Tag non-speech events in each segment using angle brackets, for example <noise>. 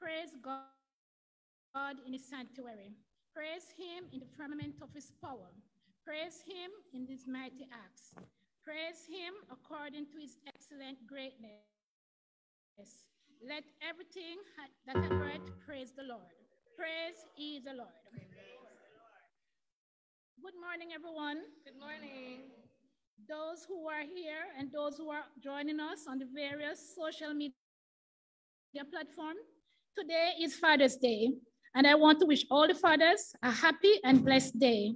he the Lord. Praise God in his sanctuary. Praise him in the firmament of his power. Praise him in his mighty acts. Praise him according to his excellent greatness. Let everything that hath breath praise the Lord. Praise ye the Lord. Good morning, everyone. Good morning. Those who are here and those who are joining us on the various social media platform. Today is Father's Day, and I want to wish all the fathers a happy and blessed day.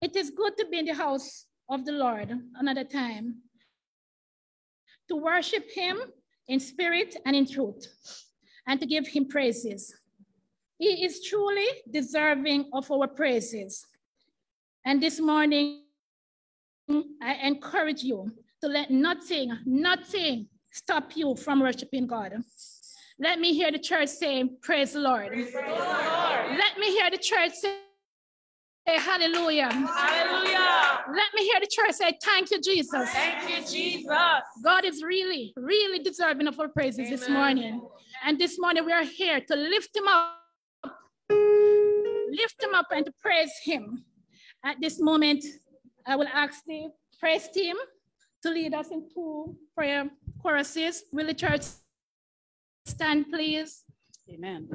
It is good to be in the house of the Lord another time, to worship him in spirit and in truth, and to give him praises. He is truly deserving of our praises. And this morning, I encourage you to let nothing, nothing stop you from worshiping God. Let me hear the church say, Praise the Lord. Praise the Lord. Let me hear the church say, Hallelujah. Hallelujah. Let me hear the church say, Thank you, Jesus. Thank you, Jesus. God is really, really deserving of our praises Amen. this morning. And this morning we are here to lift him up, lift him up and to praise him. At this moment, I will ask the praise team to lead us in two prayer choruses. Will the church stand, please? Amen.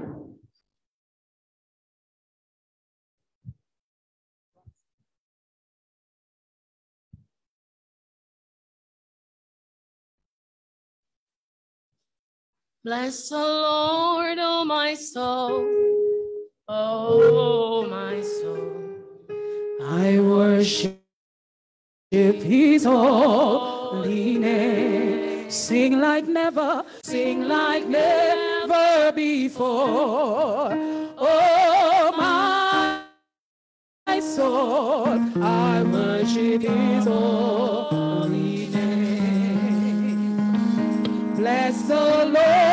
Bless the Lord, oh my soul, oh my soul. I worship his holy name. Sing like never, sing like never before. Oh my, my soul, I worship his holy name. Bless the Lord,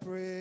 Praise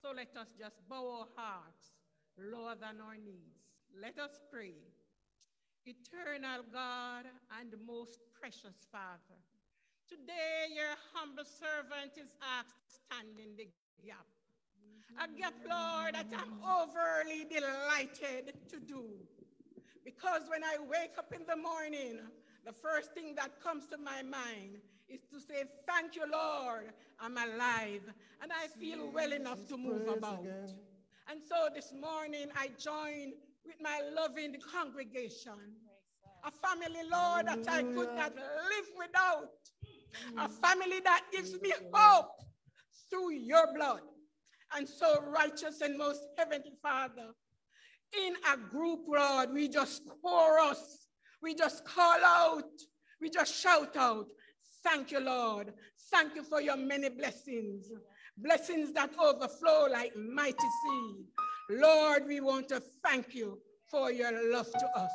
So let us just bow our hearts lower than our knees. Let us pray. Eternal God and most precious Father, today your humble servant is asked to stand in the gap. A gap, Lord, that I'm overly delighted to do. Because when I wake up in the morning, the first thing that comes to my mind is to say, Thank you, Lord, I'm alive and I feel well enough to move about. And so this morning I join with my loving congregation, a family, Lord, that I could not live without, a family that gives me hope through your blood. And so, righteous and most heavenly Father, in a group, Lord, we just chorus, we just call out, we just shout out, Thank you, Lord. Thank you for your many blessings, blessings that overflow like mighty sea. Lord, we want to thank you for your love to us.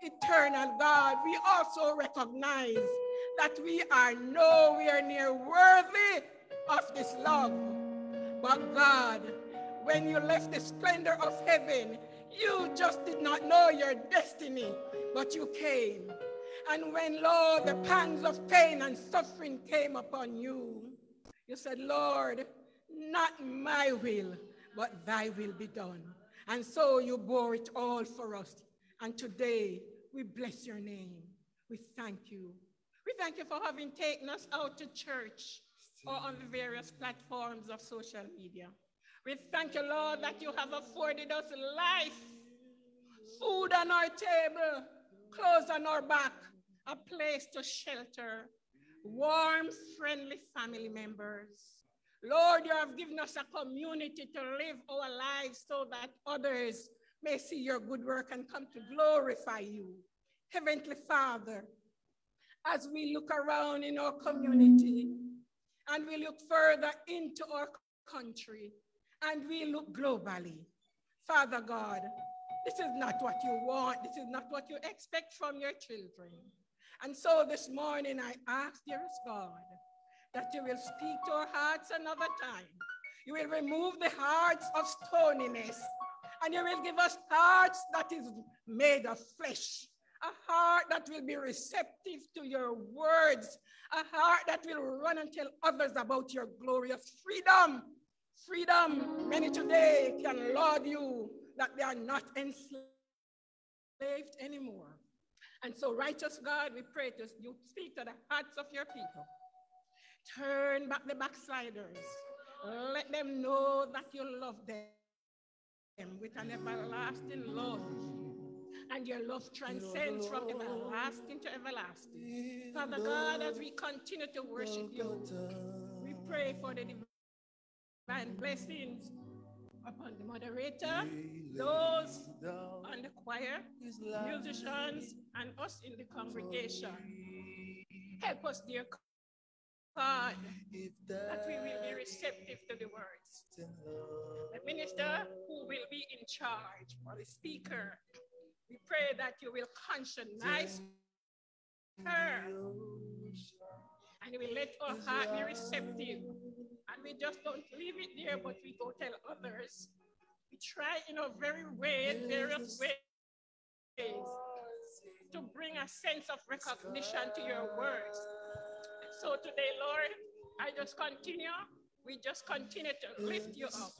Eternal God, we also recognize that we are nowhere near worthy of this love. But God, when you left the splendor of heaven, you just did not know your destiny, but you came. And when, Lord, the pangs of pain and suffering came upon you, you said, Lord, not my will, but thy will be done. And so you bore it all for us. And today we bless your name. We thank you. We thank you for having taken us out to church or on the various platforms of social media. We thank you, Lord, that you have afforded us life, food on our table, clothes on our back, a place to shelter, warm, friendly family members. Lord, you have given us a community to live our lives so that others may see your good work and come to glorify you. Heavenly Father, as we look around in our community and we look further into our country and we look globally, Father God, this is not what you want. This is not what you expect from your children. And so this morning I ask, dearest God, that you will speak to our hearts another time. You will remove the hearts of stoniness and you will give us hearts that is made of flesh, a heart that will be receptive to your words, a heart that will run and tell others about your glorious freedom. Freedom, many today can laud you that they are not enslaved anymore. And so, righteous God, we pray to you speak to the hearts of your people. Turn back the backsliders. Let them know that you love them with an everlasting love. And your love transcends from everlasting to everlasting. Father God, as we continue to worship you, we pray for the divine blessings upon the moderator, those on the choir, musicians, and us in the congregation. Help us, dear God, that we will be receptive to the words. The minister who will be in charge, or the speaker, we pray that you will conscientize her and you will let our heart be receptive. And we just don't leave it there, but we go tell others. We try in a very way, various ways, to bring a sense of recognition to your words so today, Lord, I just continue, we just continue to lift you up.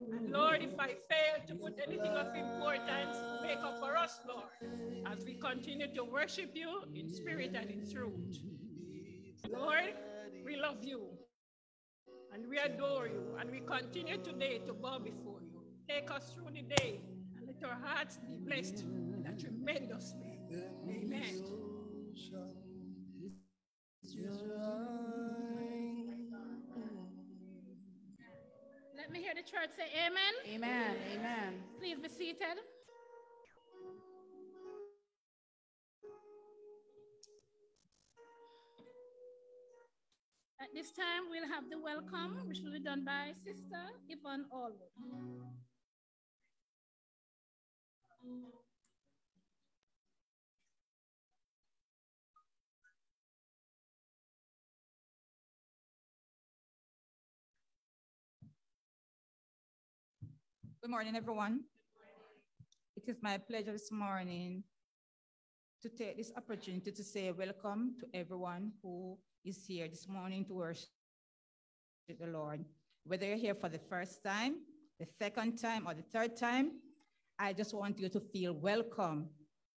And Lord, if I fail to put anything of importance, make up for us, Lord, as we continue to worship you in spirit and in truth. Lord, we love you and we adore you and we continue today to bow before you. Take us through the day and let our hearts be blessed in a tremendous way. Amen. Let me hear the church say amen. Amen. Amen. Please be seated. At this time, we'll have the welcome, which will be done by Sister Yvonne Allwood. Good morning, everyone. It is my pleasure this morning to take this opportunity to say welcome to everyone who is here this morning to worship the Lord. Whether you're here for the first time, the second time, or the third time, I just want you to feel welcome.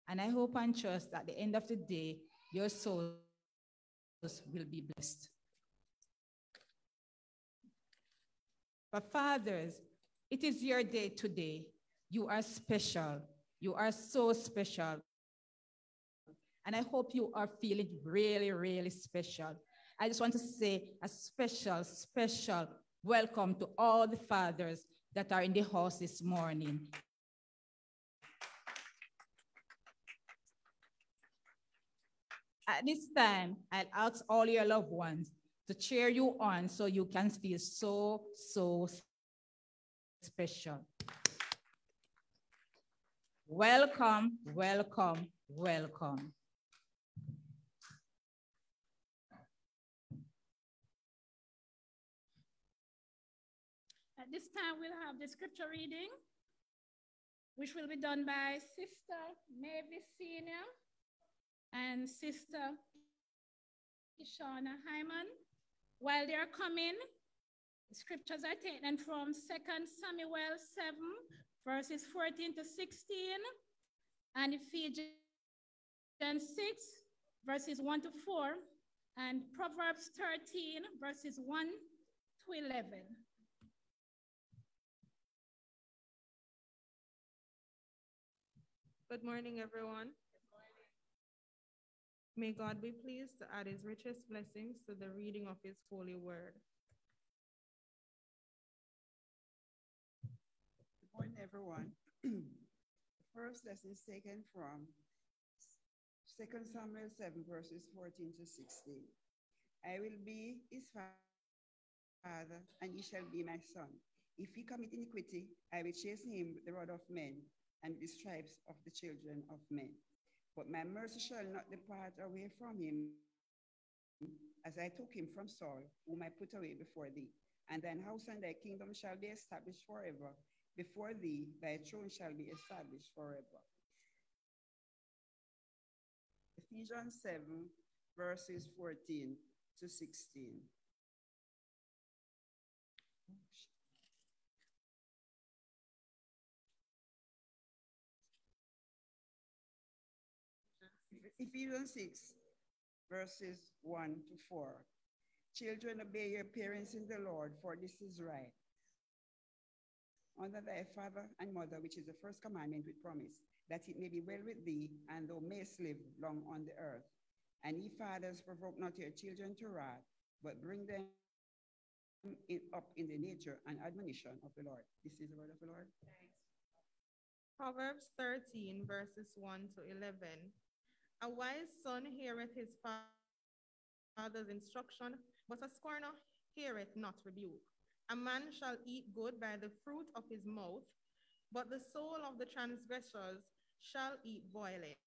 And I hope and trust that at the end of the day, your souls will be blessed. But, fathers, it is your day today. You are special. You are so special. And I hope you are feeling really, really special. I just want to say a special, special welcome to all the fathers that are in the house this morning. At this time, I'll ask all your loved ones to cheer you on so you can feel so, so special. Welcome, welcome, welcome. This time, we'll have the scripture reading, which will be done by Sister Mavis Senior and Sister Ishana Hyman. While they're coming, the scriptures are taken from 2 Samuel 7, verses 14 to 16, and Ephesians 6, verses 1 to 4, and Proverbs 13, verses 1 to 11. Good morning, everyone. May God be pleased to add his richest blessings to the reading of his holy word. Good morning, everyone. the <clears throat> first lesson is taken from 2 Samuel 7, verses 14 to 16. I will be his father, and he shall be my son. If he commit iniquity, I will chase him with the rod of men and the stripes of the children of men. But my mercy shall not depart away from him, as I took him from Saul, whom I put away before thee. And thine house and thy kingdom shall be established forever before thee, thy throne shall be established forever. Ephesians 7, verses 14 to 16. Ephesians 6, verses 1 to 4. Children, obey your parents in the Lord, for this is right. Honor thy father and mother, which is the first commandment with promise, that it may be well with thee, and thou mayst live long on the earth. And ye fathers, provoke not your children to wrath, but bring them in, up in the nature and admonition of the Lord. This is the word of the Lord. Proverbs 13, verses 1 to 11. A wise son heareth his father's instruction, but a scorner heareth not rebuke. A man shall eat good by the fruit of his mouth, but the soul of the transgressors shall eat violence.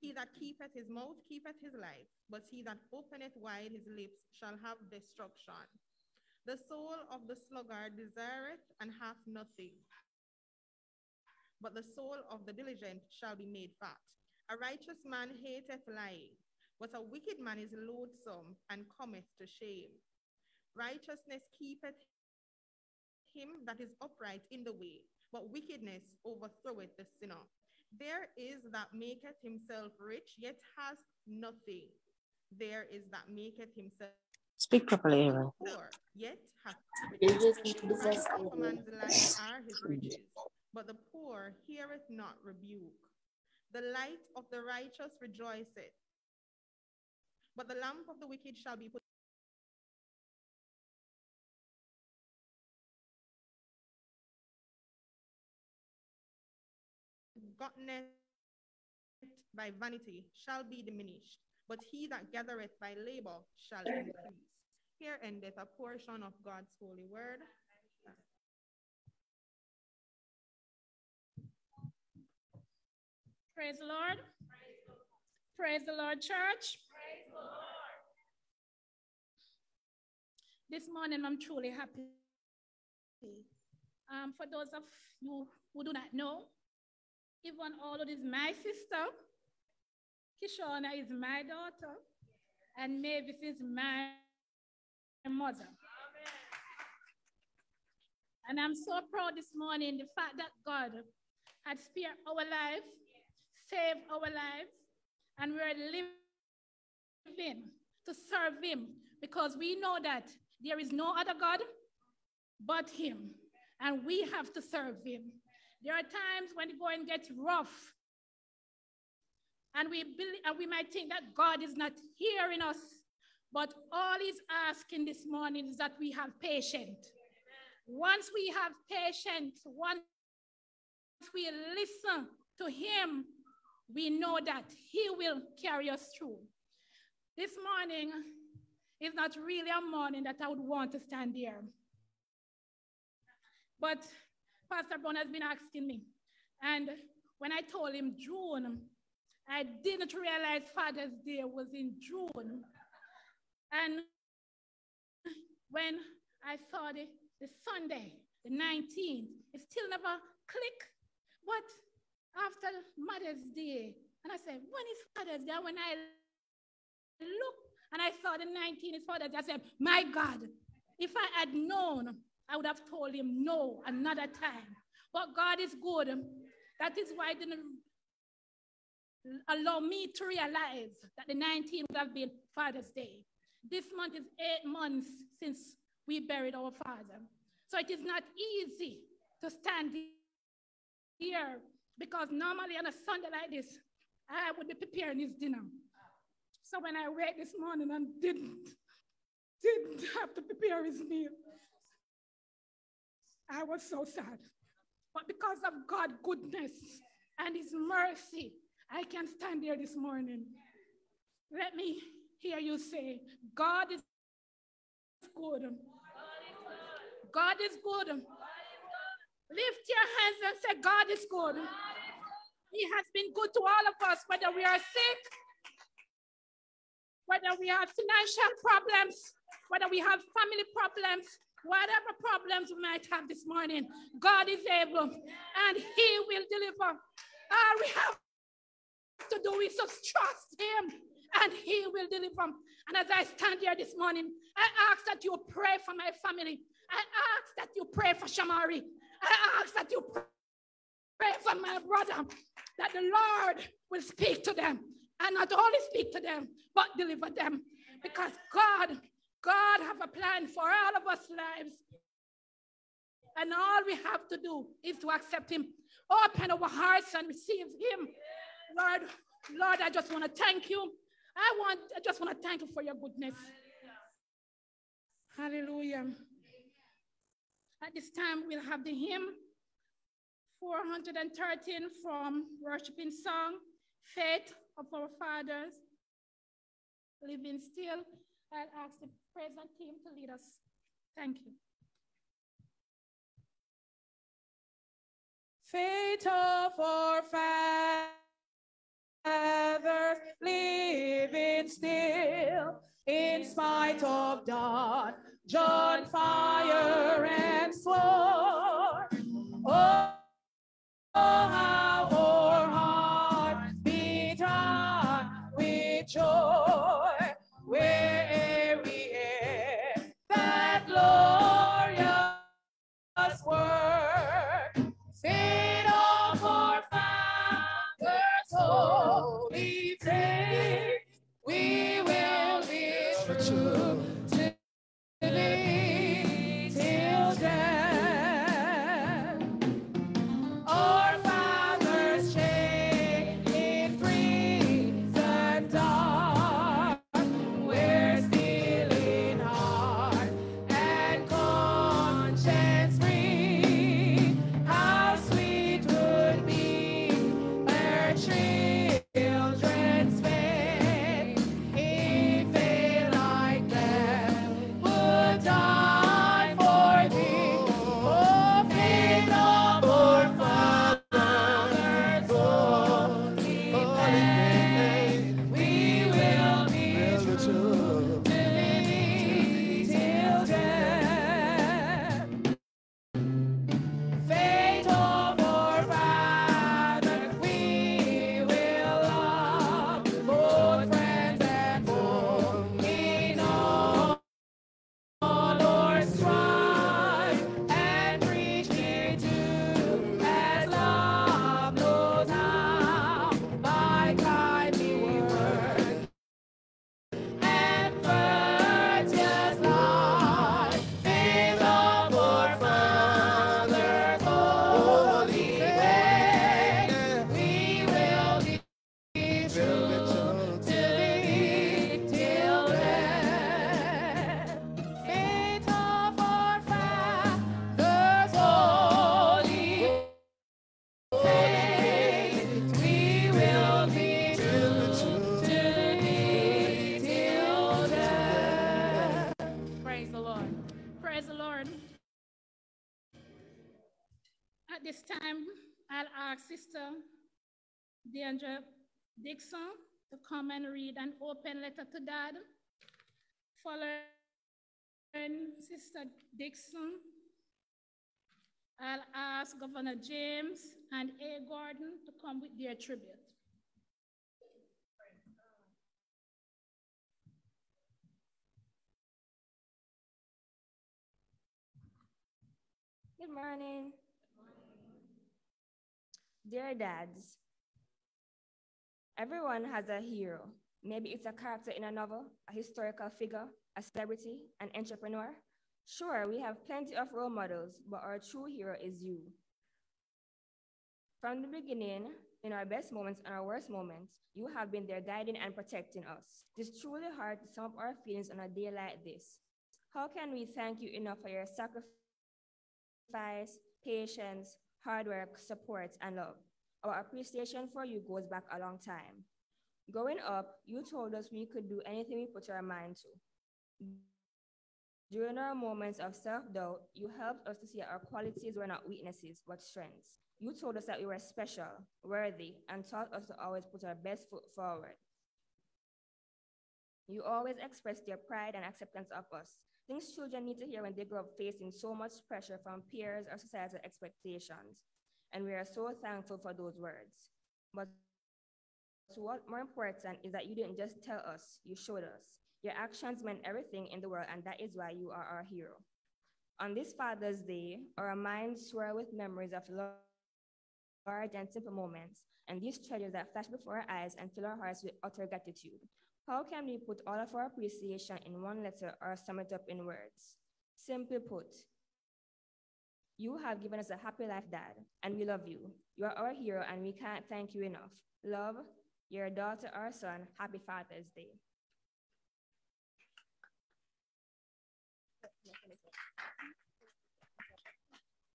He that keepeth his mouth keepeth his life, but he that openeth wide his lips shall have destruction. The soul of the sluggard desireth and hath nothing, but the soul of the diligent shall be made fat. A righteous man hateth lying, but a wicked man is loathsome and cometh to shame. Righteousness keepeth him that is upright in the way, but wickedness overthroweth the sinner. There is that maketh himself rich, yet has nothing. There is that maketh himself Speak properly, Aaron. poor, yet hath The business of a man's life are his riches, but the poor heareth not rebuke. The light of the righteous rejoiceth, but the lamp of the wicked shall be put gotten by vanity shall be diminished, but he that gathereth by labor shall increase. Here endeth a portion of God's holy word. Praise the Lord. Praise the Lord, church. Praise the Lord. This morning, I'm truly happy. Um, for those of you who do not know, Yvonne Allwood is my sister. Kishona is my daughter. And Mavis is my mother. And I'm so proud this morning the fact that God had spared our life, saved our lives, and we're living to serve Him because we know that there is no other God but Him, and we have to serve Him. There are times when the going gets rough, and we, believe, and we might think that God is not hearing us, but all He's asking this morning is that we have patience. Once we have patience, once we listen to Him, we know that He will carry us through. This morning is not really a morning that I would want to stand here. But Pastor Brown has been asking me. And when I told him June, I didn't realize Father's Day was in June. And when I saw the, the Sunday, the 19th, it still never clicked. But after Mother's Day, and I said, when is Father's Day? When I look and I saw the 19th is Father's Day, I said, my God, if I had known, I would have told him no another time. But God is good. That is why I didn't allow me to realize that the 19th would have been Father's Day. This month is eight months since we buried our father. So it is not easy to stand here because normally on a Sunday like this, I would be preparing his dinner. So when I wake this morning and didn't, didn't have to prepare his meal, I was so sad. But because of God's goodness and his mercy, I can stand here this morning. Let me hear you say, God is good. God is good. Lift your hands and say, God is good. He has been good to all of us, whether we are sick, whether we have financial problems, whether we have family problems, whatever problems we might have this morning, God is able and He will deliver. All we have to do is just trust Him and He will deliver. And as I stand here this morning, I ask that you pray for my family. I ask that you pray for Shamari. I ask that you pray for my brother, that the Lord will speak to them and not only speak to them, but deliver them. Because God, God have a plan for all of us lives. And all we have to do is to accept him. Open our hearts and receive him. Lord, Lord, I just want to thank you. I want, I just want to thank you for your goodness. Hallelujah. At this time, we'll have the hymn 413 from Worship in Song, Faith of Our Fathers, Living Still. I'll ask the present team to lead us. Thank you. Faith of our fathers, living still, in spite of dawn, John, fire, and sword. Oh, oh, how oh, our hearts Sister Deandra Dixon to come and read an open letter to Dad. Following Sister Dixon, I'll ask Governor James and A. Gordon to come with their tribute. Good morning. Dear dads, everyone has a hero. Maybe it's a character in a novel, a historical figure, a celebrity, an entrepreneur. Sure, we have plenty of role models, but our true hero is you. From the beginning, in our best moments and our worst moments, you have been there guiding and protecting us. It is truly hard to sum up our feelings on a day like this. How can we thank you enough for your sacrifice, patience, hard work, support, and love. Our appreciation for you goes back a long time. Growing up, you told us we could do anything we put our mind to. During our moments of self doubt, you helped us to see our qualities were not weaknesses, but strengths. You told us that we were special, worthy, and taught us to always put our best foot forward. You always expressed your pride and acceptance of us, Things children need to hear when they grow up facing so much pressure from peers or societal expectations. And we are so thankful for those words. But what more important is that you didn't just tell us, you showed us. Your actions meant everything in the world, and that is why you are our hero. On this Father's Day, our minds swirl with memories of large and simple moments, and these treasures that flash before our eyes and fill our hearts with utter gratitude. How can we put all of our appreciation in one letter or sum it up in words? Simply put, you have given us a happy life, Dad, and we love you. You are our hero, and we can't thank you enough. Love, your daughter or son, happy Father's Day.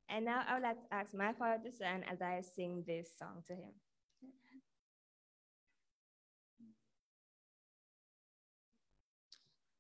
And now I would like to ask my father to stand as I sing this song to him.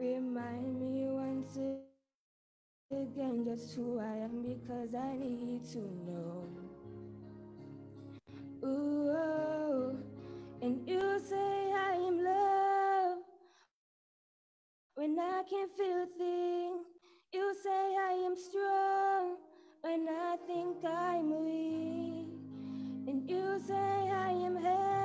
Remind me once again just who I am because I need to know. Ooh, oh, and you say I am love when I can't feel a thing. You say I am strong when I think I'm weak, and you say I am held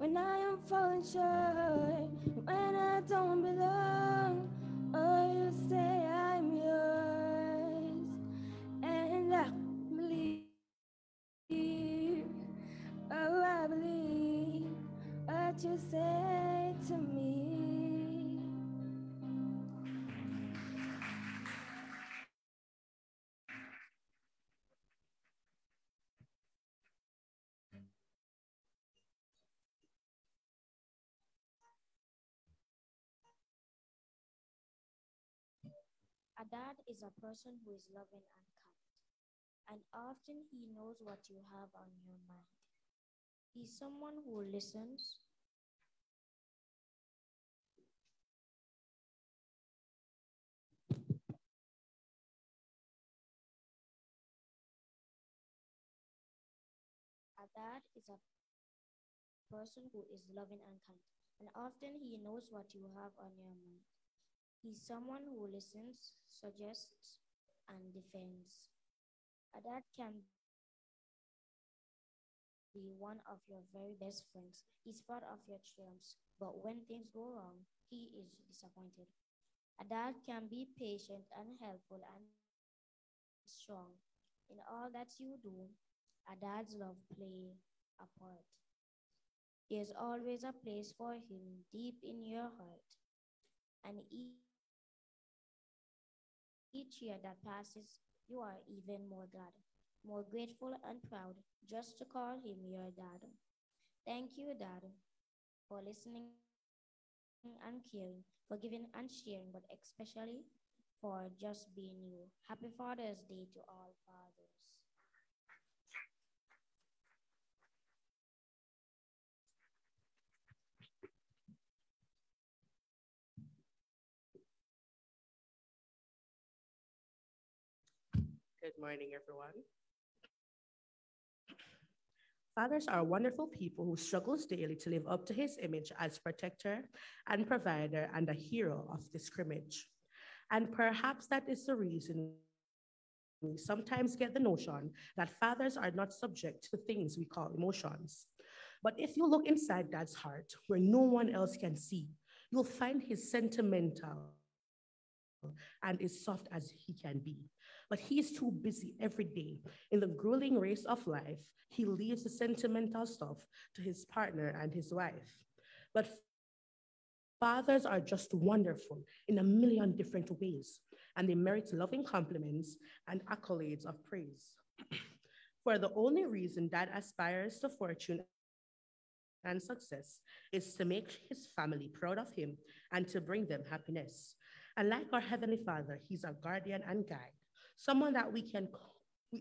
when I am falling short, when I don't belong. Oh, you say I'm yours, and I believe. Oh, I believe what you say to me. A dad is a person who is loving and kind, and often he knows what you have on your mind. He's someone who listens, A dad is a person who is loving and kind, and often he knows what you have on your mind. He's someone who listens, suggests, and defends. A dad can be one of your very best friends. He's part of your triumphs, but when things go wrong, he is disappointed. A dad can be patient and helpful and strong. In all that you do, a dad's love play a part. There's always a place for him deep in your heart. And e- each year that passes, you are even more glad, more grateful and proud just to call him your dad. Thank you, Dad, for listening and caring, for giving and sharing, but especially for just being you. Happy Father's Day to all fathers. Good morning, everyone. Fathers are wonderful people who struggles daily to live up to his image as protector and provider and a hero of this scrimmage. And perhaps that is the reason we sometimes get the notion that fathers are not subject to things we call emotions. But if you look inside dad's heart, where no one else can see, you'll find his sentimental and as soft as he can be. But he's too busy every day. In the grueling race of life, he leaves the sentimental stuff to his partner and his wife. But fathers are just wonderful in a million different ways, and they merit loving compliments and accolades of praise. <clears throat> For the only reason dad aspires to fortune and success is to make his family proud of him and to bring them happiness. And like our Heavenly Father, He's our guardian and guide, someone that we can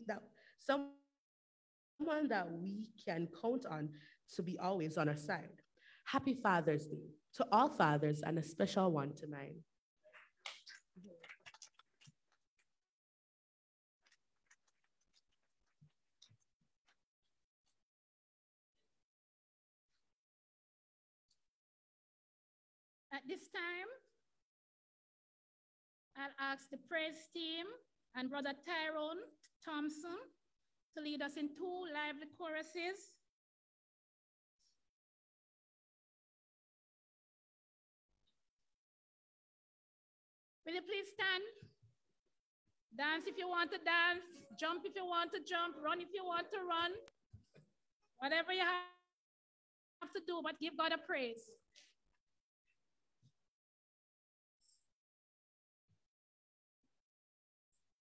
that someone that we can count on to be always on our side. Happy Father's Day to all fathers and a special one to mine. At this time, I'll ask the praise team and Brother Tyrone Thompson to lead us in two lively choruses. Will you please stand? Dance if you want to dance, jump if you want to jump, run if you want to run. Whatever you have to do, but give God a praise.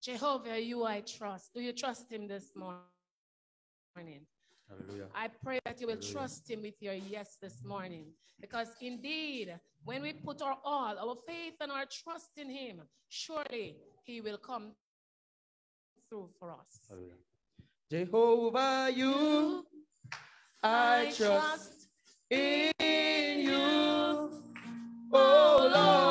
Jehovah, you I trust. Do you trust him this morning? Hallelujah. I pray that you will Hallelujah. trust him with your yes this morning. Because indeed, when we put our all, our faith and our trust in him, surely he will come through for us. Hallelujah. Jehovah, you I trust in you. Oh Lord,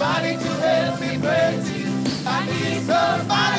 somebody to help me praise Jesus. I need somebody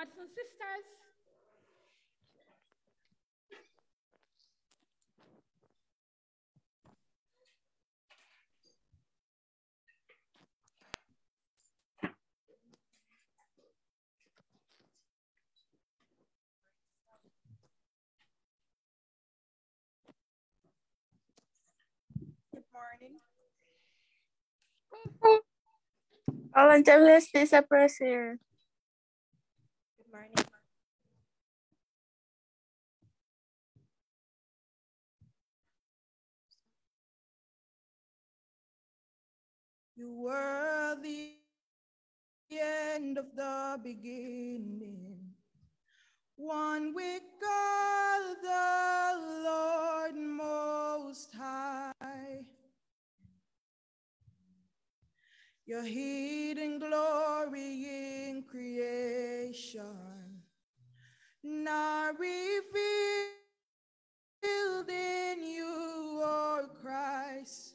brothers and sisters. Good morning. Volunteer, please a here. You were the end of the beginning. One with God the Lord Most High. Your hidden glory in creation, now revealed in you, O Christ.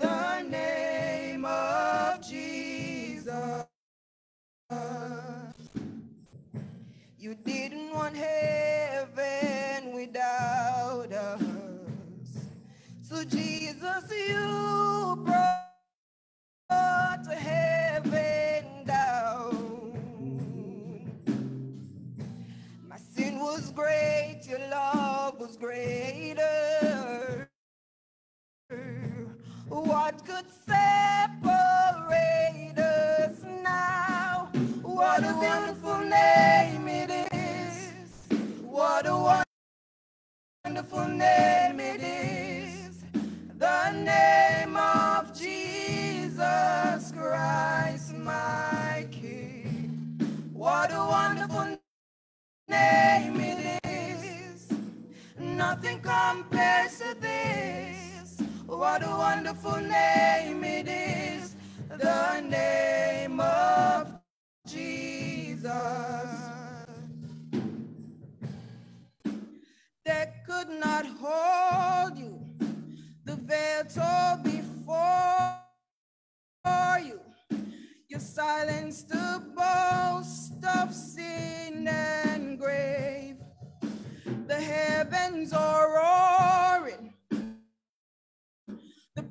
The name of Jesus. You didn't want heaven without us. So Jesus, you brought heaven down. My sin was great, your love was greater. What could separate wonderful name it is. The name of Jesus. That could not hold you. The veil tore before you. You silenced the boast of sin and grave. The heavens are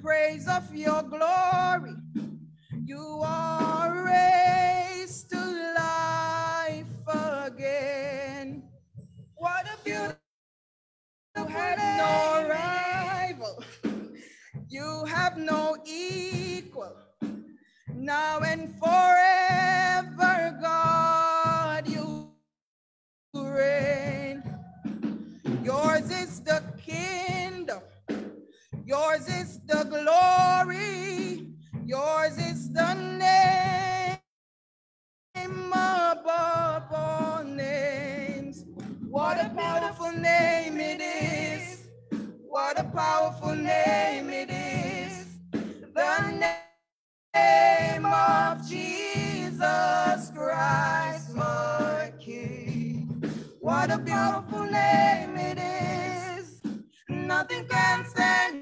praise of your glory. You are raised to life again. What a beautiful you have no rival. You have no equal. Now and forever, God, you reign. Yours is the kingdom. Yours is the glory. Yours is the name above all names. What a beautiful name it is. What a powerful name it is. The name of Jesus Christ, my King. What a beautiful name it is. Nothing can stand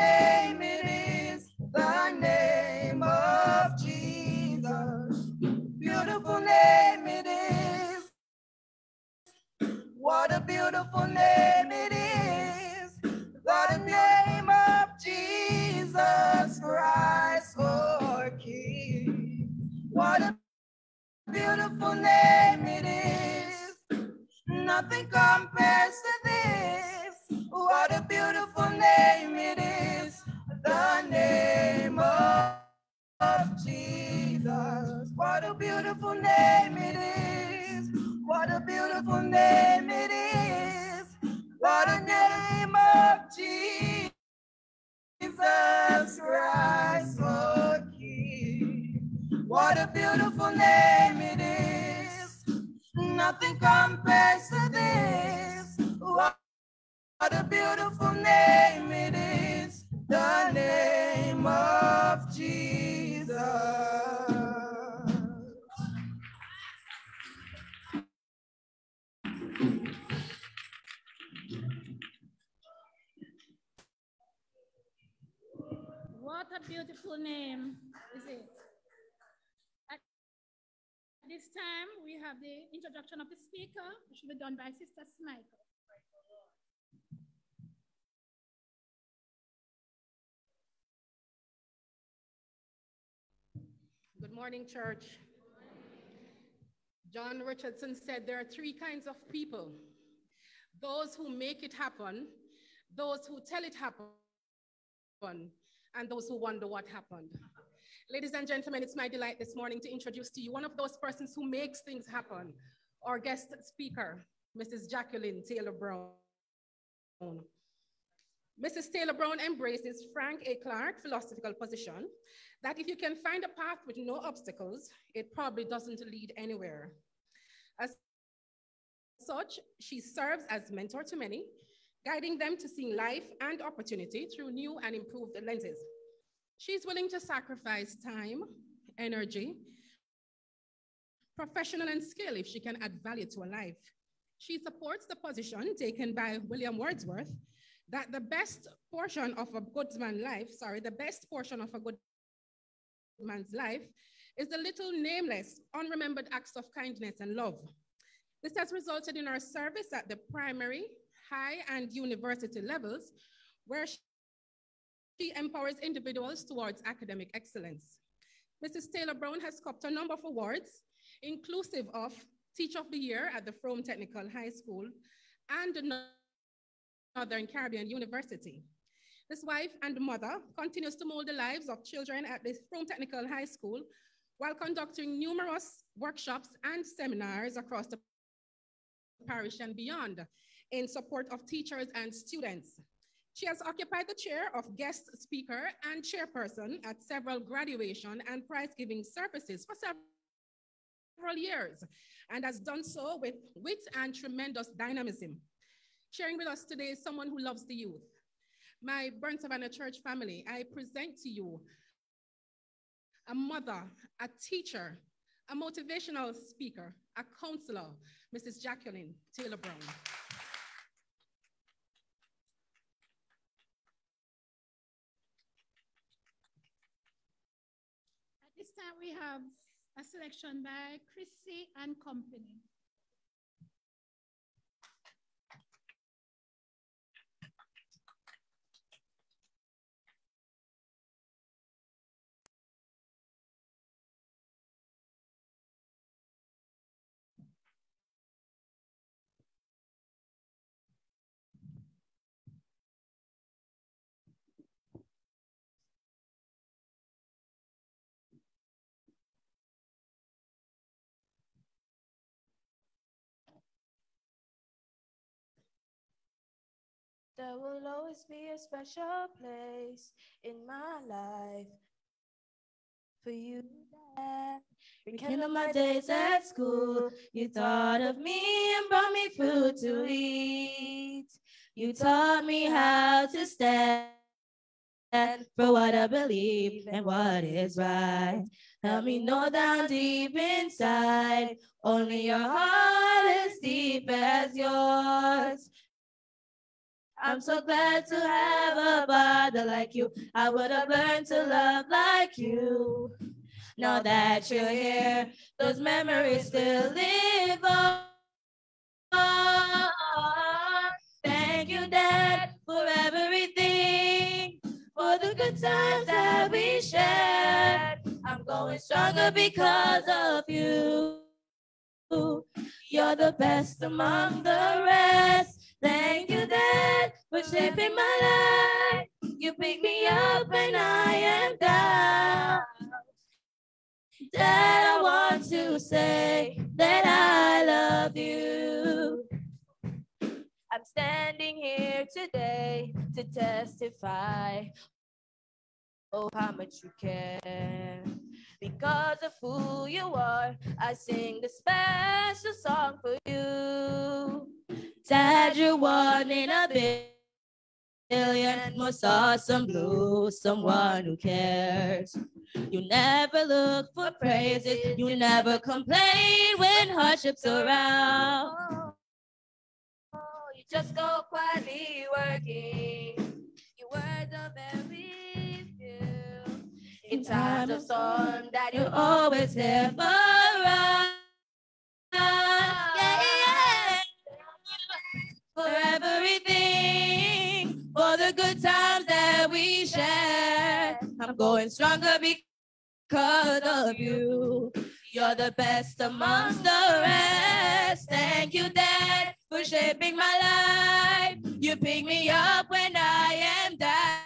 name it is. The name of Jesus. Beautiful name it is. What a beautiful name it is. The name of Jesus Christ, our King. What a beautiful name it is. Nothing compares to this. What a beautiful name it is. The name of, Jesus. What a beautiful name it is. What a beautiful name it is. What a name of Jesus Christ, our King. What a beautiful name it is. Nothing compares to this. What what a beautiful name it is, the name of Jesus. What a beautiful name is it? At this time, we have the introduction of the speaker, which will be done by Sister Smythe. Good morning, church. John Richardson said there are three kinds of people those who make it happen, those who tell it happen, and those who wonder what happened. Ladies and gentlemen, it's my delight this morning to introduce to you one of those persons who makes things happen, our guest speaker, Mrs. Jacqueline Taylor Brown. Mrs. Taylor Brown embraces Frank A. Clark philosophical position that if you can find a path with no obstacles, it probably doesn't lead anywhere. As such, she serves as mentor to many, guiding them to see life and opportunity through new and improved lenses. She's willing to sacrifice time, energy, professional and skill if she can add value to a life. She supports the position taken by William Wordsworth that the best portion of a good man's life, sorry, the best portion of a good man's life is the little nameless, unremembered acts of kindness and love. This has resulted in our service at the primary, high, and university levels, where she empowers individuals towards academic excellence. Mrs. Taylor Brown has copped a number of awards, inclusive of Teacher of the Year at the Frome Technical High School and the Northern Caribbean University. This wife and mother continues to mold the lives of children at the Frome Technical High School while conducting numerous workshops and seminars across the parish and beyond in support of teachers and students. She has occupied the chair of guest speaker and chairperson at several graduation and prize-giving services for several years and has done so with wit and tremendous dynamism. Sharing with us today is someone who loves the youth. My Burnt Savannah Church family, I present to you a mother, a teacher, a motivational speaker, a counselor, Mrs. Jacqueline Taylor Brown. At this time, we have a selection by Chrissy and Company. There will always be a special place in my life for you. Dad. Rekindle my days at school. You thought of me and brought me food to eat. You taught me how to stand for what I believe and what is right. Help me know down deep inside, only your heart is deep as yours. I'm so glad to have a father like you. I would have learned to love like you. Now that you're here, those memories still live on. Thank you, Dad, for everything, for the good times that we shared. I'm going stronger because of you. You're the best among the rest. Thank you, Dad, for shaping my life. You pick me up when I am down. Dad, I want to say that I love you. I'm standing here today to testify. Oh, how much you care. Because of who you are, I sing this special song for you. Dad, you're one in a billion, most awesome blue, someone who cares. You never look for praises, you never complain when hardships around. You just go quietly working. Your words are very few. in times of storm, that you're always there for us. For everything, for the good times that we share. I'm going stronger because of you. You're the best amongst the rest. Thank you, Dad, for shaping my life. You pick me up when I am down.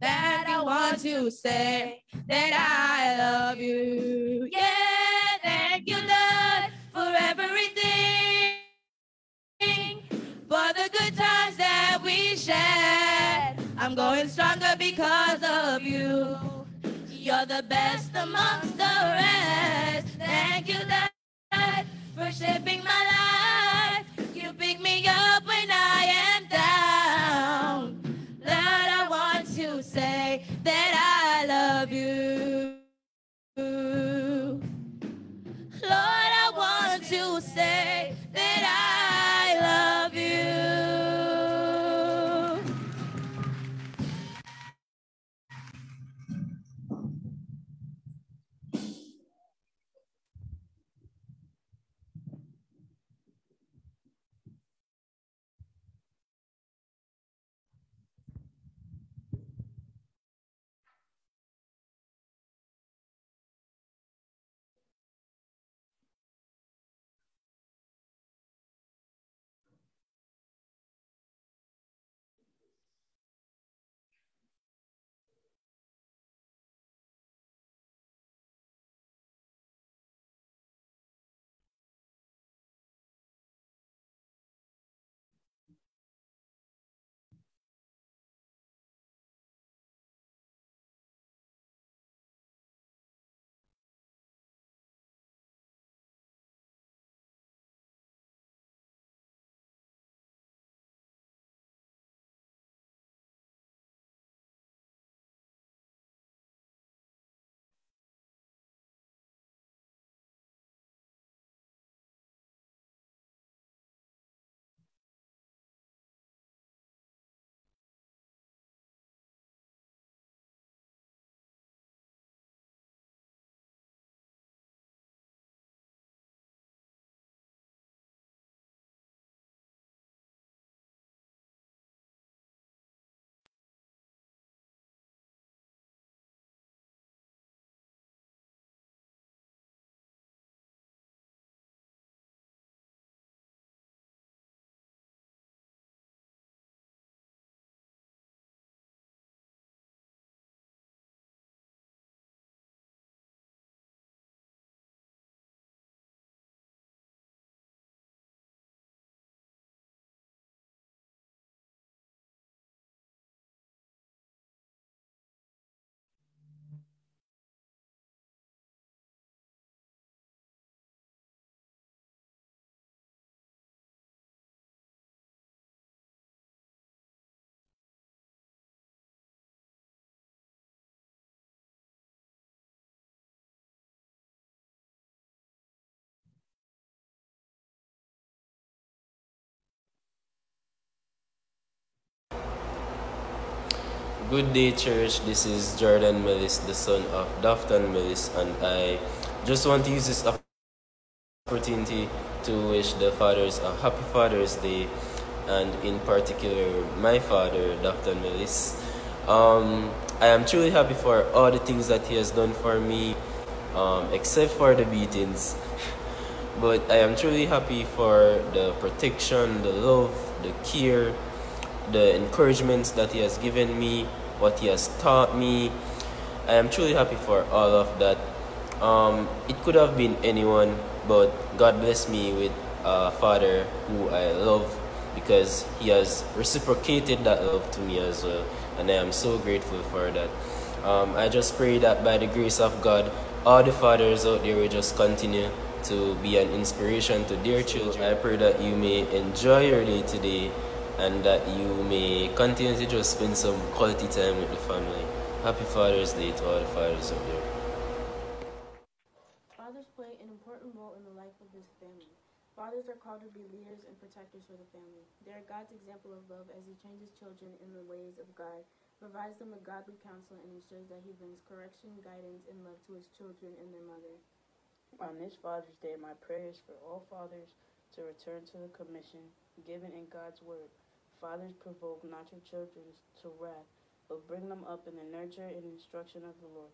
That I want to say that I love you. Yeah, thank you, Lord, for everything. For the good times that we shared. I'm going stronger because of you. You're the best amongst the rest. Thank you, Lord, for shaping my life. You pick me up when I am down. Lord, I want to say that I love you. Good day, church. This is Jordan Millis, the son of Dafton Millis, and I just want to use this opportunity to wish the fathers a happy Father's Day, and in particular, my father, Dafton Millis. Um, I am truly happy for all the things that he has done for me, um, except for the beatings. <laughs> But I am truly happy for the protection, the love, the care, the encouragements that he has given me, what he has taught me. I am truly happy for all of that. Um, it could have been anyone, but God bless me with a father who I love because he has reciprocated that love to me as well, and I am so grateful for that. Um, I just pray that by the grace of God, all the fathers out there will just continue to be an inspiration to their children. I pray that you may enjoy your day today and that you may continue to just spend some quality time with the family. Happy Father's Day to all the fathers out there. Fathers play an important role in the life of this family. Fathers are called to be leaders and protectors for the family. They are God's example of love as He trains His children in the ways of God provides them with godly counsel, and ensures that he brings correction, guidance, and love to his children and their mother. On this Father's Day, my prayer is for all fathers to return to the commission given in God's word. Fathers provoke not your children to wrath, but bring them up in the nurture and instruction of the Lord.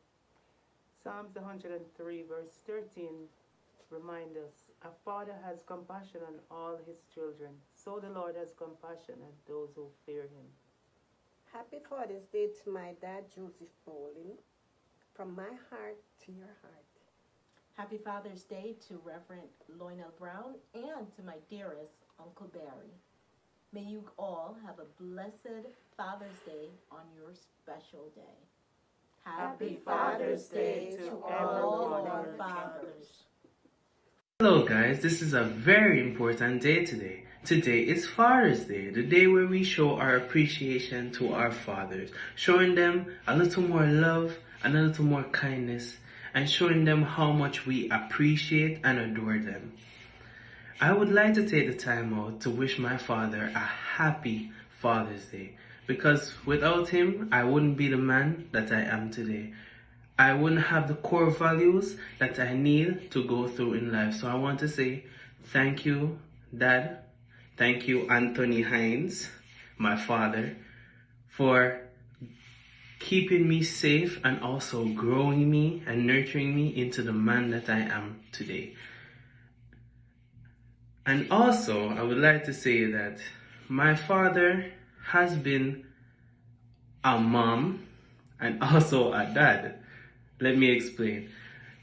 Psalms 103, verse 13 remind us, A father has compassion on all his children, so the Lord has compassion on those who fear him. Happy Father's Day to my dad, Joseph Bowling. From my heart to your heart. Happy Father's Day to Reverend Lionel Brown and to my dearest Uncle Barry. May you all have a blessed Father's Day on your special day. Happy Father's Day to all our fathers. Hello guys, this is a very important day today. Today is Father's Day, the day where we show our appreciation to our fathers, showing them a little more love and a little more kindness, and showing them how much we appreciate and adore them. I would like to take the time out to wish my father a happy Father's Day because without him, I wouldn't be the man that I am today. I wouldn't have the core values that I need to go through in life. So I want to say thank you, Dad. Thank you, Anthony Hines, my father, for keeping me safe and also growing me and nurturing me into the man that I am today. And also, I would like to say that my father has been a mom and <laughs> also a dad. Let me explain.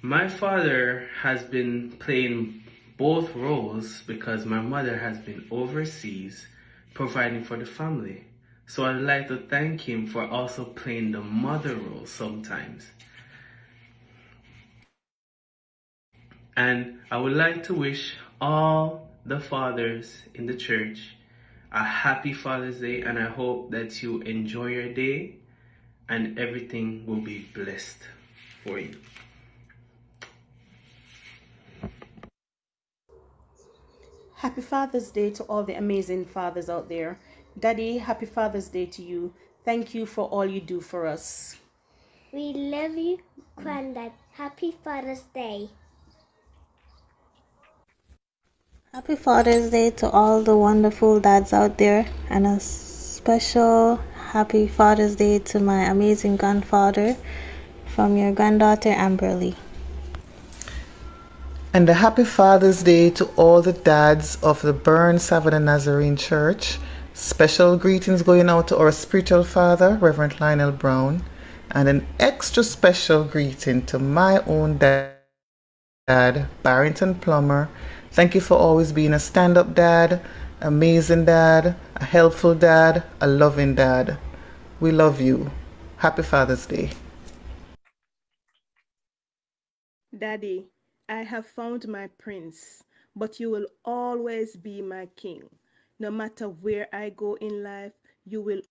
My father has been playing both roles because my mother has been overseas providing for the family. So I'd like to thank him for also playing the mother role sometimes. And I would like to wish all the fathers in the church a happy Father's Day and I hope that you enjoy your day and everything will be blessed for you. Happy Father's Day to all the amazing fathers out there. Daddy, happy Father's Day to you. Thank you for all you do for us. We love you, Granddad. Happy Father's Day. Happy Father's Day to all the wonderful dads out there, and a special happy Father's Day to my amazing grandfather from your granddaughter Amberly. And a happy Father's Day to all the dads of the Burnt Savannah Nazarene Church. Special greetings going out to our spiritual father, Reverend Lionel Brown, and an extra special greeting to my own dad, dad Barrington Plummer. Thank you for always being a stand up dad, amazing dad, a helpful dad, a loving dad. We love you. Happy Father's Day. Daddy, I have found my prince, but you will always be my king. No matter where I go in life, you will.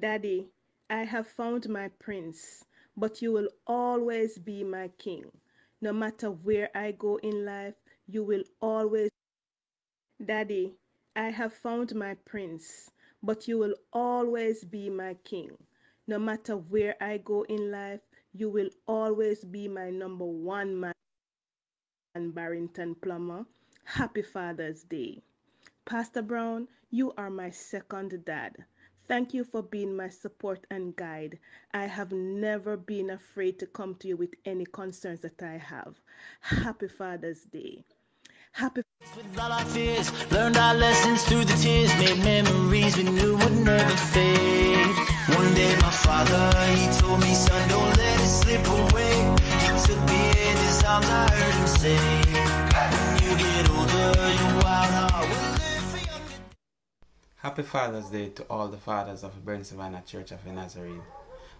Daddy, I have found my prince, but you will always be my king. No matter where I go in life, you will always. Daddy, I have found my prince, but you will always be my king. No matter where I go in life, you will always be my number one man. And Barrington Plummer, happy Father's Day. Pastor Brown, you are my second dad. Thank you for being my support and guide. I have never been afraid to come to you with any concerns that I have. Happy Father's Day. Happy With all our fears, learned our lessons through the tears, made memories we knew would never fade. One day my father, he told me, son, don't let it slip away. He took me in his arms, I heard him say, Happy Father's Day to all the fathers of Burnt Savannah Church of Nazarene.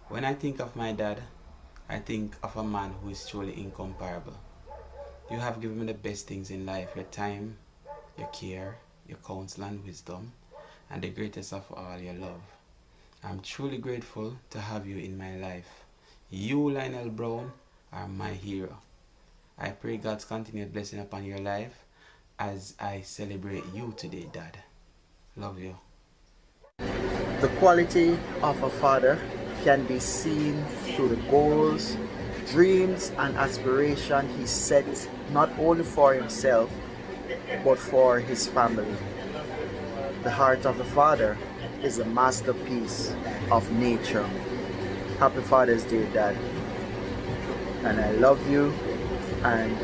When I think of my dad, I think of a man who is truly incomparable. You have given me the best things in life your time, your care, your counsel and wisdom, and the greatest of all, your love. I'm truly grateful to have you in my life. You, Lionel Brown, are my hero. I pray God's continued blessing upon your life as I celebrate you today, Dad. Love you. The quality of a father can be seen through the goals, dreams, and aspiration he sets not only for himself but for his family. The heart of the father is a masterpiece of nature. Happy Father's Day, Dad. And I love you, and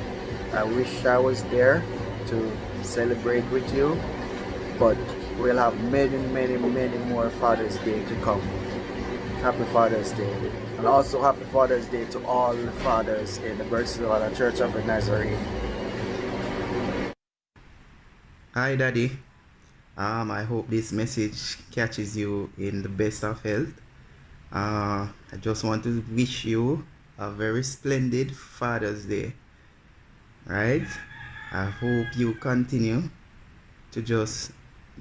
I wish I was there to celebrate with you, but we'll have many, many, many more Father's Day to come. Happy Father's Day. And also happy Father's Day to all the fathers in the Burnt Savannah Church of the Nazarene. Hi, Daddy. Um, I hope this message catches you in the best of health. Uh, I just want to wish you a very splendid Father's Day. Right? I hope you continue to just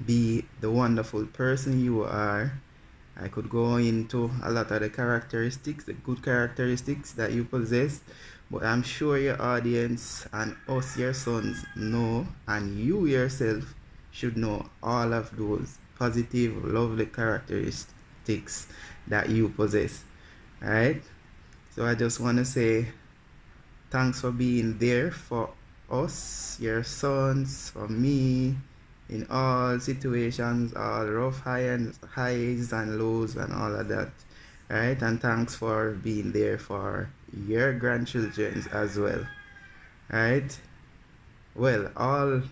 be the wonderful person you are. I could go into a lot of the characteristics, the good characteristics that you possess, but I'm sure your audience and us, your sons, know, and you yourself should know all of those positive, lovely characteristics that you possess. Right? So I just want to say thanks for being there for us, your sons, for me, in all situations, all rough highs, highs and lows and all of that. Right? And thanks for being there for your grandchildren as well. Right? Well, all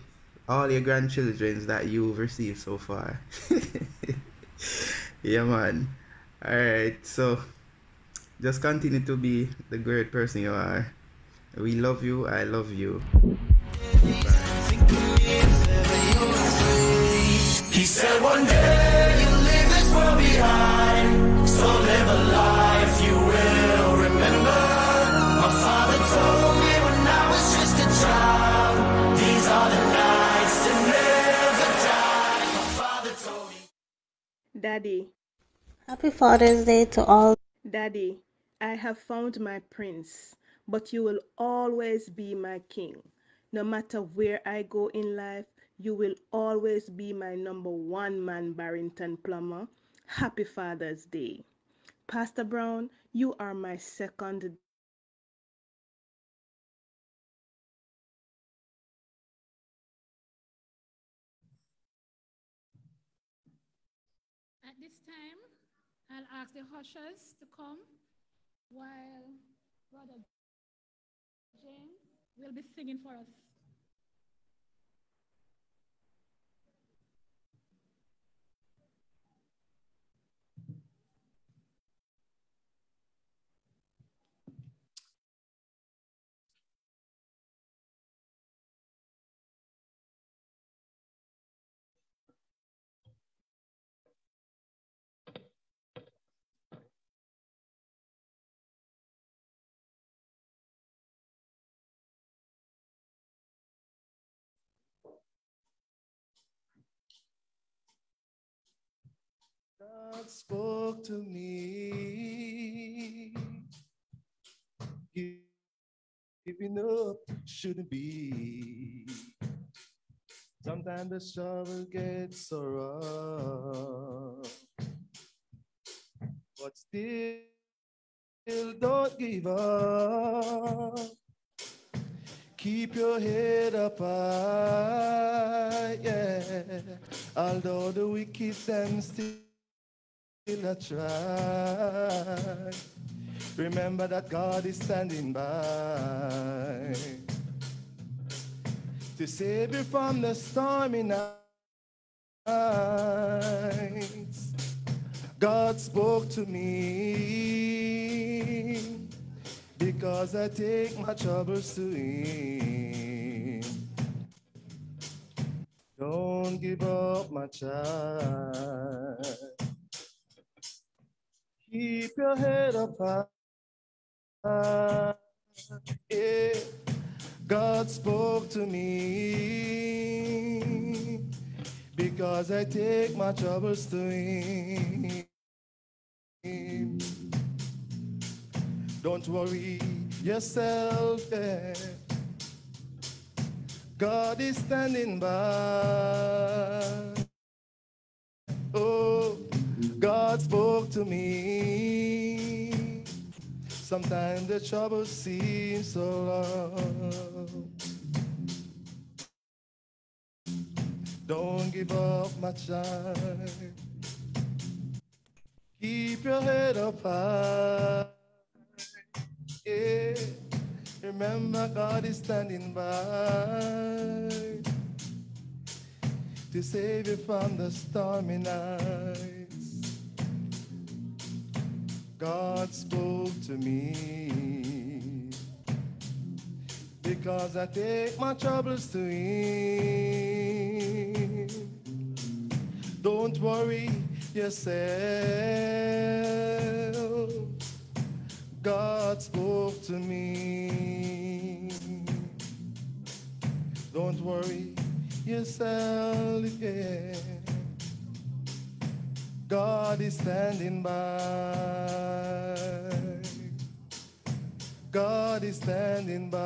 all your grandchildren that you've received so far. <laughs> yeah man. Alright, so just continue to be the great person you are. We love you, I love you. He said one day you'll leave this world behind. So live a life you will remember. My father told me when I was just a child. These are the nights to never die. My father told me. Daddy, Happy Father's Day to all. Daddy, I have found my prince, but you will always be my king. No matter where I go in life, you will always be my number one man, Barrington Plummer. Happy Father's Day. Pastor Brown, you are my second At this time, I'll ask the ushers to come while Brother James will be singing for us. God spoke to me. Giving up shouldn't be. Sometimes the struggle gets so rough. But still, don't give up. Keep your head up high, yeah. Although the wicked them still a try. Remember that God is standing by to save you from the stormy nights. God spoke to me because I take my troubles to Him. Don't give up, my child. Keep your head up high. Yeah. God spoke to me because I take my troubles to Him. Don't worry yourself. Yeah. God is standing by. Oh, God spoke to me. Sometimes the trouble seems so long. Don't give up, my child. Keep your head up high. Yeah. Remember, God is standing by to save you from the stormy nights. God spoke to me because I take my troubles to Him. Don't worry yourself. God spoke to me. Don't worry yourself, yeah. God is standing by. God is standing by.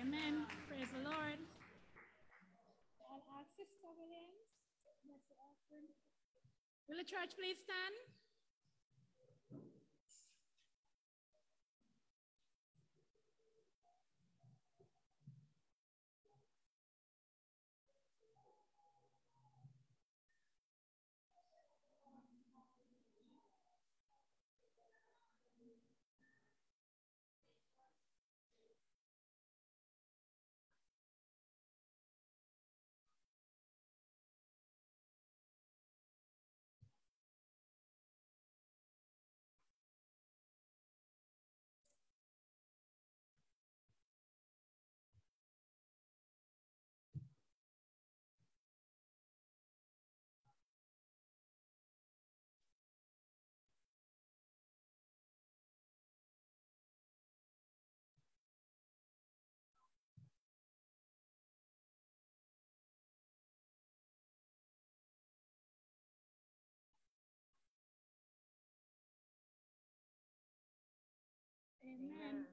Amen. Praise the Lord. Will the church please stand? Amen.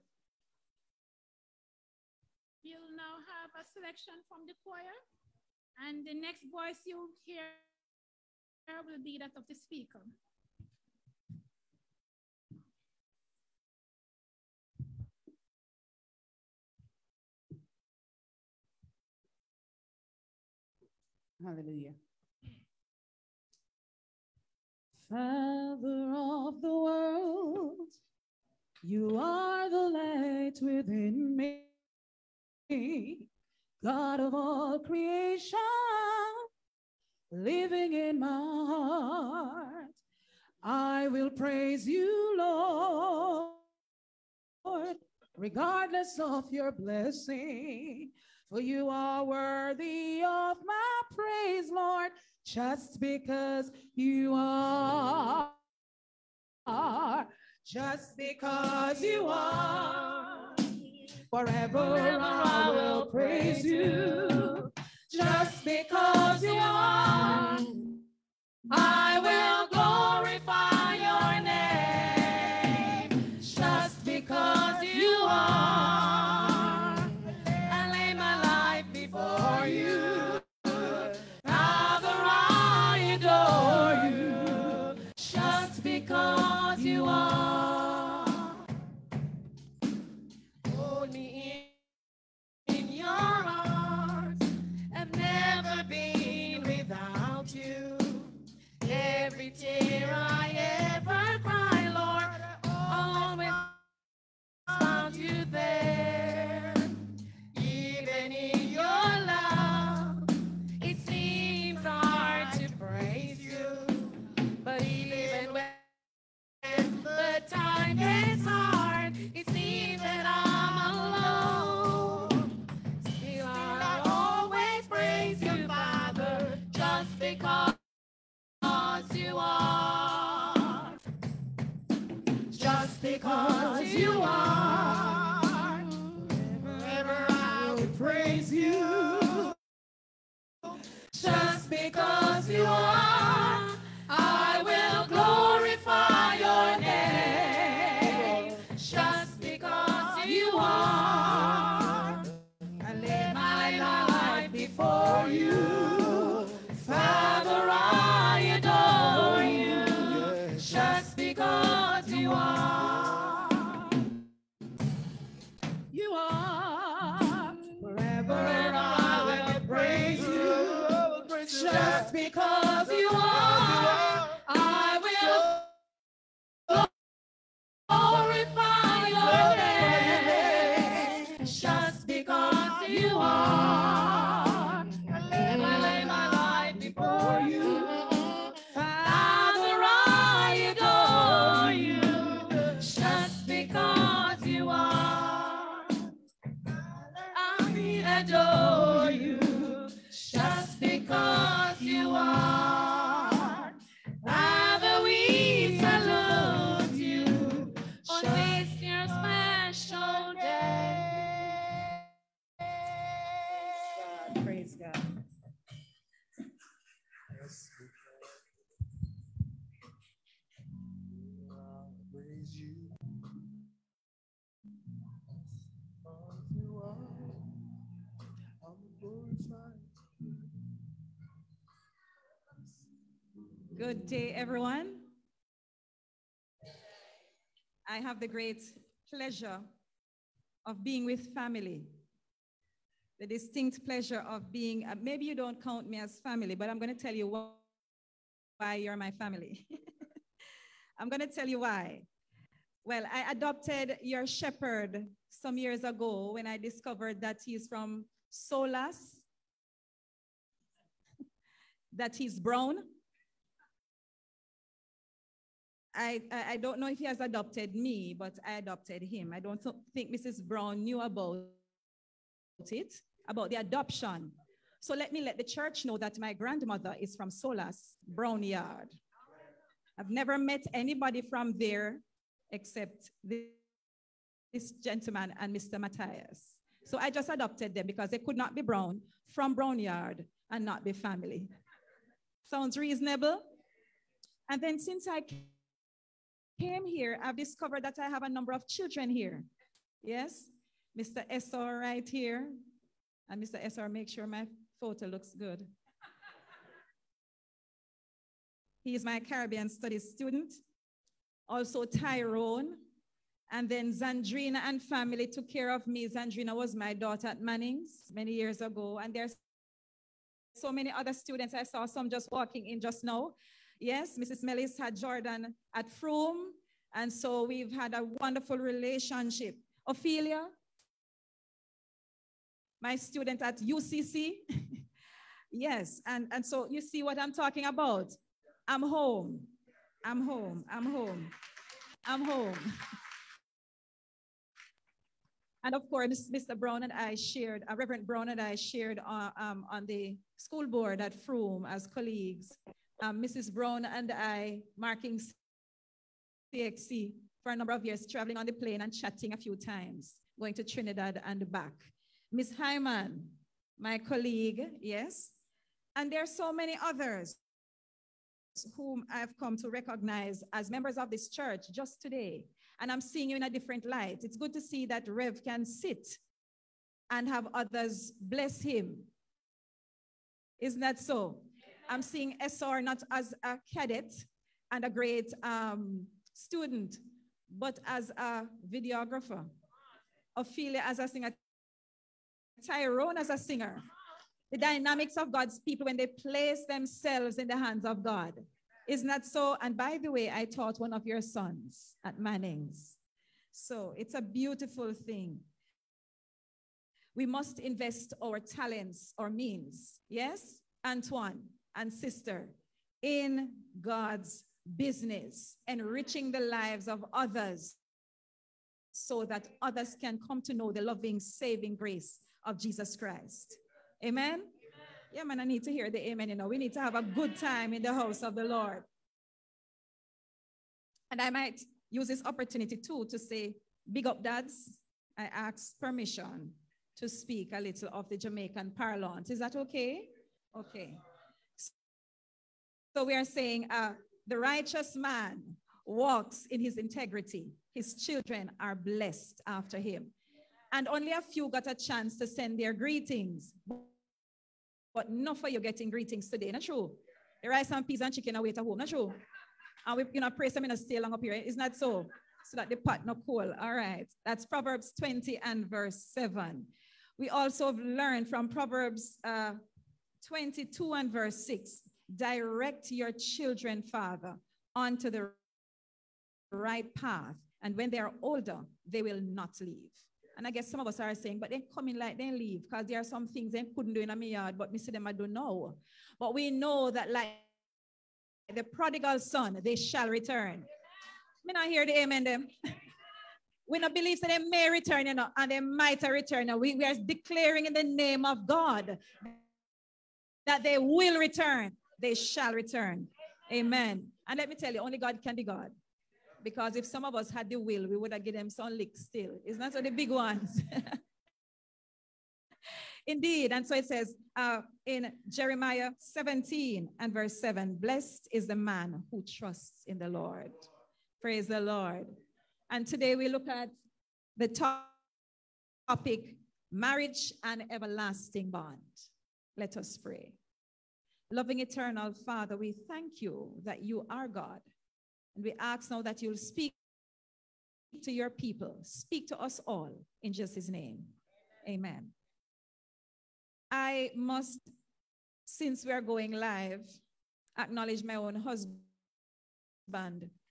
You'll now have a selection from the choir, and the next voice you'll hear will be that of the speaker. Hallelujah. Father of the world, you are the light within me, God of all creation, living in my heart. I will praise you, Lord, regardless of your blessing. For you are worthy of my praise, Lord, just because you are. Just because you are. Forever I will praise you. Just because you are. I will Good day, everyone. I have the great pleasure of being with family. The distinct pleasure of being, uh, maybe you don't count me as family, but I'm going to tell you why you're my family. <laughs> I'm going to tell you why. Well, I adopted your shepherd some years ago when I discovered that he's from Solas, <laughs> that he's brown. I, I, don't know if he has adopted me, but I adopted him. I don't th- think Mrs. Brown knew about it, about the adoption. So let me let the church know that my grandmother is from Solas, Brown Yard. I've never met anybody from there except this, this gentleman and Mr. Matthias. So I just adopted them because they could not be brown from Brown Yard and not be family. Sounds reasonable? And then since I came here, I've discovered that I have a number of children here. Yes? Mr. Esor right here. And Mr. Esor, make sure my photo looks good. He is my Caribbean studies student. Also Tyrone. And then Zandrina and family took care of me. Zandrina was my daughter at Manning's many years ago. And there's so many other students. I saw some just walking in just now. Yes, Mrs. Mellis had Jordan at Frome. And so we've had a wonderful relationship. Ophelia, my student at UCC. <laughs> yes, and, and so you see what I'm talking about. I'm home. I'm home. I'm home. I'm home. <laughs> And of course, Mr. Brown and I shared, uh, Reverend Brown and I shared uh, um, on the school board at Frome as colleagues. Um, Mrs. Brown and I marking CXC for a number of years, traveling on the plane and chatting a few times, going to Trinidad and back. Miss Hyman, my colleague, yes. And there are so many others whom I've come to recognize as members of this church just today. And I'm seeing you in a different light. It's good to see that Rev can sit and have others bless him. Isn't that so? I'm seeing SR not as a cadet and a great um, student, but as a videographer. Ophelia as a singer. Tyrone as a singer. The dynamics of God's people when they place themselves in the hands of God. Isn't that so? And by the way, I taught one of your sons at Manning's. So it's a beautiful thing. We must invest our talents or means, yes, Antoine and sister, in God's business, enriching the lives of others so that others can come to know the loving, saving grace of Jesus Christ. Amen? amen? Yeah, man, I need to hear the amen. You know, we need to have a good time in the house of the Lord. And I might use this opportunity too to say, big up dads. I ask permission to speak a little of the Jamaican parlance. Is that okay? Okay. So we are saying, uh, the righteous man walks in his integrity. His children are blessed after him. And only a few got a chance to send their greetings. But not for you getting greetings today, not true. The rice and peas and chicken away to home, not true. And we, you know, pray some in a stay long up here. Isn't that so? So that the pot not cool. All right. That's Proverbs 20 and verse 7. We also have learned from Proverbs uh, 22 and verse 6 direct your children, Father, onto the right path. And when they are older, they will not leave. And I guess some of us are saying, but they come in like they leave because there are some things they couldn't do in a yard, but me see them, I don't know. But we know that like the prodigal son, they shall return. Me not hear the amen them. <laughs> we not believe that they may return, you know, and they might return. We, we are declaring in the name of God that they will return. They shall return. Amen. And let me tell you, only God can be God. Because if some of us had the will, we would have given them some licks still. It's not so the big ones. <laughs> Indeed. And so it says uh, in Jeremiah 17 and verse 7 Blessed is the man who trusts in the Lord. Praise the Lord. And today we look at the topic marriage and everlasting bond. Let us pray. Loving eternal Father, we thank you that you are God. And we ask now that you'll speak to your people, speak to us all in Jesus' name. Amen. I must, since we are going live, acknowledge my own husband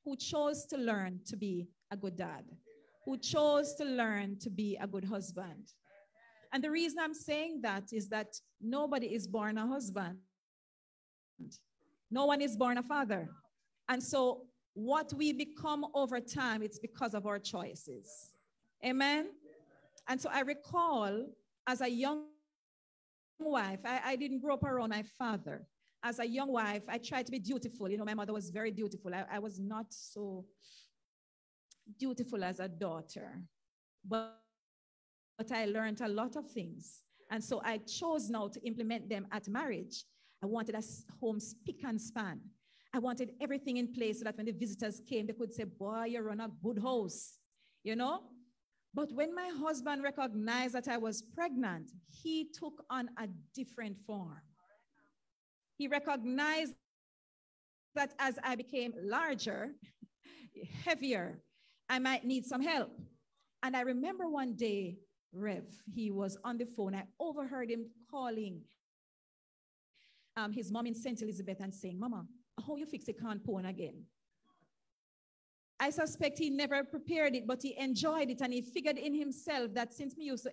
who chose to learn to be a good dad, who chose to learn to be a good husband. And the reason I'm saying that is that nobody is born a husband. No one is born a father. And so what we become over time, it's because of our choices. Amen. And so I recall as a young wife, I, I didn't grow up around my father. As a young wife, I tried to be dutiful. You know, my mother was very dutiful. I, I was not so dutiful as a daughter, but, but I learned a lot of things. And so I chose now to implement them at marriage. I wanted a home spick and span. I wanted everything in place so that when the visitors came, they could say, Boy, you run a good house, you know? But when my husband recognized that I was pregnant, he took on a different form. He recognized that as I became larger, <laughs> heavier, I might need some help. And I remember one day, Rev, he was on the phone. I overheard him calling um, his mom in St. Elizabeth and saying, Mama, how you fix a can pone again? I suspect he never prepared it, but he enjoyed it and he figured in himself that since me used to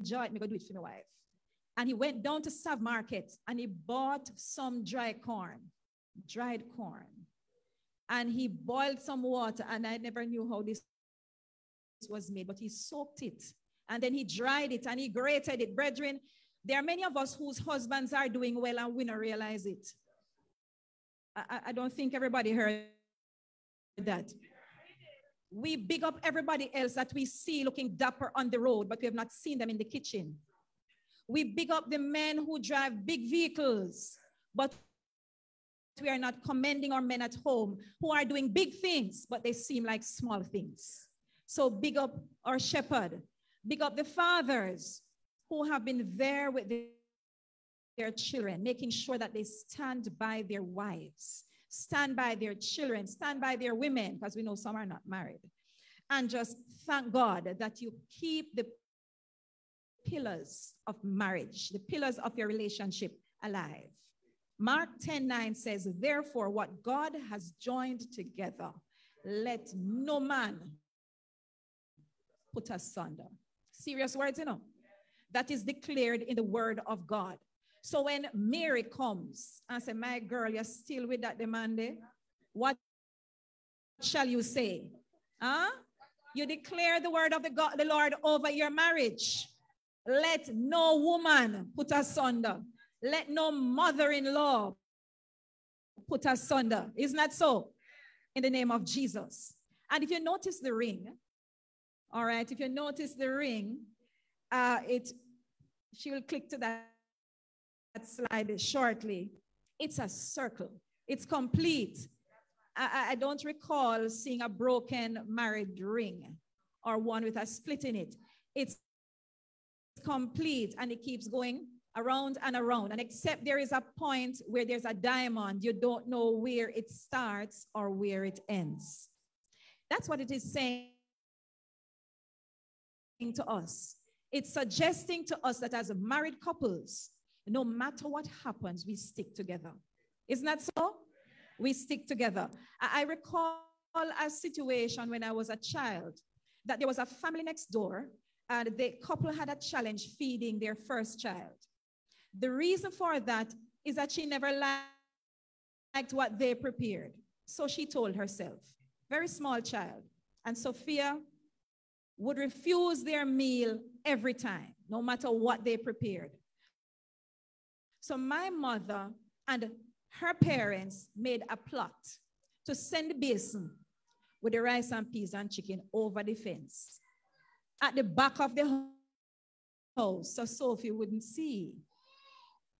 enjoy it, me go do it for my wife. And he went down to Sav Market and he bought some dry corn, dried corn. And he boiled some water, and I never knew how this was made, but he soaked it. And then he dried it and he grated it. Brethren, there are many of us whose husbands are doing well and we don't realize it. I, I don't think everybody heard that. We big up everybody else that we see looking dapper on the road, but we have not seen them in the kitchen. We big up the men who drive big vehicles, but we are not commending our men at home who are doing big things, but they seem like small things. So big up our shepherd, big up the fathers who have been there with their children, making sure that they stand by their wives, stand by their children, stand by their women, because we know some are not married. And just thank God that you keep the pillars of marriage, the pillars of your relationship alive. Mark 10 9 says, Therefore, what God has joined together, let no man put asunder. Serious words, you know that is declared in the word of God. So when Mary comes and say, My girl, you're still with that demand, eh? what shall you say? Huh? You declare the word of the God, the Lord over your marriage. Let no woman put asunder. Let no mother-in-law put asunder. Isn't that so? In the name of Jesus. And if you notice the ring, all right, if you notice the ring, uh, it she will click to that, that slide shortly. It's a circle. It's complete. I, I don't recall seeing a broken married ring or one with a split in it. It's complete and it keeps going around and around. And except there is a point where there's a diamond, you don't know where it starts or where it ends. That's what it is saying to us It's suggesting to us that as married couples, no matter what happens, we stick together. Isn't that so? We stick together. I, recall a situation when I was a child that there was a family next door and the couple had a challenge feeding their first child. The reason for that is that she never liked what they prepared. So she told herself, very small child. And Sophia would refuse their meal every time, no matter what they prepared. So my mother and her parents made a plot to send the basin with the rice and peas and chicken over the fence at the back of the house so Sophie wouldn't see.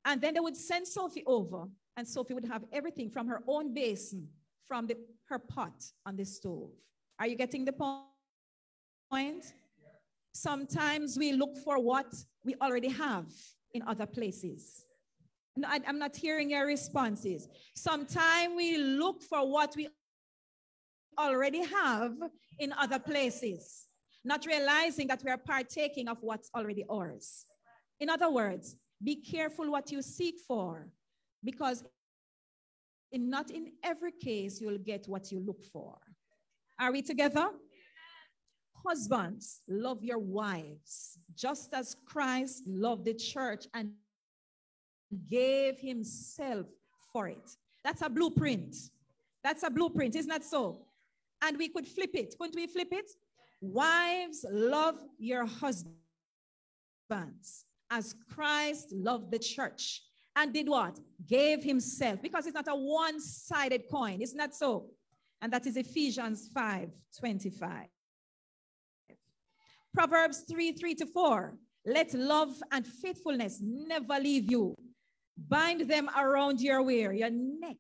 And then they would send Sophie over, and Sophie would have everything from her own basin, from the, her pot on the stove. Are you getting the point? Sometimes we look for what we already have in other places. No, I, I'm not hearing your responses. Sometimes we look for what we already have in other places, not realizing that we are partaking of what's already ours. In other words, be careful what you seek for, because in not in every case you'll get what you look for. Are we together? Husbands, love your wives, just as Christ loved the church and gave himself for it. That's a blueprint. That's a blueprint, isn't that so? And we could flip it. Couldn't we flip it? Wives, love your husbands as Christ loved the church and did what? Gave himself because it's not a one sided coin. Isn't that so? And that is Ephesians 5 25. Proverbs 3 3 to 4. Let love and faithfulness never leave you. Bind them around your wear, your neck.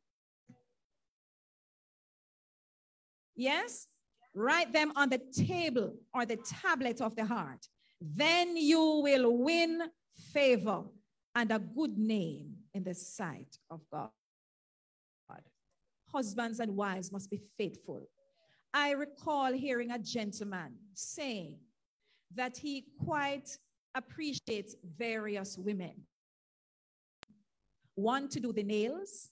Yes? Write them on the table or the tablet of the heart. Then you will win favor and a good name in the sight of God. Husbands and wives must be faithful. I recall hearing a gentleman saying that he quite appreciates various women. One to do the nails,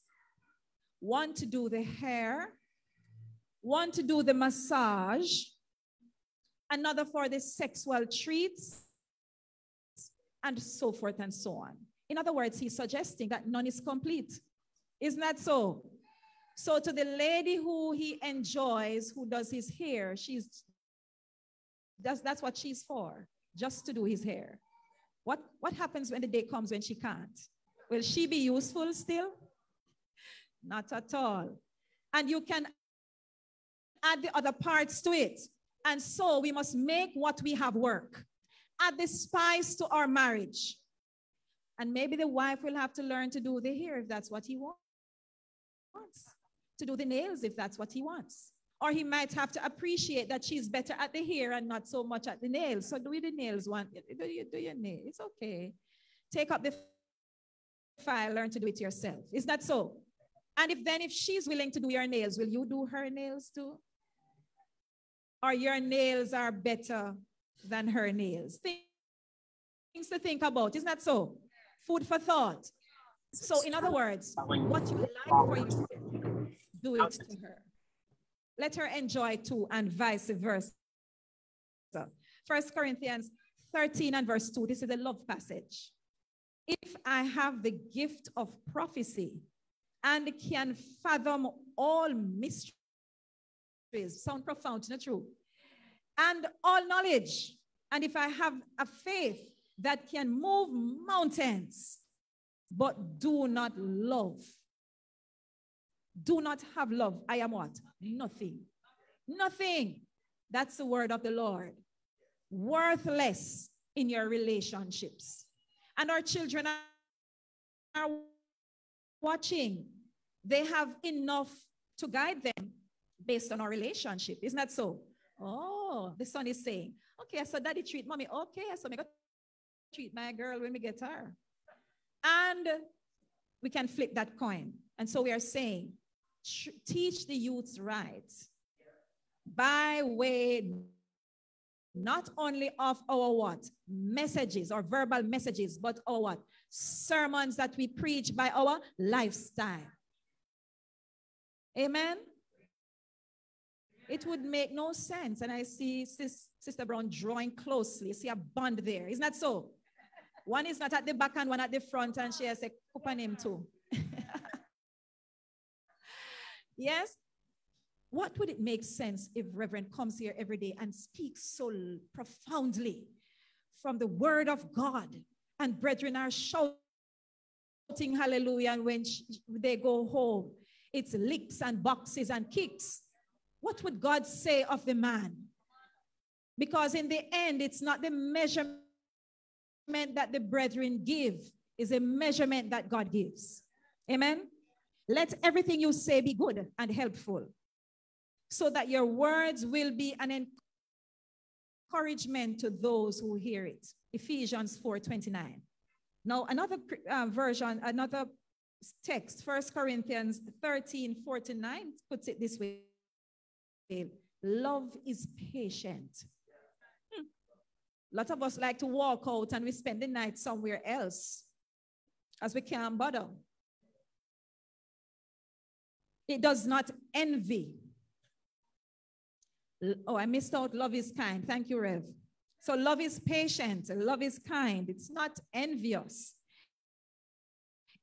one to do the hair, one to do the massage, another for the sexual treats, and so forth and so on. In other words, he's suggesting that none is complete. Isn't that so? So to the lady who he enjoys, who does his hair, she's that's, that's what she's for, just to do his hair. What, what happens when the day comes when she can't? Will she be useful still? Not at all. And you can add the other parts to it. And so we must make what we have work add the spice to our marriage. And maybe the wife will have to learn to do the hair if that's what he wants, to do the nails if that's what he wants. Or he might have to appreciate that she's better at the hair and not so much at the nails. So do the nails one, do you do your nails, It's okay. Take up the file, learn to do it yourself. Is that so? And if then if she's willing to do your nails, will you do her nails too? Or your nails are better than her nails. Things to think about, isn't that so? Food for thought. So, in other words, what you like for you, do it to her. Let her enjoy too, and vice versa. First Corinthians 13 and verse 2. This is a love passage. If I have the gift of prophecy and can fathom all mysteries, sound profound, not true? and all knowledge. And if I have a faith that can move mountains, but do not love, do not have love, I am what? Nothing. Nothing. That's the word of the Lord. Worthless in your relationships. And our children are watching. They have enough to guide them based on our relationship. Isn't that so? Oh, the son is saying, okay, so daddy treat mommy. Okay, so me go treat my girl when we get her. And we can flip that coin. And so we are saying, teach the youths right by way not only of our what? Messages or verbal messages, but our what? Sermons that we preach by our lifestyle. Amen. It would make no sense. And I see Sis, Sister Brown drawing closely. See a bond there. Isn't that so? One is not at the back and one at the front, and she has a coupon name too. <laughs> yes? What would it make sense if Reverend comes here every day and speaks so profoundly from the word of God? And brethren are shouting hallelujah and when they go home. It's licks and boxes and kicks. What would God say of the man? Because in the end it's not the measurement that the brethren give is a measurement that God gives. Amen let everything you say be good and helpful so that your words will be an encouragement to those who hear it. Ephesians 4:29. Now, another uh, version, another text, 1 Corinthians 13 49 puts it this way Love is patient. Hmm. A lot of us like to walk out and we spend the night somewhere else as we can't bother. It does not envy. Oh, I missed out. Love is kind. Thank you, Rev. So love is patient. Love is kind. It's not envious.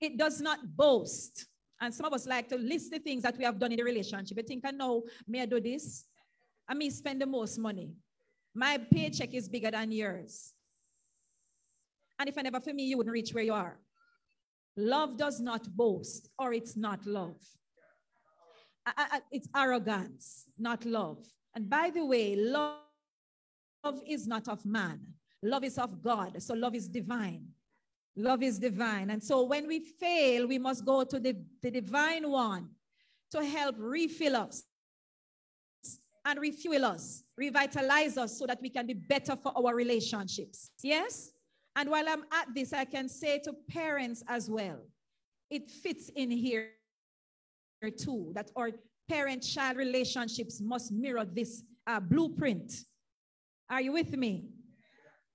It does not boast. And some of us like to list the things that we have done in the relationship. You think I know, may I do this? I may spend the most money. My paycheck is bigger than yours. And if I never for me, you wouldn't reach where you are. Love does not boast, or it's not love. It's arrogance, not love. And by the way, love, love is not of man, love is of God. So love is divine. Love is divine. And so when we fail, we must go to the, the divine one to help refill us and refuel us, revitalize us so that we can be better for our relationships. Yes? And while I'm at this, I can say to parents as well, it fits in here too that our parent child relationships must mirror this uh, blueprint. Are you with me?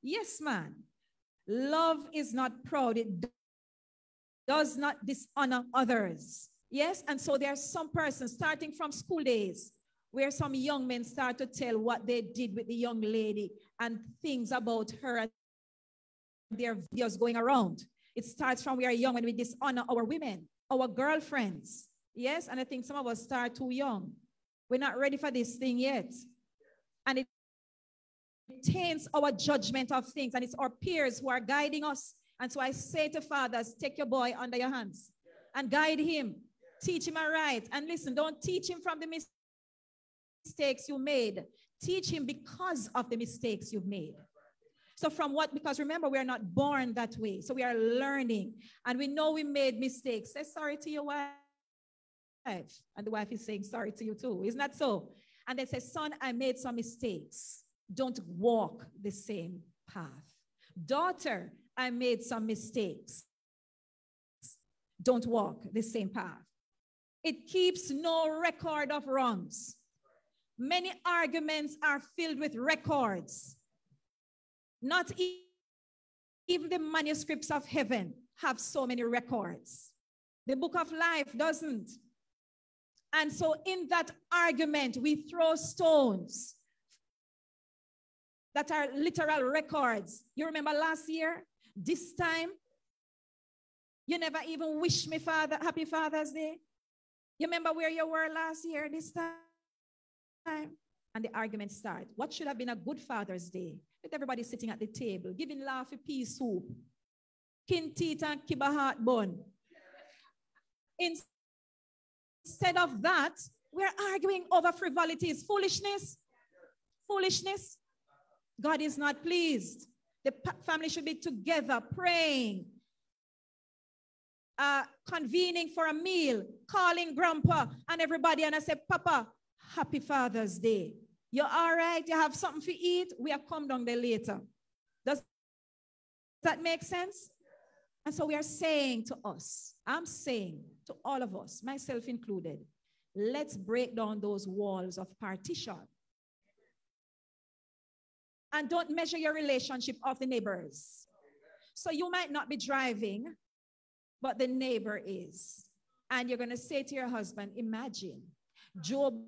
Yes, man. Love is not proud, it does not dishonor others. Yes, and so there are some persons starting from school days where some young men start to tell what they did with the young lady and things about her their videos going around. It starts from we are young when we dishonor our women, our girlfriends, Yes, and I think some of us start too young. We're not ready for this thing yet. And it taints our judgment of things, and it's our peers who are guiding us. And so I say to fathers, take your boy under your hands and guide him, teach him aright. And listen, don't teach him from the mistakes you made, teach him because of the mistakes you've made. So, from what, because remember, we are not born that way. So, we are learning and we know we made mistakes. Say sorry to your wife. And the wife is saying sorry to you too. Isn't that so? And they say, Son, I made some mistakes. Don't walk the same path. Daughter, I made some mistakes. Don't walk the same path. It keeps no record of wrongs. Many arguments are filled with records. Not even the manuscripts of heaven have so many records. The book of life doesn't. And so, in that argument, we throw stones that are literal records. You remember last year, this time, you never even wish me Father, Happy Father's Day. You remember where you were last year, this time? And the argument starts. What should have been a good Father's Day? With everybody sitting at the table, giving laughy pea soup, kin teeth and kiba heart bun. Instead of that, we're arguing over frivolities, foolishness. Foolishness. God is not pleased. The family should be together, praying, uh, convening for a meal, calling grandpa and everybody. And I said, Papa, happy Father's Day. You're all right? You have something to eat? We are come down there later. Does that make sense? And so we are saying to us, I'm saying to all of us, myself included, let's break down those walls of partition. And don't measure your relationship of the neighbors. So you might not be driving, but the neighbor is. And you're going to say to your husband, imagine Joe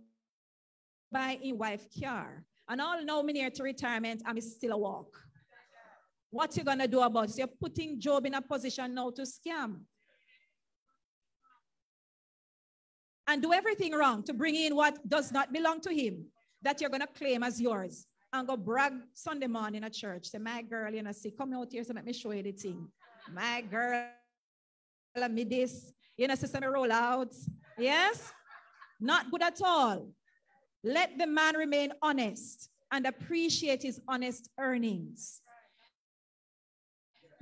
buy a wife car. And all now me near to retirement, I'm still a walk. What you gonna do about it? You're putting Job in a position now to scam. And do everything wrong to bring in what does not belong to him that you're gonna claim as yours. And go brag Sunday morning at church. Say, my girl, you know, see, come out here so let me show you the thing. My girl, let me this. You know, sister, roll out. Yes? Not good at all. Let the man remain honest and appreciate his honest earnings.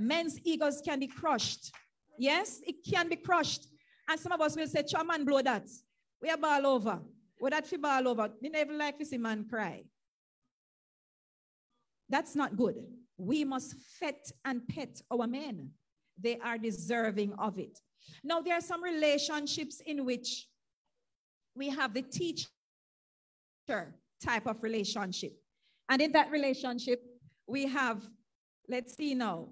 Men's egos can be crushed. Yes, it can be crushed. And some of us will say, man blow that. We are ball over. Would that feel ball over? We never like to see man cry. That's not good. We must fet and pet our men. They are deserving of it. Now, there are some relationships in which we have the teacher type of relationship. And in that relationship, we have, let's see now,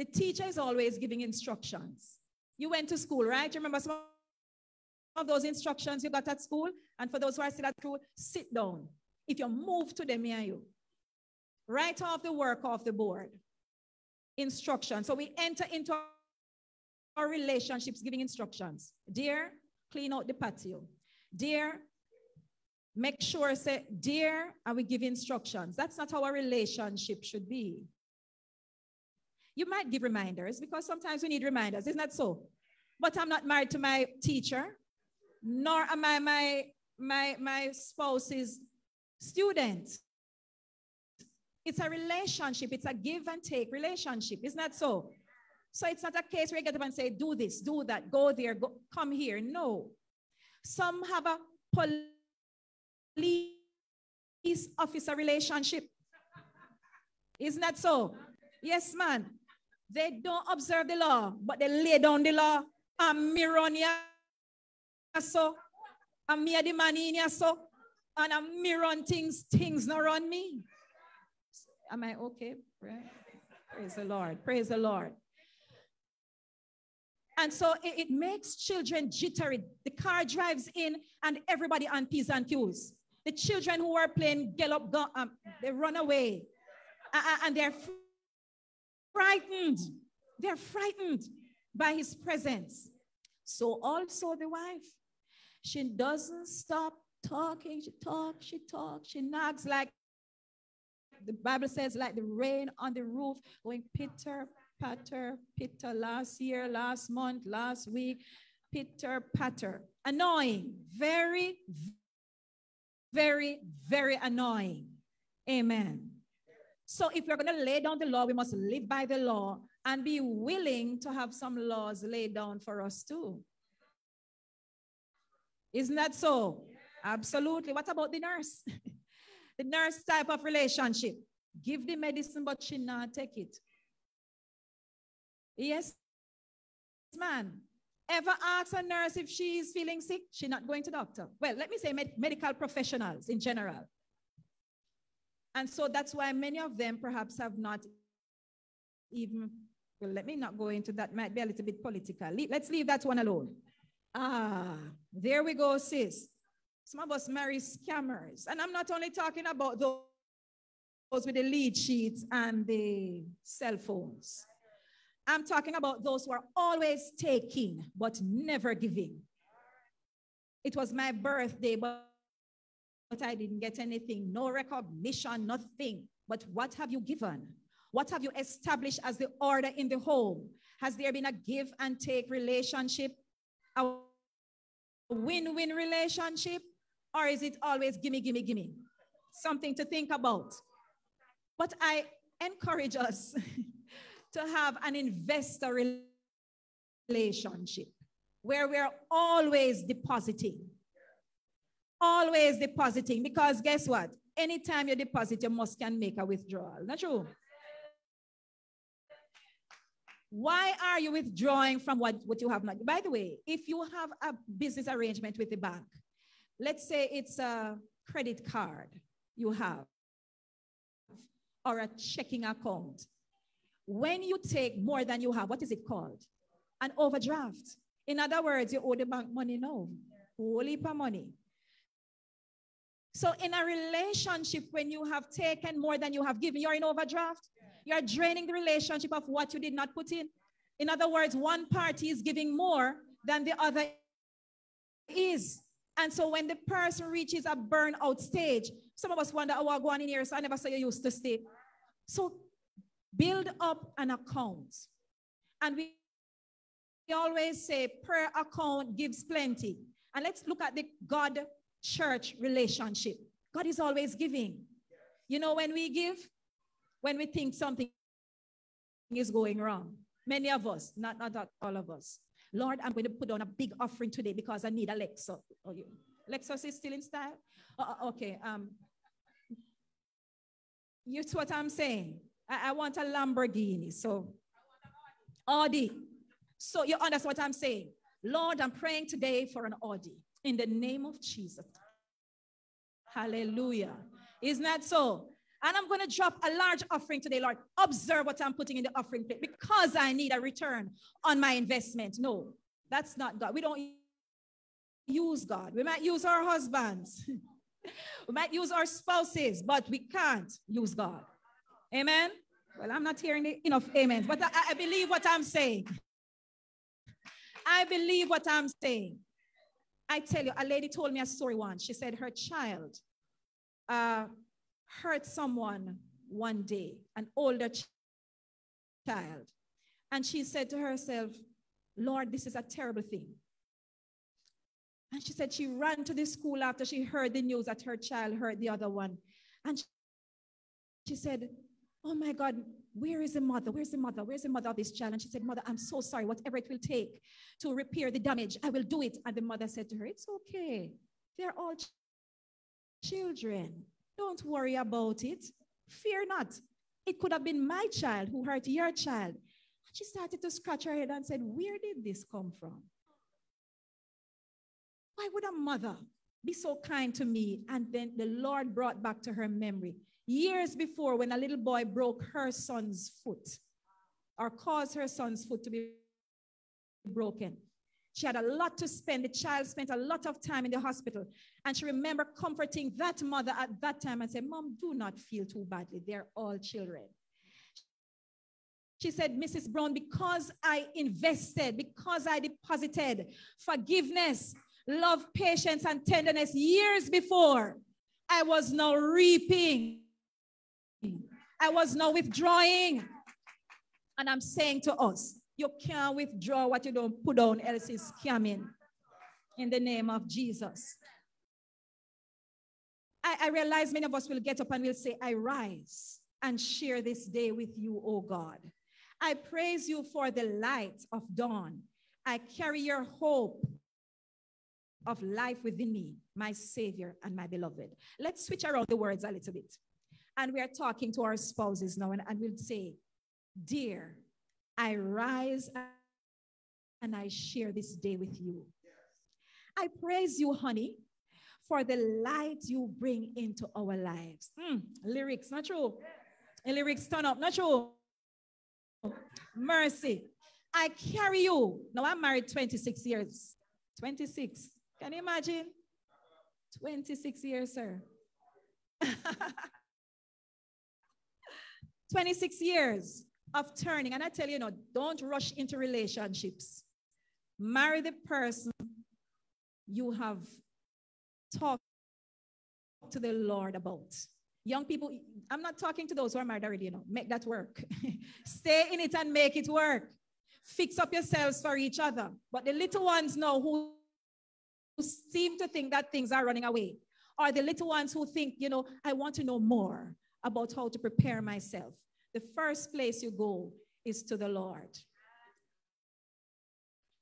the teacher is always giving instructions. You went to school, right? You remember some of those instructions you got at school? And for those who are still at school, sit down. If you move to them, here you. Write off the work off the board. Instructions. So we enter into our relationships giving instructions. Dear, clean out the patio. Dear, make sure say dear and we give instructions that's not how a relationship should be you might give reminders because sometimes we need reminders isn't that so but i'm not married to my teacher nor am i my my my spouse's student it's a relationship it's a give and take relationship isn't that so so it's not a case where you get up and say do this do that go there go come here no some have a police officer relationship. Isn't that so? Yes, man. They don't observe the law, but they lay down the law. Run ya so. And me the money in so. And I'm me run things, things not run me. Am I okay? Right? Praise the Lord. Praise the Lord. And so it, it, makes children jittery. The car drives in and everybody on P's and Q's. The children who are playing gallop, um, they run away. Uh, and they're frightened. They're frightened by his presence. So also the wife, she doesn't stop talking. She talks, she talks, she nags like the Bible says, like the rain on the roof, going pitter, patter, pitter last year, last month, last week, pitter, patter. Annoying, very, very, very annoying. Amen. So if we're going to lay down the law, we must live by the law and be willing to have some laws laid down for us too. Isn't that so? Absolutely. What about the nurse? <laughs> the nurse type of relationship. Give the medicine, but she not take it. Yes, man. Ever ask a nurse if she is feeling sick? She's not going to doctor. Well, let me say med medical professionals in general. And so that's why many of them perhaps have not even, well, let me not go into that, might be a little bit political. Let's leave that one alone. Ah, there we go, sis. Some of us marry scammers. And I'm not only talking about those with the lead sheets and the cell phones. I'm talking about those who are always taking but never giving. It was my birthday, but, but I didn't get anything, no recognition, nothing. But what have you given? What have you established as the order in the home? Has there been a give and take relationship, a win win relationship, or is it always gimme, gimme, gimme? Something to think about. But I encourage us <laughs> to have an investor relationship where we're always depositing. Always depositing because guess what? Anytime you deposit, you must can make a withdrawal. Not true? Why are you withdrawing from what, what you have not? By the way, if you have a business arrangement with the bank, let's say it's a credit card you have, or a checking account. When you take more than you have, what is it called? An overdraft. In other words, you owe the bank money now, whole heap money. So, in a relationship, when you have taken more than you have given, you're in overdraft. You're draining the relationship of what you did not put in. In other words, one party is giving more than the other is. And so when the person reaches a burnout stage, some of us wonder, oh, I'm going in here, so I never saw you used to stay. So build up an account. And we always say prayer account gives plenty. And let's look at the God church relationship. God is always giving. You know, when we give, when we think something is going wrong, many of us, not, not all of us, Lord, I'm going to put on a big offering today because I need a Lexus. Oh, you, Lexus is still in style? Uh, okay. Um, you see what I'm saying? I, I want a Lamborghini. So, Audi. So, you understand what I'm saying? Lord, I'm praying today for an Audi in the name of Jesus. Hallelujah. Isn't that so? And I'm going to drop a large offering today, Lord. Observe what I'm putting in the offering plate because I need a return on my investment. No, that's not God. We don't use God. We might use our husbands, <laughs> we might use our spouses, but we can't use God. Amen. Well, I'm not hearing enough amens, but I, I believe what I'm saying. I believe what I'm saying. I tell you, a lady told me a story once. She said her child uh, hurt someone one day, an older ch- child. And she said to herself, Lord, this is a terrible thing. And she said she ran to the school after she heard the news that her child hurt the other one. And she, she said, Oh my God, where is the mother? Where's the mother? Where's the mother of this child? And she said, Mother, I'm so sorry. Whatever it will take to repair the damage, I will do it. And the mother said to her, It's okay. They're all ch- children. Don't worry about it. Fear not. It could have been my child who hurt your child. And she started to scratch her head and said, Where did this come from? Why would a mother be so kind to me? And then the Lord brought back to her memory years before when a little boy broke her son's foot or caused her son's foot to be broken. She had a lot to spend. The child spent a lot of time in the hospital. And she remembered comforting that mother at that time and said, Mom, do not feel too badly. They're all children. She said, Mrs. Brown, because I invested, because I deposited forgiveness, love, patience, and tenderness years before, I was now reaping. I was now withdrawing. And I'm saying to us, you can't withdraw what you don't put on, else it's scamming. In the name of Jesus. I, I realize many of us will get up and will say, I rise and share this day with you, O God. I praise you for the light of dawn. I carry your hope of life within me, my Savior and my beloved. Let's switch around the words a little bit. And we are talking to our spouses now, and, and we'll say, Dear, I rise and I share this day with you. I praise you, honey, for the light you bring into our lives. Mm, lyrics, not true. Lyrics turn up, not true. Mercy. I carry you. Now I'm married 26 years. 26. Can you imagine? 26 years, sir. <laughs> 26 years of turning. And I tell you, you know, don't rush into relationships. Marry the person you have talked to the Lord about. Young people, I'm not talking to those who are married already, you know, make that work. <laughs> Stay in it and make it work. Fix up yourselves for each other. But the little ones know who seem to think that things are running away, are the little ones who think, you know, I want to know more about how to prepare myself the first place you go is to the Lord.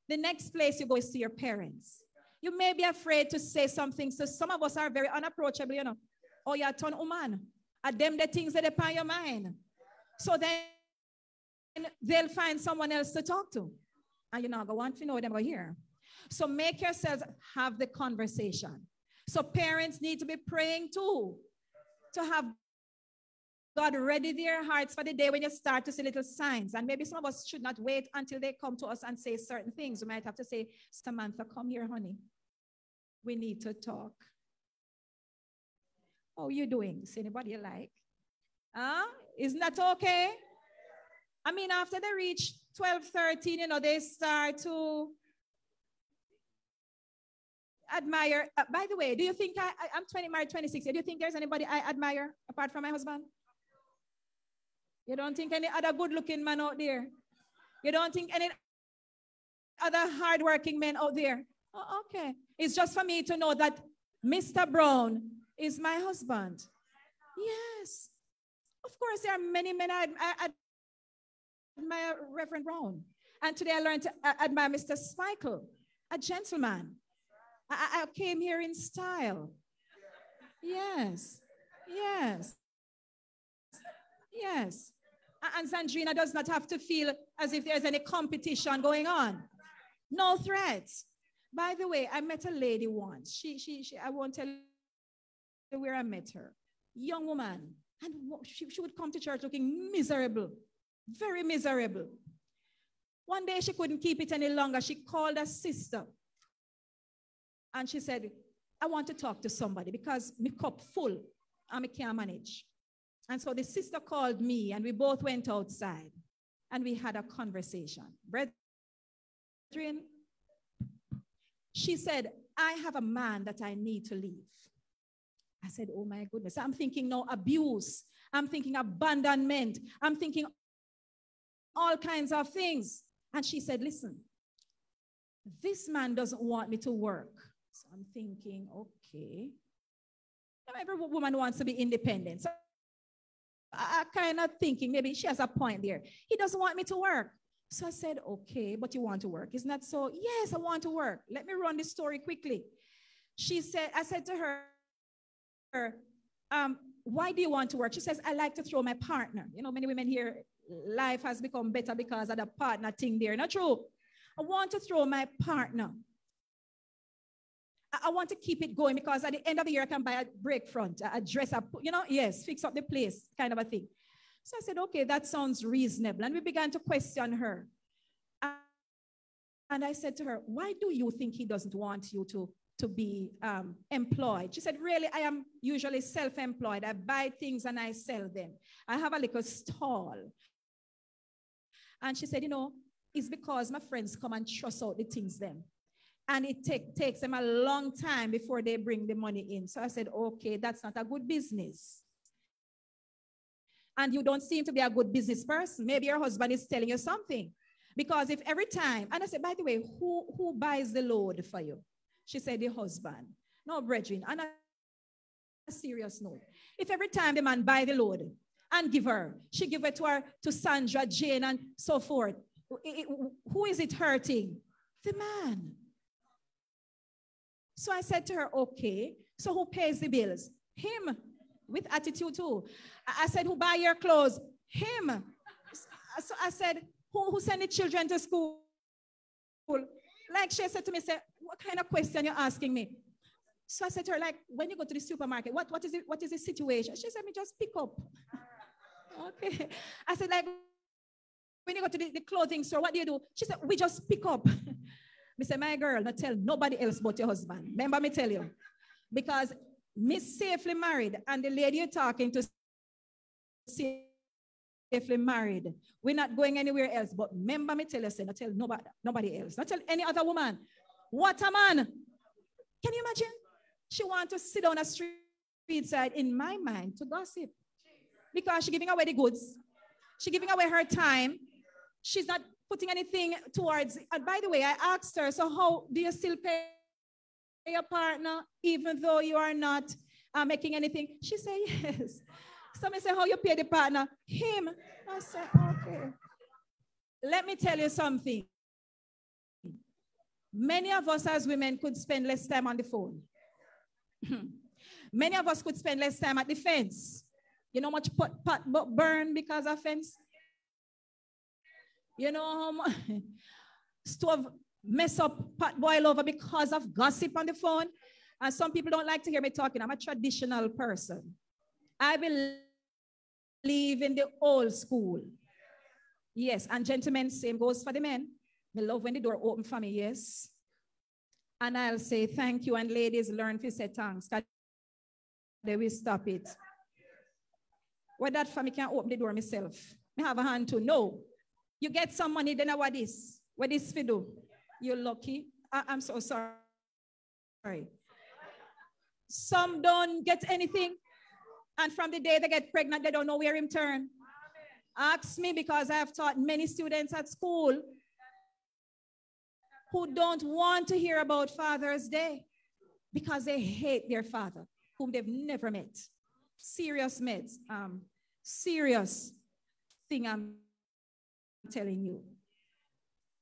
The next place you go is to your parents. You may be afraid to say something. So some of us are very unapproachable, you know. Oh, you're a ton woman. Are them the things that upon your mind? So then they'll find someone else to talk to. And you're not going to want to know them over here. So make yourselves have the conversation. So parents need to be praying too, to have God ready their hearts for the day when you start to see little signs. And maybe some of us should not wait until they come to us and say certain things. We might have to say, Samantha, come here, honey. We need to talk. How you doing? Is anybody you like? Huh? Isn't that okay? I mean, after they reach 12, 13, you know, they start to admire. Uh, by the way, do you think I, I, am 20, married 26. Do you think there's anybody I admire apart from my husband? You don't think any other good looking man out there? You don't think any other hardworking men out there? Oh, okay. It's just for me to know that Mr. Brown is my husband. Yes. Of course, there are many men I, I, admire Reverend Brown. And today I learned to uh, admire Mr. Spikel, a gentleman. I, I came here in style. Yes. Yes. Yes. And Sandrina does not have to feel as if there's any competition going on. No threats. By the way, I met a lady once. She, she, she I won't tell you where I met her. Young woman. And she, she would come to church looking miserable, very miserable. One day she couldn't keep it any longer. She called a sister and she said, I want to talk to somebody because my cup full and I can't manage. And so the sister called me and we both went outside and we had a conversation. Brethren, she said, I have a man that I need to leave. I said, Oh my goodness. I'm thinking no abuse. I'm thinking abandonment. I'm thinking all kinds of things. And she said, Listen, this man doesn't want me to work. So I'm thinking, okay. Every woman wants to be independent. So I, kind of thinking maybe she has a point there. He doesn't want me to work. So I said, okay, but you want to work. Isn't that so? Yes, I want to work. Let me run this story quickly. She said, I said to her, um, why do you want to work? She says, I like to throw my partner. You know, many women here, life has become better because of the partner thing there. Not true. I want to throw my partner. I, want to keep it going because at the end of the year, I can buy a break front, a dress up, you know, yes, fix up the place, kind of a thing. So I said, okay, that sounds reasonable. And we began to question her. And I said to her, why do you think he doesn't want you to, to be um, employed? She said, really, I am usually self-employed. I buy things and I sell them. I have a little stall. And she said, you know, it's because my friends come and trust out the things them and it take, takes them a long time before they bring the money in. So I said, okay, that's not a good business. And you don't seem to be a good business person. Maybe your husband is telling you something. Because if every time, and I said, by the way, who, who buys the load for you? She said, the husband. No, brethren, on a serious note. If every time the man buy the load and give her, she give it to her, to Sandra, Jane, and so forth, it, it, who is it hurting? The man. So I said to her, okay, so who pays the bills? Him, with attitude too. I said, who buy your clothes? Him. So I said, who, who send the children to school? Like she said to me, say, what kind of question you're asking me? So I said to her, like, when you go to the supermarket, what, what is it? What is the situation? She said, me just pick up. okay. I said, like, when you go to the, the clothing store, what do you do? She said, we just pick up. Me say, my girl, not tell nobody else but your husband. Remember me tell you. Because Miss safely married and the lady you're talking to safely married. We're not going anywhere else. But remember me tell you, say, not tell nobody, nobody else. Not tell any other woman. What a man. Can you imagine? She want to sit on a street side in my mind to gossip. Because she's giving away the goods. She's giving away her time. She's not putting anything towards. And by the way, I asked her, so how do you still pay your partner even though you are not uh, making anything? She said, yes. Somebody said, how you pay the partner? Him. I said, okay. Let me tell you something. Many of us as women could spend less time on the phone. <laughs> Many of us could spend less time at the fence. You know much pot, pot burn because of fence? You know how much <laughs> stove mess up, pot boil over because of gossip on the phone. And some people don't like to hear me talking. I'm a traditional person. I believe in the old school. Yes, and gentlemen, same goes for the men. Me love when the door open for me, yes. And I'll say thank you, and ladies learn to say thanks. They will stop it. What that for me can't open the door myself. Me have a hand to no. You get some money, then what this? What this for do? You're lucky. I, I'm so sorry. Some don't get anything. And from the day they get pregnant, they don't know where him turn. Ask me because I have taught many students at school who don't want to hear about Father's Day because they hate their father, whom they've never met. Serious meds, um, serious thing I'm telling you.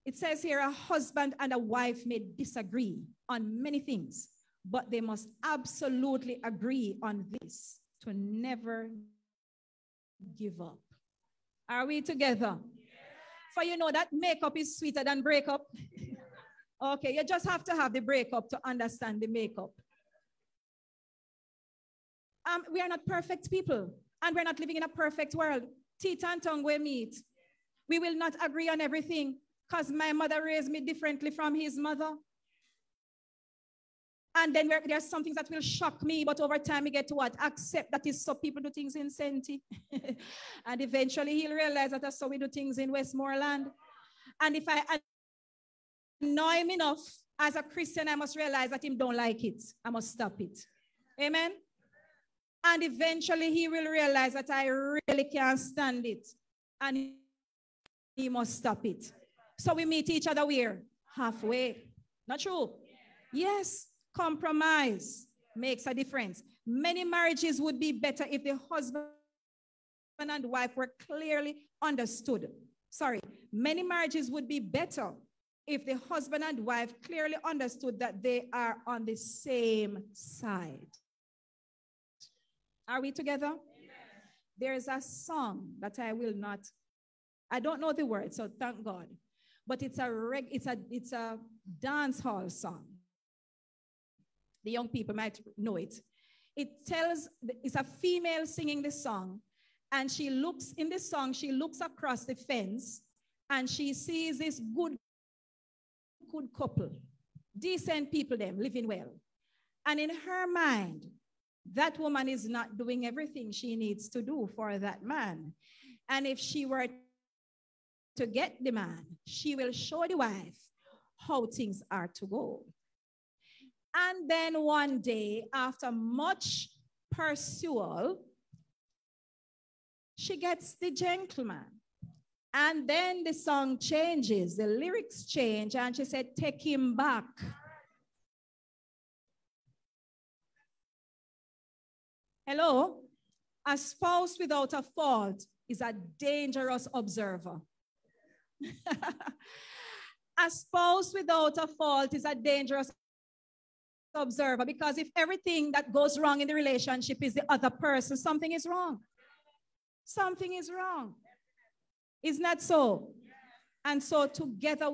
It says here a husband and a wife may disagree on many things, but they must absolutely agree on this to never give up. Are we together? For you know that makeup is sweeter than breakup. <laughs> okay, you just have to have the breakup to understand the makeup. Um, we are not perfect people, and we're not living in a perfect world. Teeth and tongue meet. We will not agree on everything because my mother raised me differently from his mother. And then there's some things that will shock me, but over time we get to what? Accept that is so people do things in Senti. <laughs> and eventually he'll realize that that's how we do things in Westmoreland. And if I annoy him enough as a Christian, I must realize that him don't like it. I must stop it. Amen. And eventually he will realize that I really can't stand it. And he must stop it. So we meet each other where? Halfway. Not true? Yes. Compromise makes a difference. Many marriages would be better if the husband and wife were clearly understood. Sorry, many marriages would be better if the husband and wife clearly understood that they are on the same side. Are we together? There is a song that I will not, I don't know the words, so thank God. But it's a reg, it's a it's a dance hall song the young people might know it. It tells, it's a female singing the song, and she looks in the song, she looks across the fence, and she sees this good, good couple, decent people, them living well. And in her mind, that woman is not doing everything she needs to do for that man. And if she were to get the man, she will show the wife how things are to go. And then one day, after much pursuit, she gets the gentleman. And then the song changes, the lyrics change, and she said, Take him back. Hello? A spouse without a fault is a dangerous observer. <laughs> a spouse without a fault is a dangerous observer because if everything that goes wrong in the relationship is the other person, something is wrong. Something is wrong. Is not so? And so together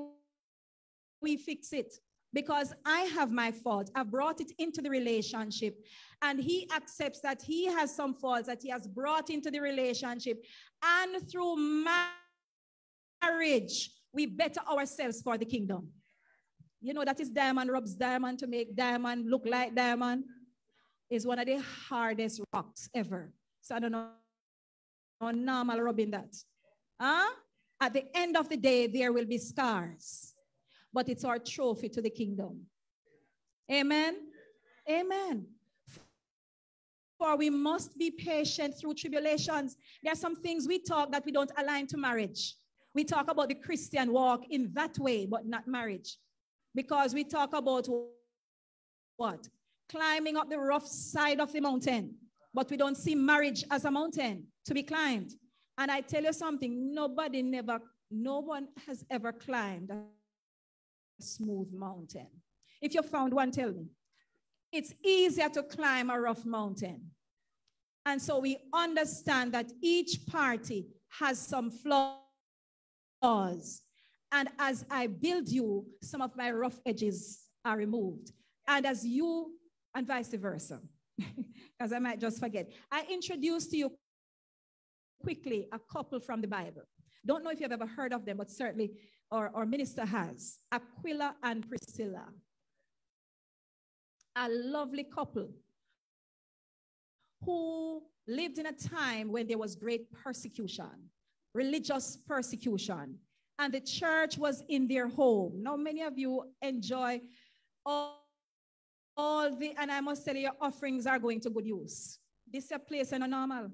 we fix it because I have my fault. I brought it into the relationship. And he accepts that he has some faults that he has brought into the relationship. And through marriage, we better ourselves for the kingdom. You know that is diamond rubs diamond to make diamond look like diamond. Is one of the hardest rocks ever. So I don't know no normal rubbing that. Huh? At the end of the day, there will be scars, but it's our trophy to the kingdom. Amen. Amen. For we must be patient through tribulations. There are some things we talk that we don't align to marriage. We talk about the Christian walk in that way, but not marriage because we talk about what? Climbing up the rough side of the mountain, but we don't see marriage as a mountain to be climbed. And I tell you something, nobody never, no one has ever climbed a smooth mountain. If you found one, tell me. It's easier to climb a rough mountain. And so we understand that each party has some flaws and as I build you, some of my rough edges are removed. And as you, and vice versa, <laughs> because I might just forget. I introduce to you quickly a couple from the Bible. Don't know if you've ever heard of them, but certainly our, our minister has Aquila and Priscilla. A lovely couple who lived in a time when there was great persecution, religious persecution, and the church was in their home. Now, many of you enjoy all, all the, and I must you, your offerings are going to good use. This is a place and a normal.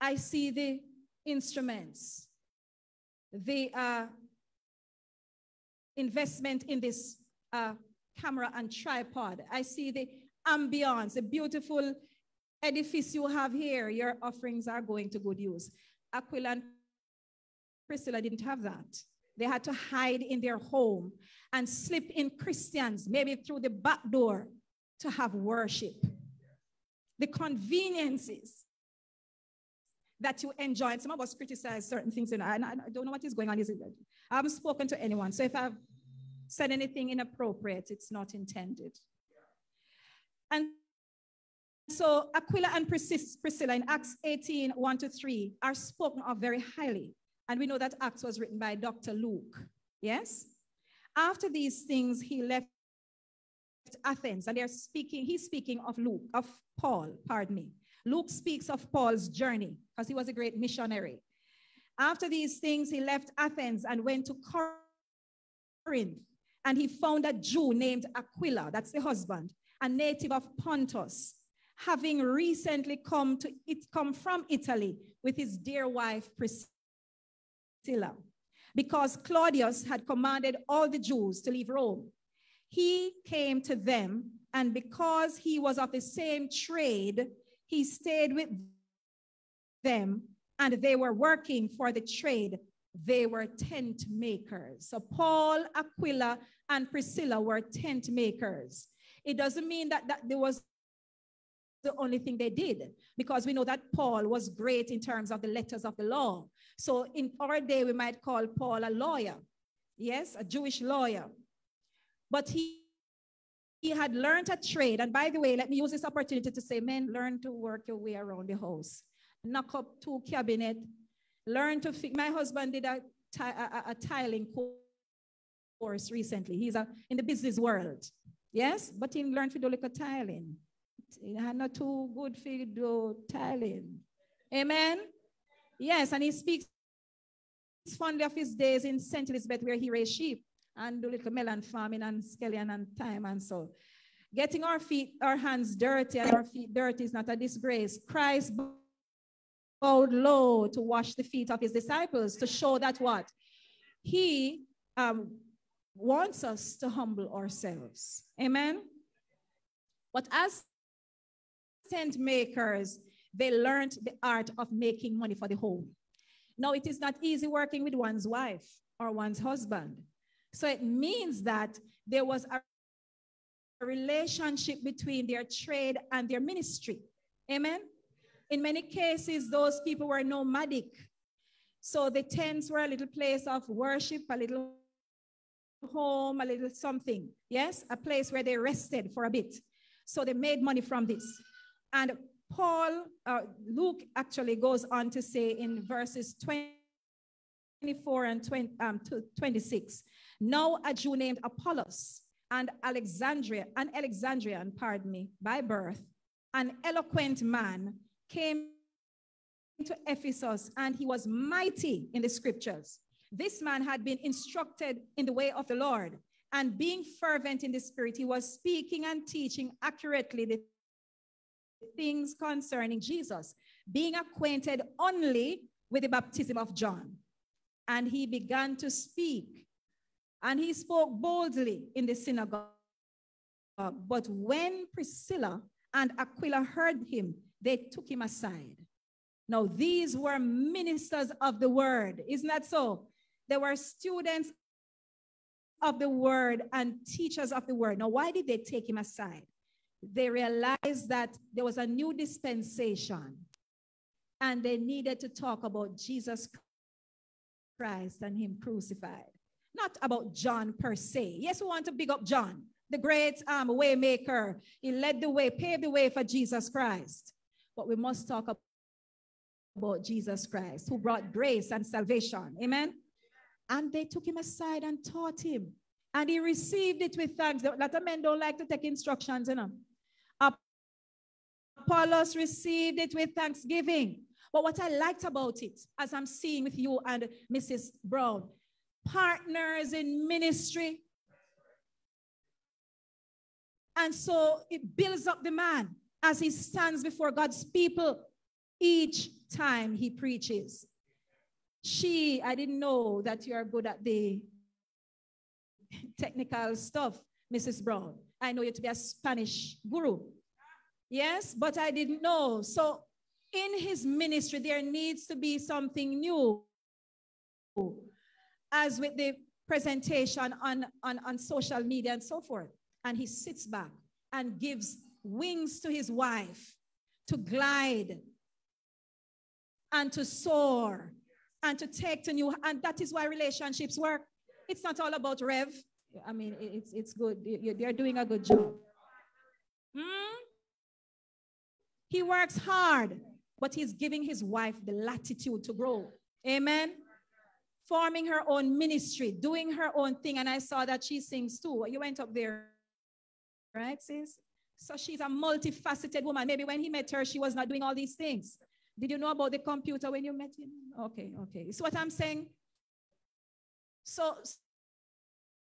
I see the instruments, the uh, investment in this uh, camera and tripod. I see the ambience, the beautiful edifice you have here. Your offerings are going to good use. Aquila and Priscilla didn't have that. They had to hide in their home and slip in Christians, maybe through the back door, to have worship. The conveniences that you enjoy. And some of us criticize certain things, and I, I don't know what is going on. Is it? I haven't spoken to anyone. So if I've said anything inappropriate, it's not intended. And so Aquila and Priscilla in Acts 18, 1 to 3 are spoken of very highly. And we know that Acts was written by Dr. Luke. Yes? After these things, he left Athens, and they're speaking, he's speaking of Luke, of Paul, pardon me. Luke speaks of Paul's journey because he was a great missionary. After these things, he left Athens and went to Corinth, and he found a Jew named Aquila, that's the husband, a native of Pontus, having recently come to it come from Italy with his dear wife Priscilla, because Claudius had commanded all the Jews to leave Rome. He came to them, and because he was of the same trade, he stayed with them, and they were working for the trade. They were tent makers. So Paul, Aquila, and Priscilla were tent makers. It doesn't mean that, that there was the only thing they did because we know that Paul was great in terms of the letters of the law. So in our day, we might call Paul a lawyer. Yes, a Jewish lawyer. But he, he had learned a trade. And by the way, let me use this opportunity to say, men, learn to work your way around the house. Knock up two cabinet. Learn to fix. My husband did a, a, tiling course recently. He's a, in the business world. Yes, but he learned to do like a tiling. He had not too good for do tiling. Amen. Yes, and he speaks fondly of his days in St. Elizabeth where he raised sheep and do little melon farming and scallion and thyme and so. Getting our feet, our hands dirty and our feet dirty is not a disgrace. Christ bowed low to wash the feet of his disciples to show that what? He um, wants us to humble ourselves. Amen? But as tent makers, they learned the art of making money for the home. Now, it is not easy working with one's wife or one's husband. So it means that there was a relationship between their trade and their ministry. Amen. In many cases, those people were nomadic. So the tents were a little place of worship, a little home, a little something. Yes, a place where they rested for a bit. So they made money from this. And Paul, uh, Luke actually goes on to say in verses 24 and 20, um, 26, now a Jew named Apollos and Alexandria, an Alexandrian, pardon me, by birth, an eloquent man, came to Ephesus and he was mighty in the scriptures. This man had been instructed in the way of the Lord, and being fervent in the spirit, he was speaking and teaching accurately the things concerning Jesus, being acquainted only with the baptism of John. And he began to speak, and he spoke boldly in the synagogue. But when Priscilla and Aquila heard him, they took him aside. Now, these were ministers of the word. Isn't that so? They were students of the word and teachers of the word. Now, why did they take him aside? They realized that there was a new dispensation and they needed to talk about Jesus Christ and him crucified, not about John per se. Yes, we want to big up John, the great um, waymaker. He led the way, paved the way for Jesus Christ. But we must talk about Jesus Christ, who brought grace and salvation. Amen. And they took him aside and taught him. And he received it with thanks. A lot of men don't like to take instructions, you know. Apollos received it with thanksgiving. But what I liked about it, as I'm seeing with you and Mrs. Brown, partners in ministry. And so it builds up the man as he stands before God's people each time he preaches. She, I didn't know that you are good at the technical stuff, Mrs. Brown. I know you to be a Spanish guru. Yes, but I didn't know. So in his ministry, there needs to be something new. As with the presentation on, on, on social media and so forth. And he sits back and gives wings to his wife to glide and to soar and to take to new and that is why relationships work it's not all about rev i mean it's it's good they're doing a good job hmm? He works hard but he's giving his wife the latitude to grow amen forming her own ministry doing her own thing and i saw that she sings too you went up there right sis so she's a multifaceted woman maybe when he met her she was not doing all these things did you know about the computer when you met him? Okay, okay. So what I'm saying? So,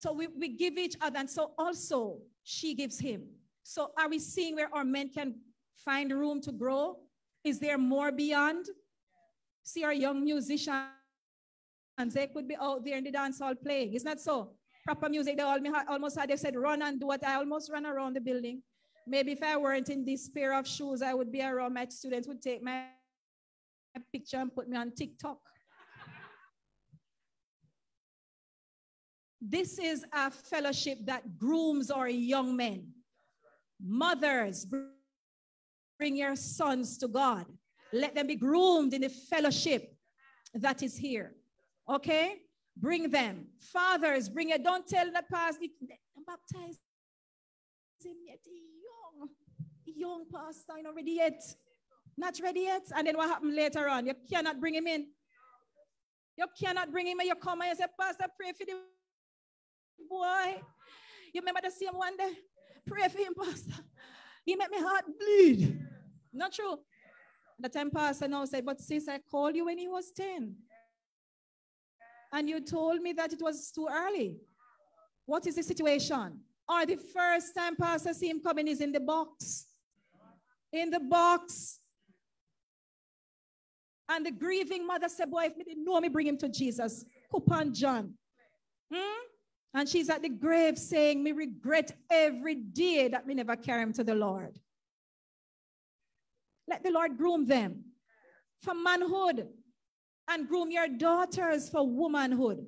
so we, we give each other, and so also she gives him. So are we seeing where our men can find room to grow? Is there more beyond? See our young musicians, they could be out there in the dance hall playing. Isn't that so? Proper music, they almost had, they said, run and do what I almost run around the building. Maybe if I weren't in this pair of shoes, I would be around my students would take my picture and put me on TikTok. This is a fellowship that grooms our young men. Mothers, bring your sons to God. Let them be groomed in the fellowship that is here. Okay? Bring them. Fathers, bring it. Don't tell the pastor, baptize him yet. Young, young pastor, not ready yet. Not ready yet. And then what happened later on? You cannot bring him in. You cannot bring him in. You come and you say, Pastor, pray for the boy. You remember the same one day? Pray for him, Pastor. He made my heart bleed. Not true. The time Pastor now said, But sis, I called you when he was 10. And you told me that it was too early. What is the situation? Or the first time Pastor see him coming is in the box. In the box. And the grieving mother said, Boy, if me didn't know me, bring him to Jesus. Coupon John. Hmm? And she's at the grave saying, Me regret every day that me never carry him to the Lord. Let the Lord groom them for manhood and groom your daughters for womanhood.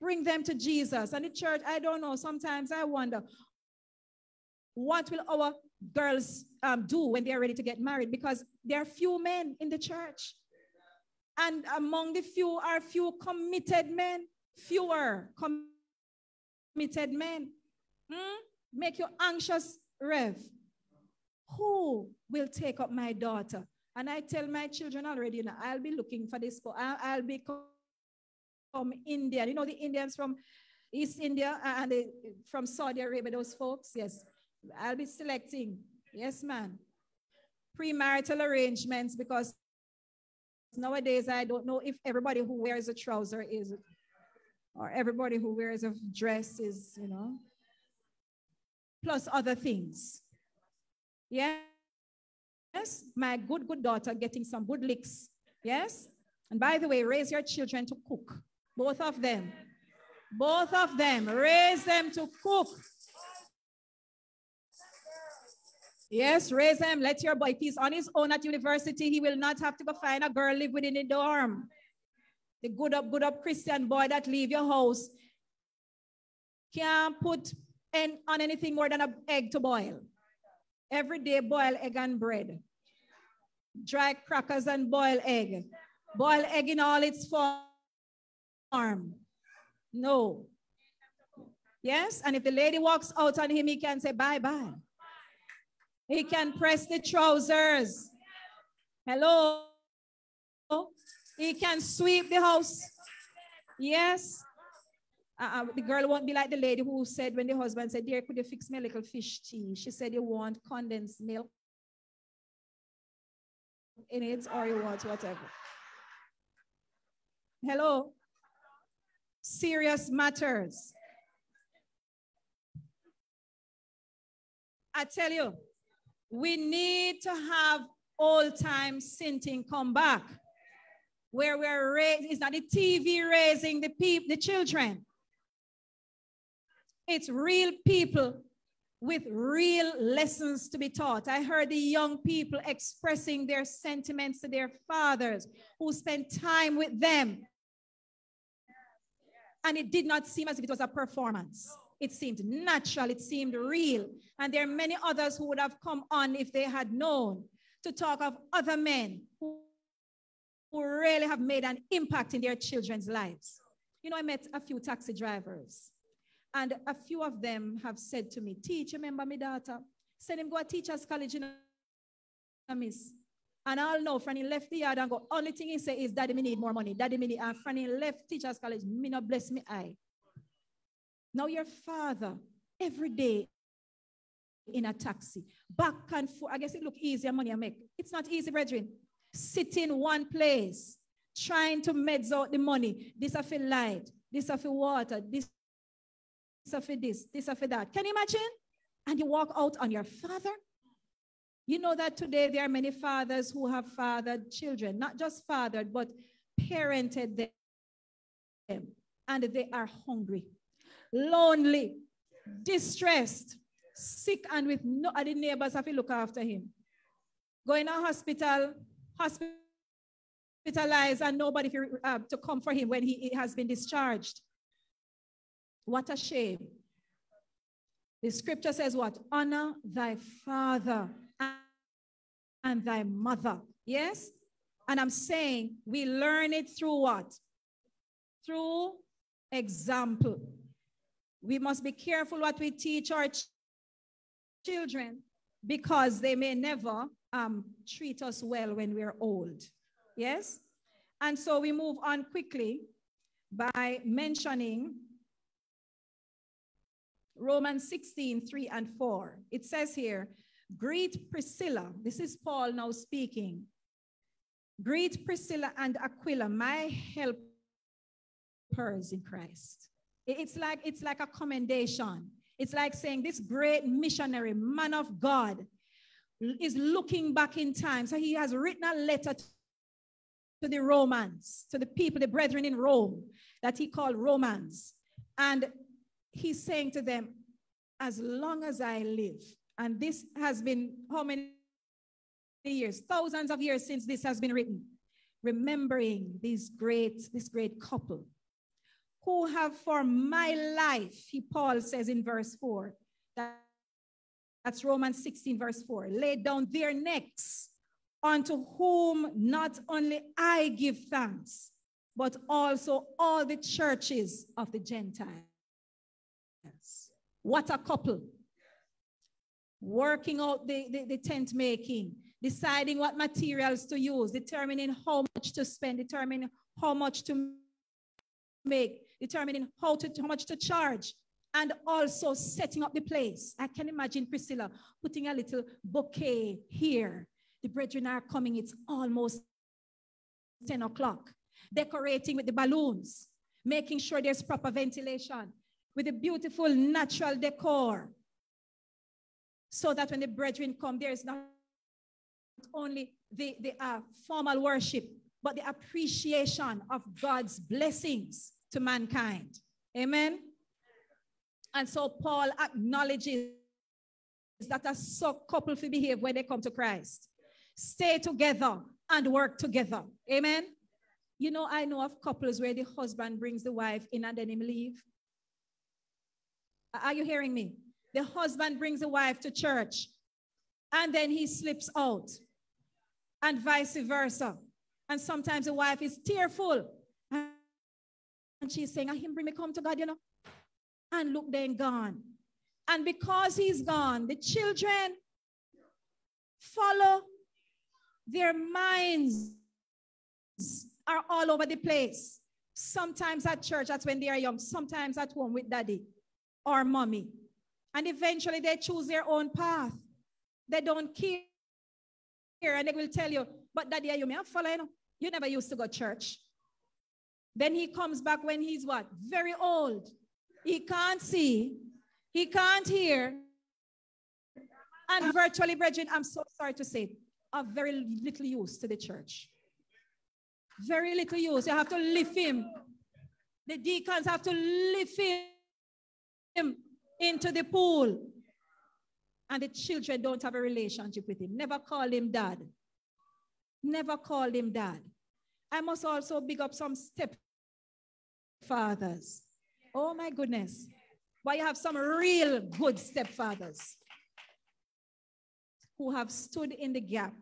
Bring them to Jesus. And the church, I don't know, sometimes I wonder, what will our girls um, do when they're ready to get married? Because there are few men in the church. And among the few are few committed men, fewer committed men. Hmm? Make you anxious, Rev. Who will take up my daughter? And I tell my children already, you know, I'll be looking for this. I'll, I'll be from India. You know, the Indians from East India uh, and the, from Saudi Arabia, those folks, yes. I'll be selecting. Yes, man. Premarital arrangements because Nowadays, I don't know if everybody who wears a trouser is, or everybody who wears a dress is, you know, plus other things. Yes, my good, good daughter getting some good licks. Yes. And by the way, raise your children to cook. Both of them. Both of them. Raise them to cook. Yes, raise him. Let your boy, if he's on his own at university, he will not have to go find a girl live within the dorm. The good up, good up Christian boy that leave your house can't put in, on anything more than an egg to boil. Every day, boil egg and bread. Dry crackers and boil egg. Boil egg in all its form. No. Yes, and if the lady walks out on him, he can say bye-bye. He can press the trousers. Hello. He can sweep the house. Yes. Uh, uh, the girl won't be like the lady who said when the husband said, Dear, could you fix me a little fish tea? She said, You want condensed milk in it or you want whatever. Hello? Serious matters. I tell you, we need to have old time sinting come back where we're raising, it's not the TV raising the people, the children. It's real people with real lessons to be taught. I heard the young people expressing their sentiments to their fathers who spent time with them. And it did not seem as if it was a performance. It seemed natural, it seemed real. And there are many others who would have come on if they had known to talk of other men who, who really have made an impact in their children's lives. You know, I met a few taxi drivers, and a few of them have said to me, Teach, remember my daughter? Send him go to teachers college in a miss. And I'll know Franny left the yard and go, only thing he say is, Daddy, me need more money. Daddy, me need, and Franny left teachers college, me not bless me eye. Now your father, every day in a taxi, back and forth. I guess it look easier money I make. It's not easy, brethren. Sit in one place, trying to meds out the money. This I feel light, this I feel water, this, this this, this that. Can you imagine? And you walk out on your father. You know that today there are many fathers who have fathered children, not just fathered, but parented them. And they are hungry, lonely, distressed, sick and with no other neighbors have to look after him. Going to hospital, hospitalized, and nobody uh, to come for him when he, he has been discharged. What a shame. The scripture says what? Honor thy father and thy mother. Yes? And I'm saying we learn it through what? Through example. We must be careful what we teach our children because they may never um, treat us well when we're old. Yes? And so we move on quickly by mentioning Romans 16, 3 and 4. It says here, Greet Priscilla. This is Paul now speaking. Greet Priscilla and Aquila, my helpers in Christ. It's like, it's like a commendation. It's like saying this great missionary, man of God, is looking back in time. So he has written a letter to the Romans, to the people, the brethren in Rome, that he called Romans. And he's saying to them, as long as I live, and this has been how many years? Thousands of years since this has been written. Remembering these great, this great couple who have for my life, he Paul says in verse 4. That, that's Romans 16, verse 4. Laid down their necks unto whom not only I give thanks, but also all the churches of the Gentiles. What a couple. Working out the, the, the tent making, deciding what materials to use, determining how much to spend, determining how much to make, determining how, to, how much to charge, and also setting up the place. I can imagine Priscilla putting a little bouquet here. The brethren are coming, it's almost 10 o'clock. Decorating with the balloons, making sure there's proper ventilation, with a beautiful natural decor. So that when the brethren come, there is not only the, the uh, formal worship, but the appreciation of God's blessings to mankind. Amen. And so Paul acknowledges that a so couple to behave when they come to Christ. Stay together and work together. Amen. You know, I know of couples where the husband brings the wife in and then him leave. Are you hearing me? The husband brings the wife to church and then he slips out, and vice versa. And sometimes the wife is tearful and she's saying, I him bring me come to God, you know. And look, then gone. And because he's gone, the children follow their minds are all over the place. Sometimes at church, that's when they are young. Sometimes at home with daddy or mommy. And eventually they choose their own path. They don't care. And they will tell you, but daddy, you may have followed. You never used to go to church. Then he comes back when he's what? Very old. He can't see. He can't hear. And uh-huh. virtually, brethren, I'm so sorry to say, are very little use to the church. Very little use. You have to lift him. The deacons have to lift him into the pool. And the children don't have a relationship with him. Never call him dad. Never call him dad. I must also big up some stepfathers. Oh my goodness. Why you have some real good stepfathers who have stood in the gap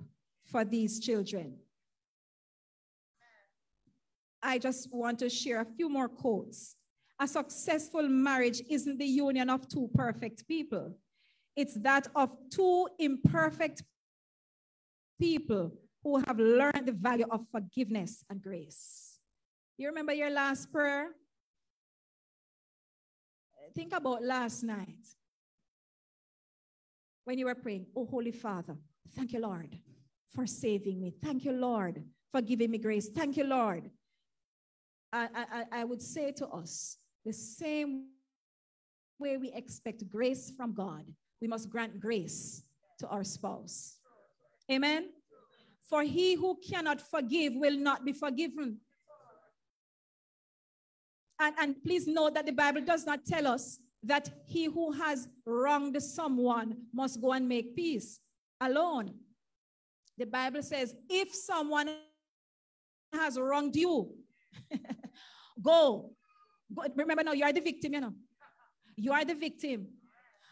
for these children. I just want to share a few more quotes. A successful marriage isn't the union of two perfect people. It's that of two imperfect people who have learned the value of forgiveness and grace. You remember your last prayer? Think about last night when you were praying, Oh, Holy Father, thank you, Lord, for saving me. Thank you, Lord, for giving me grace. Thank you, Lord. I, I, I would say to us the same way we expect grace from God, we must grant grace to our spouse. Amen. For he who cannot forgive will not be forgiven. And, and please note that the Bible does not tell us that he who has wronged someone must go and make peace alone. The Bible says, if someone has wronged you, <laughs> go. Go. Remember now, you are the victim, you know. You are the victim.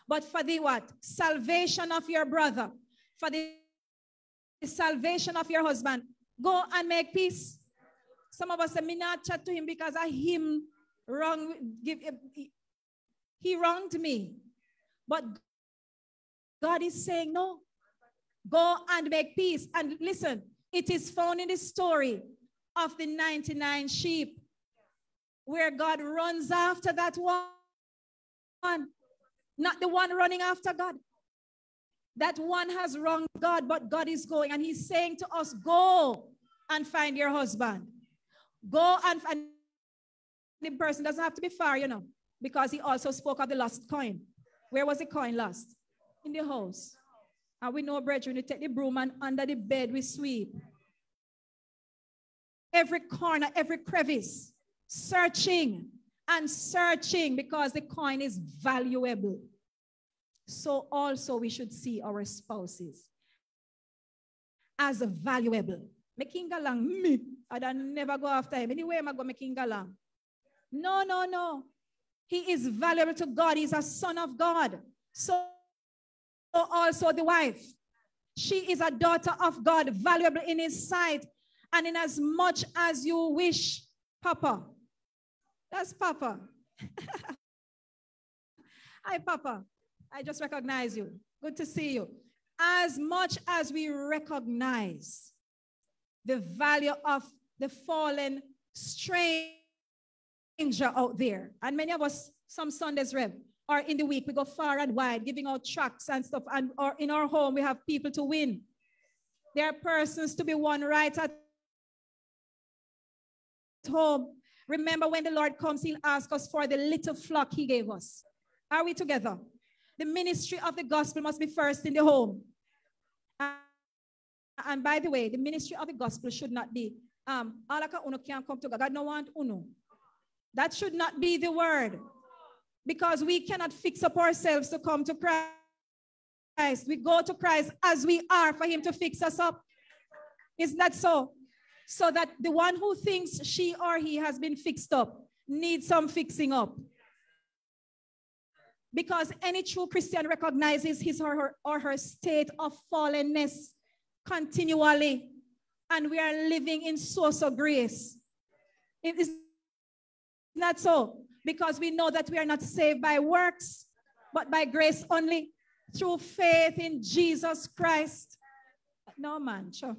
But for the what? Salvation of your brother, for the salvation of your husband, go and make peace. Some of us say, me not chat to him because I him wrong. Give, eh, he wronged me. But God is saying, no, go and make peace. And listen, it is found in the story of the 99 sheep where God runs after that one, not the one running after God. That one has wronged God, but God is going and He's saying to us, Go and find your husband. Go and find the person doesn't have to be far, you know because he also spoke of the lost coin. Where was the coin lost? In the house. And we know, brethren, you take the broom and under the bed we sweep. Every corner, every crevice, searching and searching because the coin is valuable. So also we should see our spouses as valuable. Making galang me. I'd never go after him. Anyway, I'm going making galang. No, no, no. He is valuable to God. He's a son of God. So also the wife. She is a daughter of God, valuable in his sight. And in as much as you wish, Papa. That's Papa. <laughs> Hi, Papa. I just recognize you. Good to see you. As much as we recognize the value of the fallen stranger out there. And many of us, some Sundays, Rev, or in the week, we go far and wide, giving out tracts and stuff. And or in our home, we have people to win. There are persons to be won right at home. Remember, when the Lord comes, He'll ask us for the little flock He gave us. Are we together? The ministry of the gospel must be first in the home. And by the way, the ministry of the gospel should not be um alaka uno can't come to God. God no want uno. That should not be the word. Because we cannot fix up ourselves to come to Christ. We go to Christ as we are for him to fix us up. Isn't that so? So that the one who thinks she or he has been fixed up needs some fixing up. Because any true Christian recognizes his or her, or her state of fallenness continually. And we are living in source of grace. It is not so, because we know that we are not saved by works, but by grace only through faith in Jesus Christ. No, man, sure.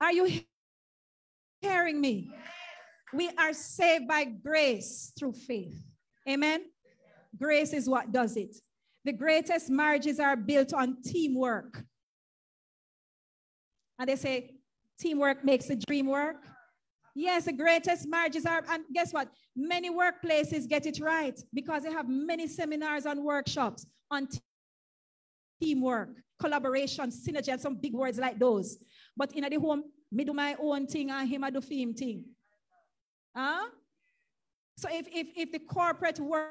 Are you hearing me? We are saved by grace through faith. Amen. Grace is what does it. The greatest marriages are built on teamwork. And they say, teamwork makes the dream work. Yes, the greatest marriages are, and guess what? Many workplaces get it right because they have many seminars and workshops on teamwork, collaboration, synergy, and some big words like those. But in the home, me do my own thing and him I do him thing. Huh? So if, if, if the corporate world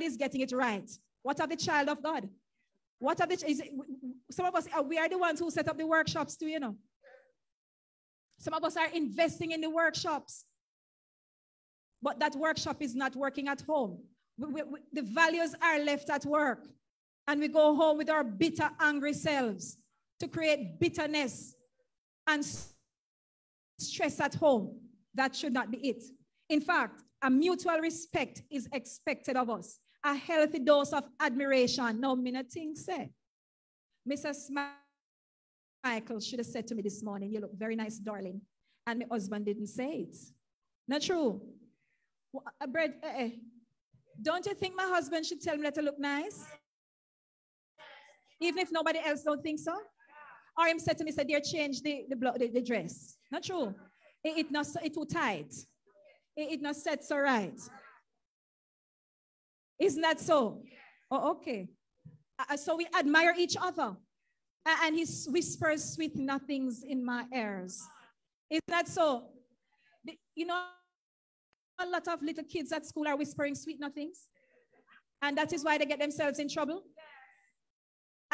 is getting it right, what of the child of God? What are the, is it, some of us, uh, we are the ones who set up the workshops too, you know. Some of us are investing in the workshops. But that workshop is not working at home. We, we, we, the values are left at work. And we go home with our bitter, angry selves to create bitterness and stress at home. That should not be it. In fact, a mutual respect is expected of us. A healthy dose of admiration. No, me nothing say. Mrs. Michael should have said to me this morning, you look very nice, darling. And my husband didn't say it. Not true. Uh, bread, eh, eh. Don't you think my husband should tell me that I look nice? Even if nobody else don't think so? Him said to me, said, dear, change the, the, the, the dress. Not true. It, it not it too tight. It, it not set so right. Isn't that so? Oh, okay. Uh, uh so we admire each other. Uh, and he whispers sweet nothings in my ears. Isn't that so? You know, a lot of little kids at school are whispering sweet nothings. And that is why they get themselves in trouble.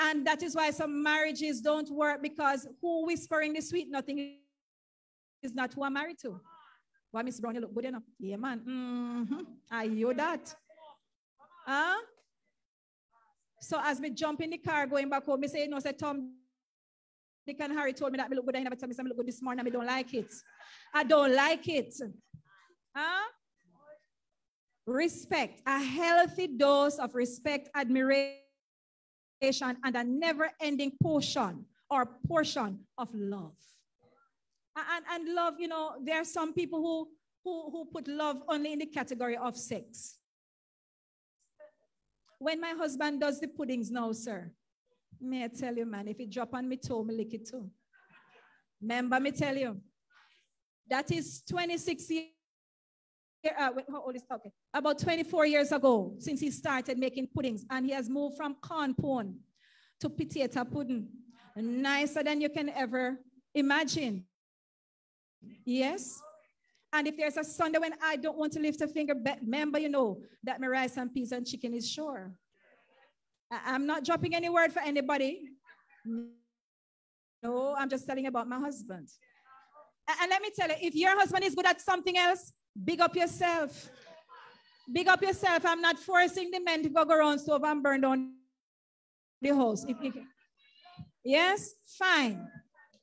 And that is why some marriages don't work because who whispering the sweet nothing is not who I'm married to. Why, Miss Brown, you look good enough. Yeah, man. Mm-hmm. I hear that. Huh? So as me jump in the car going back home, me say, you know, say Tom, Dick and Harry told me that me look good. I never tell me I look good this morning. I don't like it. I don't like it. Huh? Respect, a healthy dose of respect, admiration, and a never-ending portion or portion of love. And, and love, you know, there are some people who, who, who put love only in the category of sex. When my husband does the puddings now, sir, may I tell you, man, if it drop on me toe, me lick it too. Remember me tell you, that is 26 years, uh, how old is, okay, about 24 years ago since he started making puddings and he has moved from corn pone to potato pudding. Nicer than you can ever imagine. Yes? And if there's a Sunday when I don't want to lift a finger, remember, you know, that my rice and peas and chicken is sure. I- am not dropping any word for anybody. No, I'm just telling about my husband. And let me tell you, if your husband is good at something else, big up yourself. Big up yourself. I'm not forcing the men to go around stove and burn down the house. If, if, yes, fine.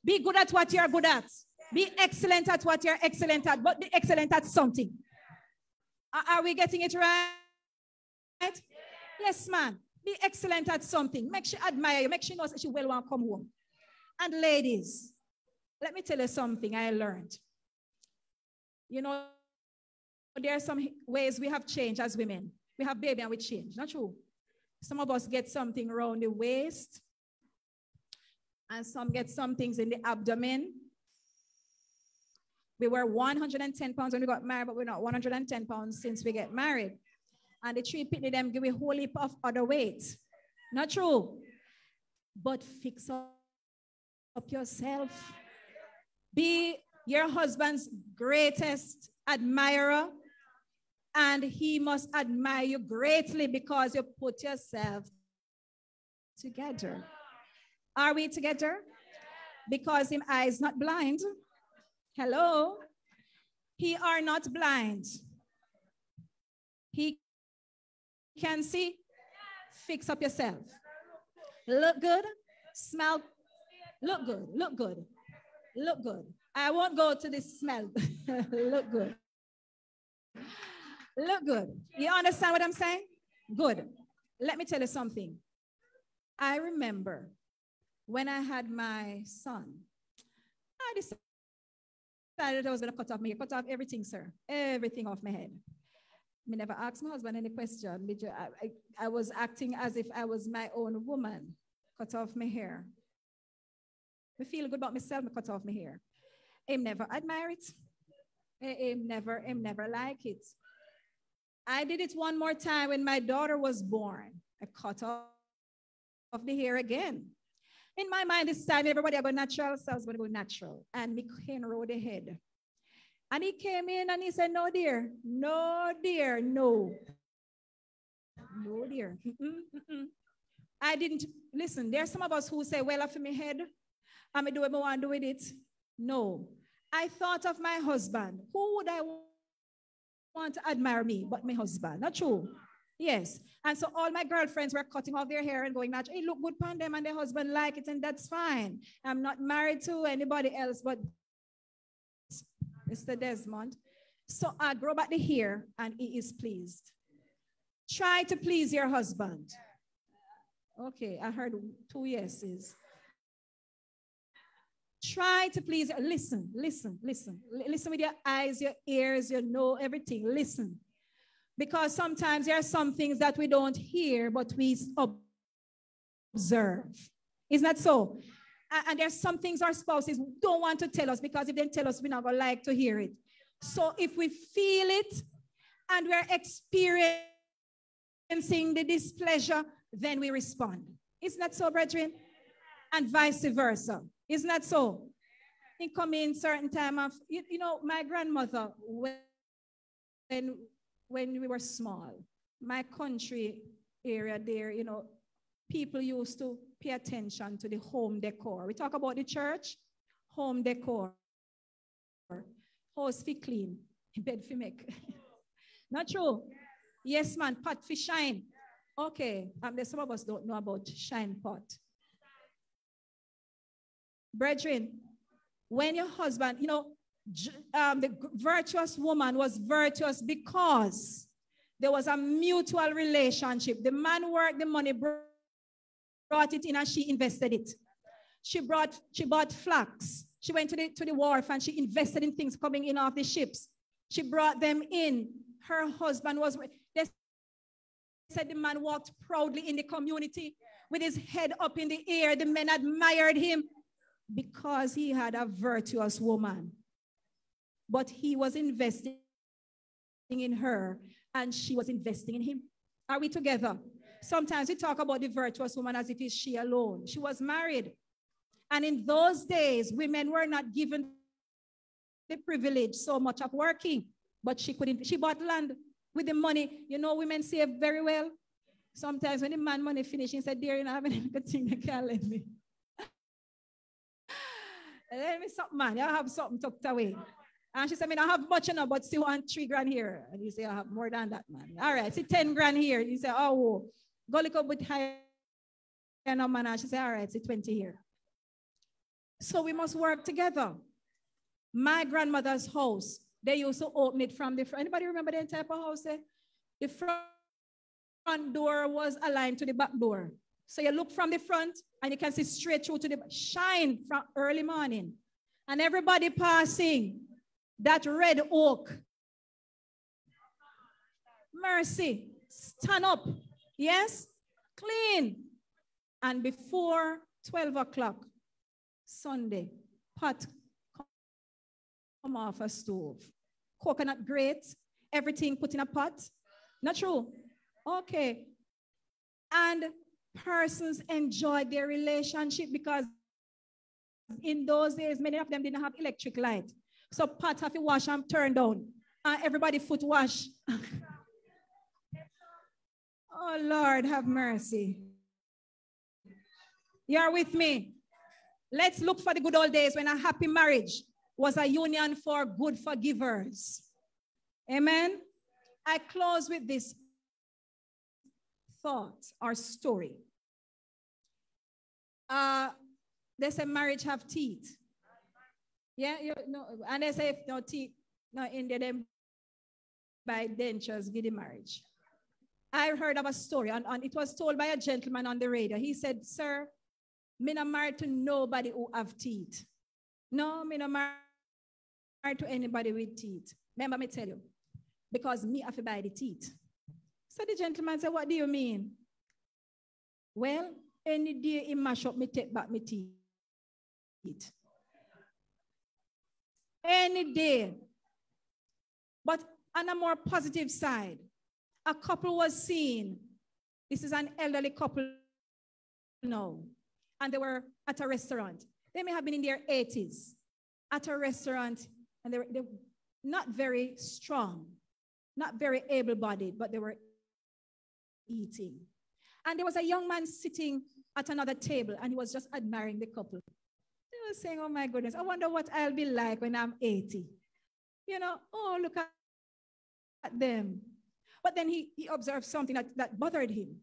Be good at what you're good at. Be excellent at what you're excellent at, but be excellent at something. Are, we getting it right? Yes, man. Be excellent at something. Make sure admire you. Make sure knows that she will want to come home. And ladies, let me tell you something I learned. You know, there are some ways we have changed as women. We have baby and we change. Not true. Some of us get something around the waist, and some get some things in the abdomen. We were 110 pounds when we got married, but we're not 110 pounds since we get married. And the three pitney them give a whole heap of other weight. Not true. But fix up yourself. Be your husband's greatest admirer. And he must admire you greatly because you put yourself together. Are we together? Because him eyes not blind. Hello? He are not blind. He can see. Fix up yourself. Look good. Smell. Look good. Look good. Look good. I won't go to this smell. <laughs> Look good. Look good. You understand what I'm saying? Good. Let me tell you something. I remember when I had my son, I decided I was going to cut off my hair, cut off everything, sir. Everything off my head. Me never asked my husband any question. I, I, I was acting as if I was my own woman. Cut off my hair. I feel good about myself, I cut off my hair. I never admire it. Eh, I, I never, I never like it. I did it one more time when my daughter was born. I cut off the hair again. In my mind, this time everybody about natural, so I was to go natural. And me can roll the. And he came in and he said, No, dear, no, dear, no. No, dear. I didn't listen. There's some of us who say, Well, after my head, I'm do what I want to do with it. No. I thought of my husband. Who would I want to admire me but my husband? Not true. Yes. And so all my girlfriends were cutting off their hair and going, "Match, hey, look good on them, and their husband like it, and that's fine. I'm not married to anybody else but Mr. Desmond. So I grow back the hair, and he is pleased. Try to please your husband. Okay, I heard two yeses. Try to please. Listen, listen, listen. Listen with your eyes, your ears, your know everything. Listen. Because sometimes there are some things that we don't hear, but we observe. Isn't that so? And there's some things our spouses don't want to tell us because if they tell us, we're not going to like to hear it. So if we feel it and we're experiencing the displeasure, then we respond. Isn't that so, brethren? And vice versa. Isn't that so? In certain time of, you, you know, my grandmother, when, when we were small, my country area there, you know, people used to pay attention to the home decor. We talk about the church, home decor. House fi clean, <laughs> bed fi make. <laughs> Not true. Yes, man, pot fi shine. Okay, um, some of us don't know about shine pot. Brethren, when your husband, you know, um, the virtuous woman was virtuous because there was a mutual relationship. The man worked the money, brought it in, and she invested it. She brought, she bought flax. She went to the, to the wharf and she invested in things coming in off the ships. She brought them in. Her husband was, they said the man walked proudly in the community with his head up in the air. The men admired him because he had a virtuous woman but he was investing in her and she was investing in him. Are we together? Sometimes we talk about the virtuous woman as if it's she alone. She was married. And in those days, women were not given the privilege so much of working, but she couldn't. She bought land with the money. You know, women save very well. Sometimes when the man money finished, he said, Dear, you don't have any good thing they can't lend me. Let me something, man. You have something tucked away. And she said, I mean, I have much enough, but still want three grand here. And you say, I have more than that, man. All right, see 10 grand here. You say, oh, whoa. go look up with higher man. And she said, all right, see 20 here. So we must work together. My grandmother's house, they used to open it from the front. Anybody remember that type of house? Eh? The front door was aligned to the back door. So you look from the front and you can see straight through to the shine from early morning. And everybody passing that red oak. Mercy, stand up. Yes, clean. And before 12 o'clock, Sunday, pot come off a stove. Coconut grate, everything put in a pot. Not true? Okay. And persons enjoyed their relationship because in those days, many of them didn't have electric light. So pot to wash and turn down. And everybody foot wash. <laughs> oh Lord, have mercy. You're with me. Let's look for the good old days when a happy marriage was a union for good forgivers. Amen. I close with this thought or story. Uh, they say marriage have teeth. Yeah, you know, and they say if no teeth, no India them by dentures give the marriage. I heard of a story, and, and it was told by a gentleman on the radio. He said, Sir, me not married to nobody who have teeth. No, me not married to anybody with teeth. Remember me tell you, because me have to buy the teeth. So the gentleman said, what do you mean? Well, any day in my shop, me take back my teeth. Any day. But on a more positive side, a couple was seen. This is an elderly couple now. And they were at a restaurant. They may have been in their 80s at a restaurant, and they were, they were not very strong, not very able bodied, but they were eating. And there was a young man sitting at another table, and he was just admiring the couple. He was saying, Oh my goodness, I wonder what I'll be like when I'm 80. You know, oh, look at them. But then he, he observed something that, that bothered him.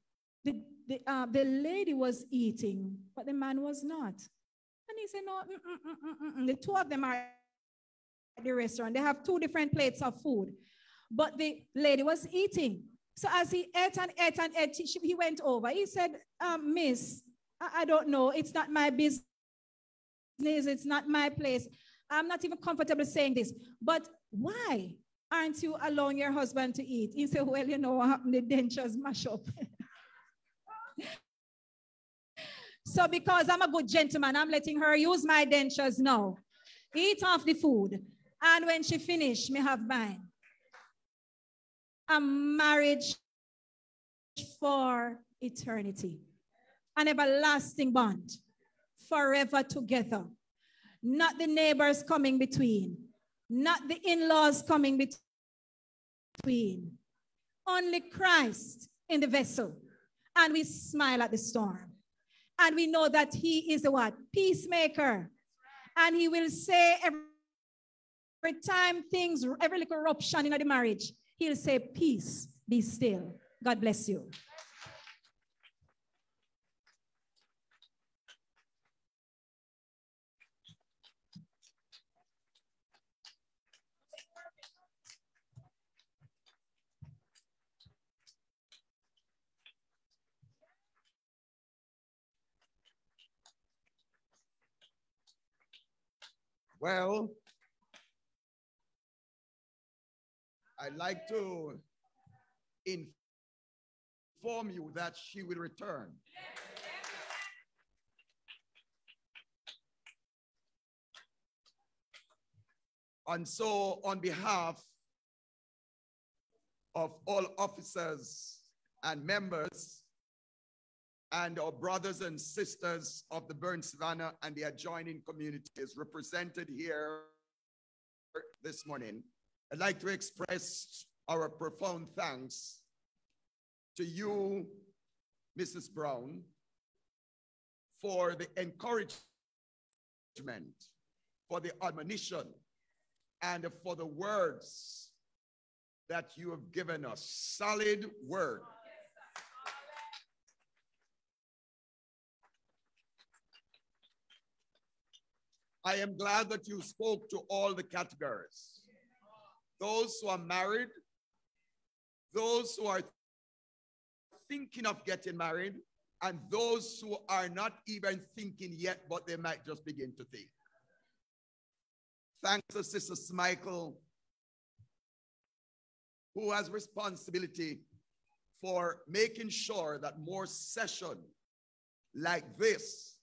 The, the, uh, the lady was eating, but the man was not. And he said, No, mm, mm, mm, the two of them are at the restaurant. They have two different plates of food, but the lady was eating. So as he ate and ate and ate, he went over. He said, um, Miss, I, I don't know. It's not my business. It's not my place. I'm not even comfortable saying this. But why aren't you allowing your husband to eat? He said, Well, you know what happened? The dentures mash up. <laughs> so because I'm a good gentleman, I'm letting her use my dentures now. Eat off the food. And when she finished, me have mine a marriage for eternity, an everlasting bond, forever together. Not the neighbors coming between, not the in laws coming between. Only Christ in the vessel. And we smile at the storm. And we know that He is the what? Peacemaker. And He will say every, every time things, every little in the marriage, He'll say, Peace, be still. God bless you. Well, I'd like to inform you that she will return. And so, on behalf of all officers and members and our brothers and sisters of the Burnt Savannah and the adjoining communities represented here this morning, I'd like to express our profound thanks to you, Mrs. Brown, for the encouragement, for the admonition, and for the words that you have given us. Solid word. I am glad that you spoke to all the categories those who are married, those who are thinking of getting married, and those who are not even thinking yet, but they might just begin to think. Thanks to Sister Michael, who has responsibility for making sure that more session like this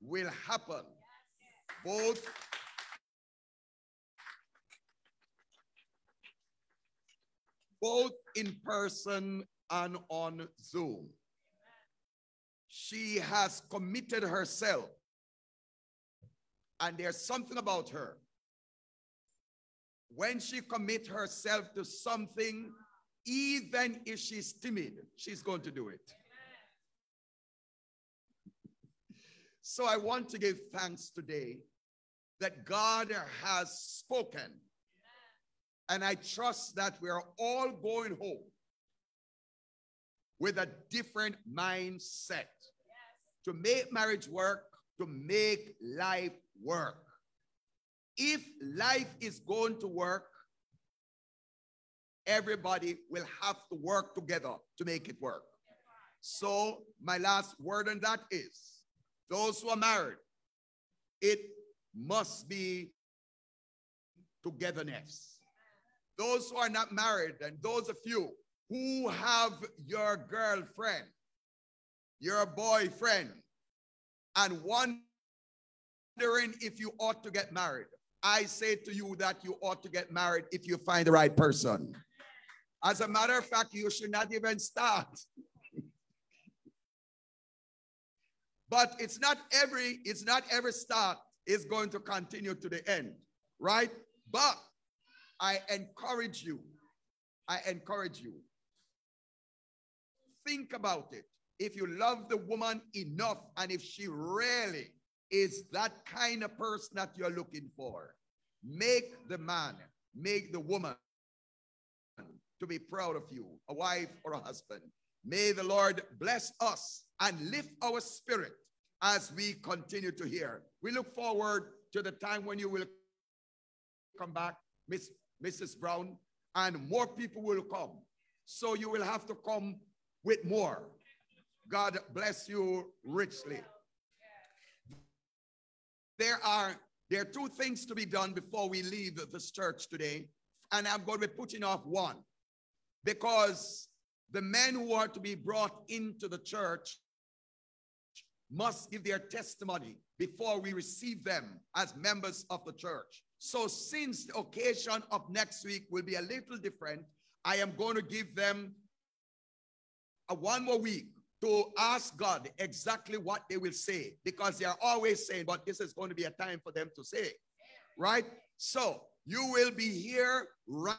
will happen, both both in person and on Zoom. She has committed herself, and there's something about her. When she commits herself to something, even if she's timid, she's going to do it. So I want to give thanks today that God has spoken and I trust that we are all going home with a different mindset to make marriage work, to make life work. If life is going to work, everybody will have to work together to make it work. So, my last word on that is those who are married, it must be togetherness. Those who are not married, and those of you who have your girlfriend, your boyfriend, and wondering if you ought to get married, I say to you that you ought to get married if you find the right person. As a matter of fact, you should not even start. but it's not every it's not every start is going to continue to the end, right? But I encourage you. I encourage you. Think about it. If you love the woman enough and if she really is that kind of person that you're looking for, make the man, make the woman to be proud of you, a wife or a husband. May the Lord bless us and lift our spirit as we continue to hear. We look forward to the time when you will come back, Miss Mrs. Brown, and more people will come. So you will have to come with more. God bless you richly. There are there are two things to be done before we leave this church today, and I'm going to be putting off one because the men who are to be brought into the church must give their testimony before we receive them as members of the church. So, since the occasion of next week will be a little different, I am going to give them a one more week to ask God exactly what they will say because they are always saying, but this is going to be a time for them to say, right? So, you will be here right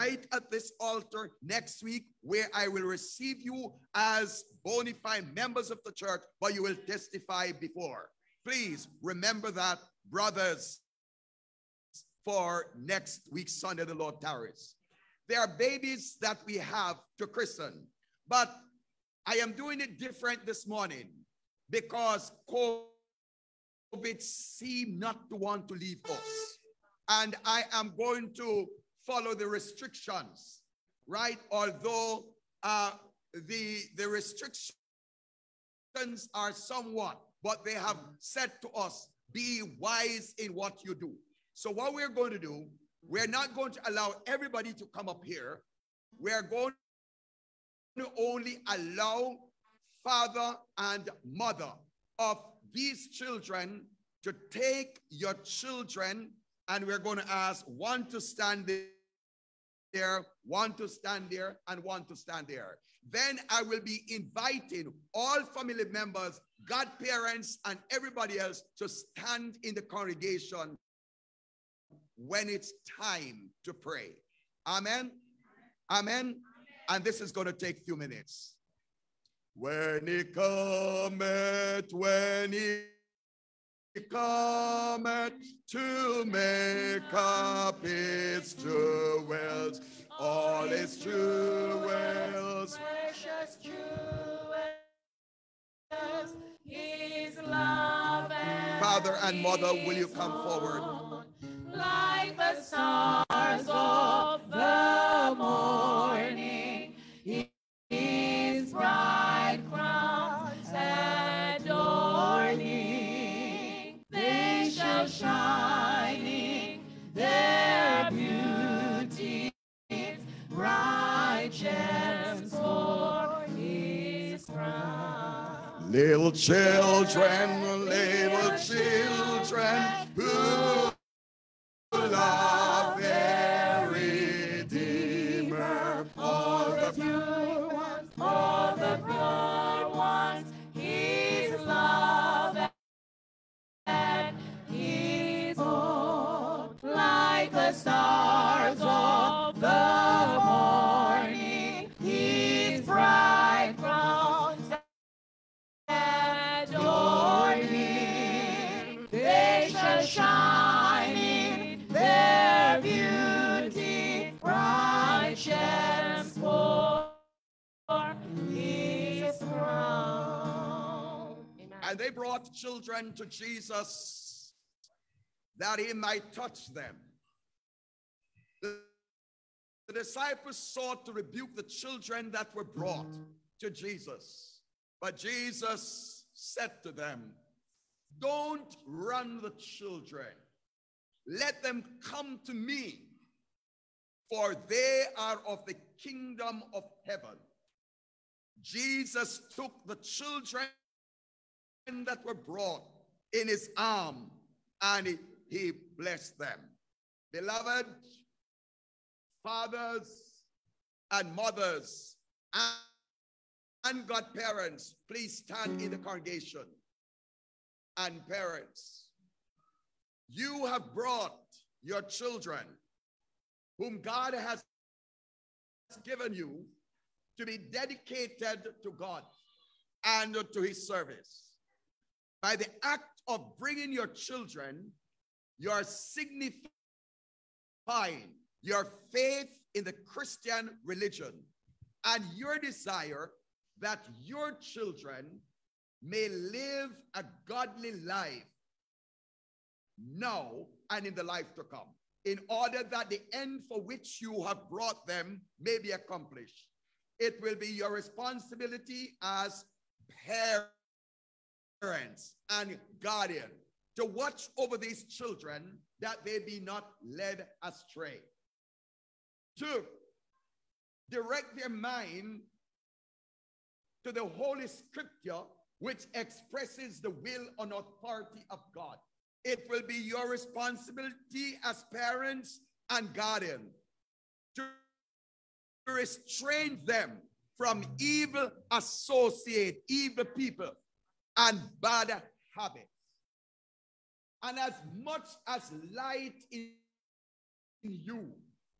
right at this altar next week where I will receive you as bona fide members of the church, but you will testify before. Please remember that, brothers for next week, Sunday, the Lord tarries. There are babies that we have to christen, but I am doing it different this morning because COVID seemed not to want to leave us. And I am going to follow the restrictions, right? Although uh, the, the restrictions are somewhat, but they have said to us, be wise in what you do. So what we're going to do, we're not going to allow everybody to come up here. We're going to only allow father and mother of these children to take your children and we're going to ask one to stand there, one to stand there, and one to stand there. Then I will be inviting all family members, godparents, and everybody else to stand in the congregation when it's time to pray. Amen. Amen. And this is going to take a few minutes. When he cometh, when he cometh to make up his jewels, all his jewels. Precious jewels, his love and Father and mother, will you come forward? Like the stars of the morning, his bright crowns adorning, they shall shining their beauty, bright gems for his crown. Little children, little children love children to Jesus that he might touch them. The, the disciples sought to rebuke the children that were brought to Jesus. But Jesus said to them, Don't run the children, Let them come to me, for they are of the kingdom of heaven. Jesus took the children that were brought in his arm and he, blessed them. Beloved, fathers and mothers and godparents, please stand in the congregation. And parents, you have brought your children, whom God has given you, to be dedicated to God and to his service. By the act of bringing your children, you're signifying your faith in the Christian religion and your desire that your children may live a godly life now and in the life to come, in order that the end for which you have brought them may be accomplished. It will be your responsibility as parents and guardian to watch over these children that they be not led astray. Two, direct their mind to the Holy Scripture, which expresses the will and authority of God. It will be your responsibility as parents and guardian to restrain them from evil associate, evil people, and bad habits. And as much as light in you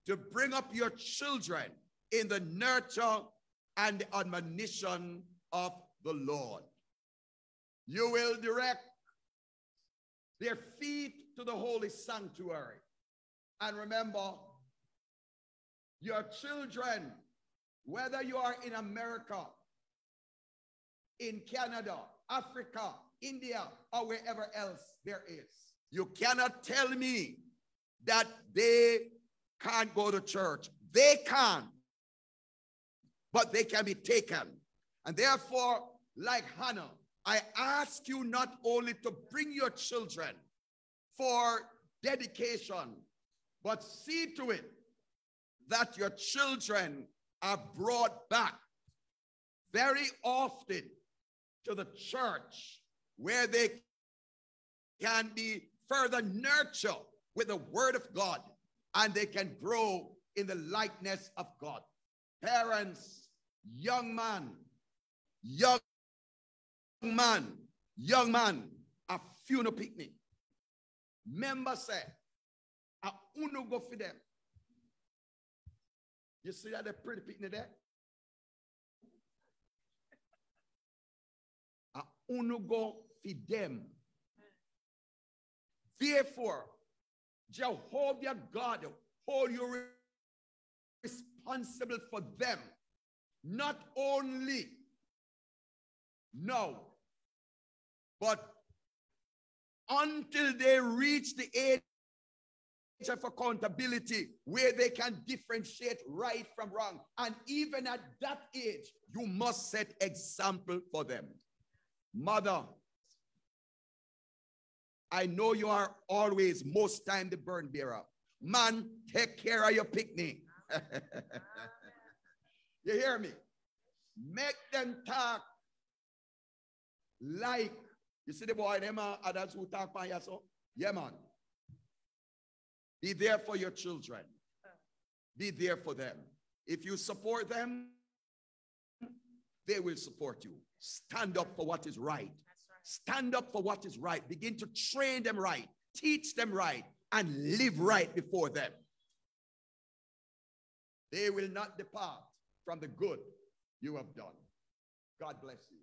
to bring up your children in the nurture and admonition of the Lord. You will direct their feet to the holy sanctuary. And remember, your children, whether you are in America, in Canada, Africa, India, or wherever else there is, you cannot tell me that they can't go to church. They can, but they can be taken. And therefore, like Hannah, I ask you not only to bring your children for dedication, but see to it that your children are brought back very often to the church where they can be further nurtured with the word of God and they can grow in the likeness of God. Parents, young man, young man, young man, a funeral picnic. Member say, a uno go for them. You see that the pretty picnic there? A uno go for them. Therefore, Jehovah God hold you responsible for them. Not only now, but until they reach the age of accountability where they can differentiate right from wrong. And even at that age, you must set example for them. Mother, I know you are always most time the burn bearer. Man, take care of your picnic. <laughs> you hear me? Make them talk like you see the boy, them are adults who talk by yourself. Yeah, man. Be there for your children. Be there for them. If you support them, they will support you. Stand up for what is right. Stand up for what is right. Begin to train them right, teach them right, and live right before them. They will not depart from the good you have done. God bless you.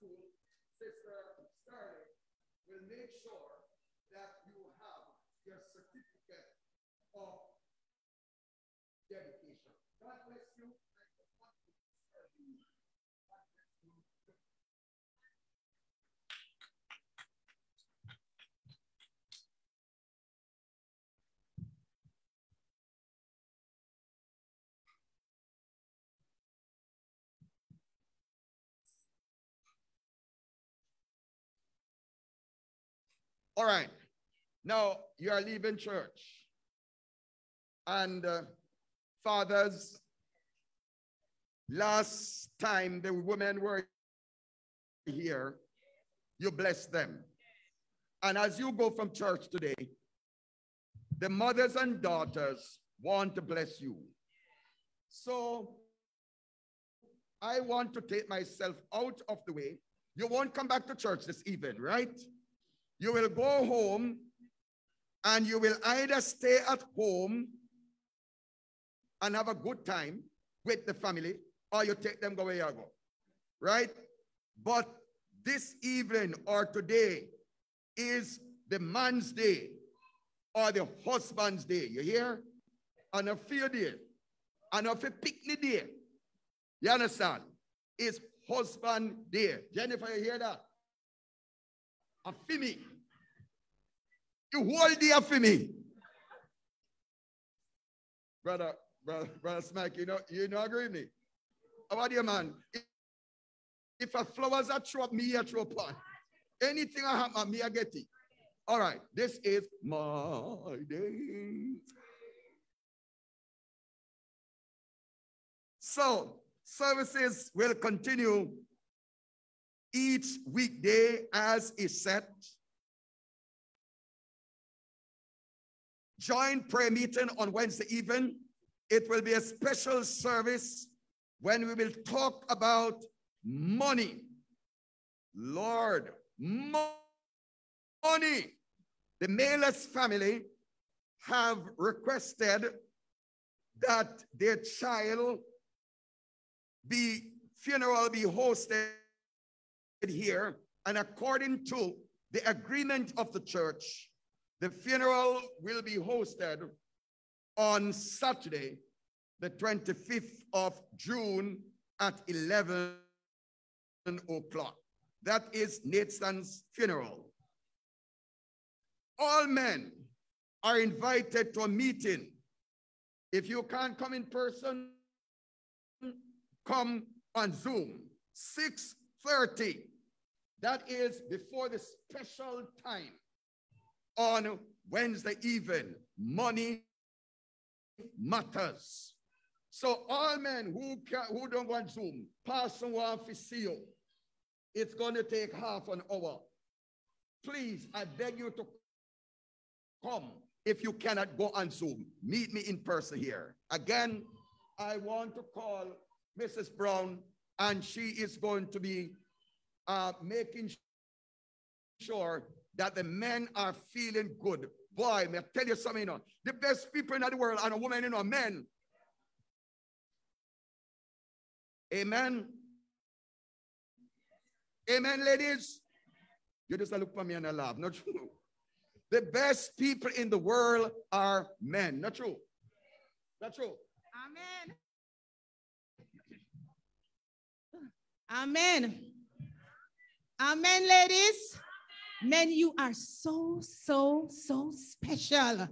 school, Sister Sterling will make sure that you have your certificate of All right. Now you are leaving church. And uh, fathers, last time the women were here, you bless them. And as you go from church today, the mothers and daughters want to bless you. So I want to take myself out of the way. You won't come back to church this evening, right? You will go home and you will either stay at home and have a good time with the family or you take them go where you go. Right? But this evening or today is the man's day or the husband's day. You hear? And a field day. And of a picnic day. You understand? It's husband day. Jennifer, you hear that? A fimi. You hold the for me. Brother, brother, brother Smack, you know, you know agree with me. How about you, man? If, a flowers are throw me a throw upon. Anything I have, me I get it. All right, this is my day. So, services will continue each weekday as is set. Joint prayer meeting on Wednesday evening. It will be a special service when we will talk about money. Lord, money. The Mayless family have requested that their child be funeral be hosted here. And according to the agreement of the church, the funeral will be hosted on Saturday, the 25th of June at 11 o'clock. That is Nathan's funeral. All men are invited to a meeting. If you can't come in person, come on Zoom. 6.30. That is before the special time on Wednesday evening. Money matters. So all men who can, who don't want Zoom, pass someone to see you. It's going to take half an hour. Please, I beg you to come. If you cannot go on Zoom, meet me in person here. Again, I want to call Mrs. Brown, and she is going to be uh, making sure that the men are feeling good. Boy, may I tell you something, you know, the best people in the world are a woman, you know, men. Amen. Amen, ladies. You just look for me and I laugh. Not true. The best people in the world are men. Not true. Not true. Amen. Amen. Amen, ladies. Men, you are so, so, so special.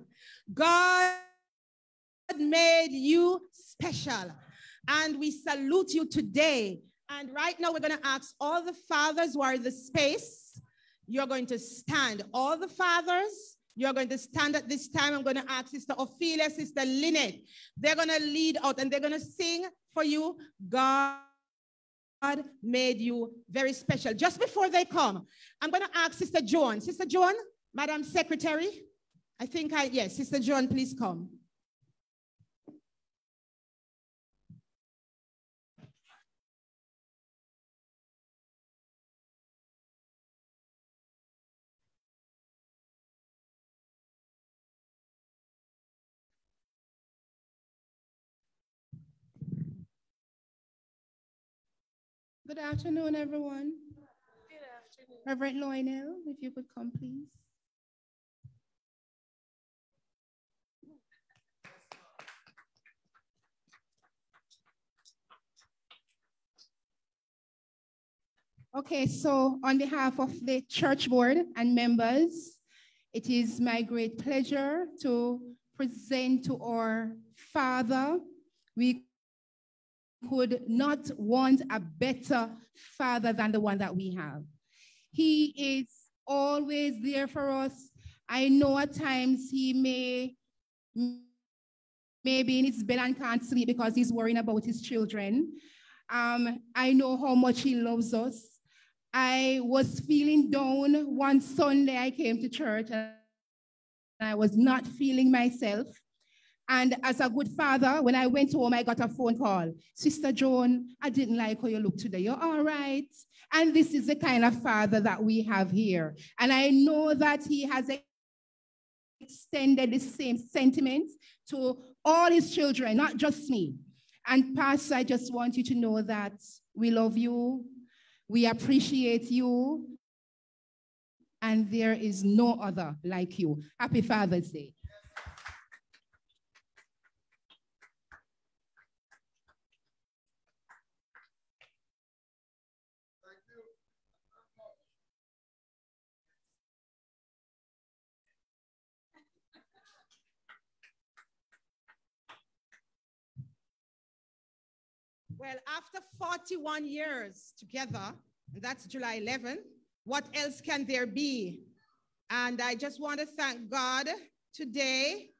God made you special. And we salute you today. And right now, we're going to ask all the fathers who are in the space, you're going to stand. All the fathers, you're going to stand at this time. I'm going to ask Sister Ophelia, Sister Lynette. They're going to lead out and they're going to sing for you, God God made you very special. Just before they come, I'm going to ask Sister Joan. Sister Joan, Madam Secretary, I think I, yes, Sister Joan, please come. Good afternoon, everyone. Good afternoon. Reverend Lionel, if you could come, please. Okay, so on behalf of the church board and members, it is my great pleasure to present to our Father. We could not want a better father than the one that we have. He is always there for us. I know at times he may maybe in his bed and can't sleep because he's worrying about his children. Um, I know how much he loves us. I was feeling down one Sunday. I came to church and I was not feeling myself. And as a good father, when I went home, I got a phone call. Sister Joan, I didn't like how you look today. You're all right. And this is the kind of father that we have here. And I know that he has extended the same sentiment to all his children, not just me. And Pastor, I just want you to know that we love you, we appreciate you, and there is no other like you. Happy Father's Day. Well, after 41 years together, and that's July 11, what else can there be? And I just want to thank God today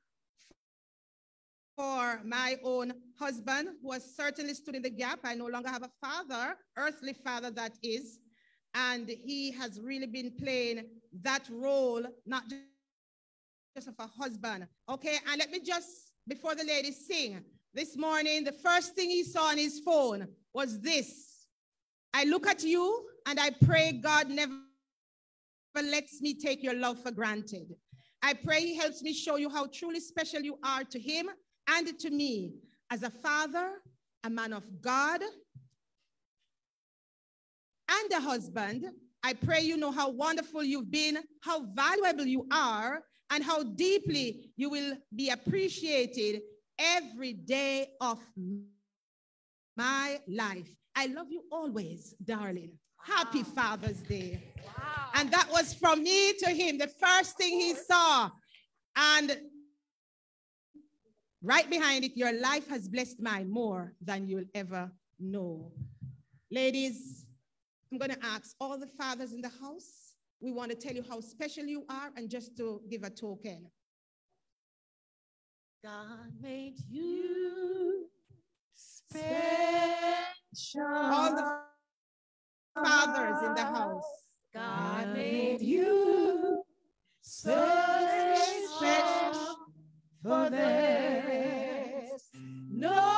for my own husband who has certainly stood in the gap. I no longer have a father, earthly father that is, and he has really been playing that role, not just of a husband. Okay, and let me just, before the ladies sing, this morning, the first thing he saw on his phone was this. I look at you and I pray God never lets me take your love for granted. I pray he helps me show you how truly special you are to him and to me as a father, a man of God, and a husband. I pray you know how wonderful you've been, how valuable you are, and how deeply you will be appreciated every day of my life. I love you always, darling. Wow. Happy Father's Day. Wow. And that was from me to him, the first thing he saw. And right behind it, your life has blessed mine more than you'll ever know. Ladies, I'm going to ask all the fathers in the house. We want to tell you how special you are and just to give a token. God made you special. All the fathers in the house. God made you so special for this. No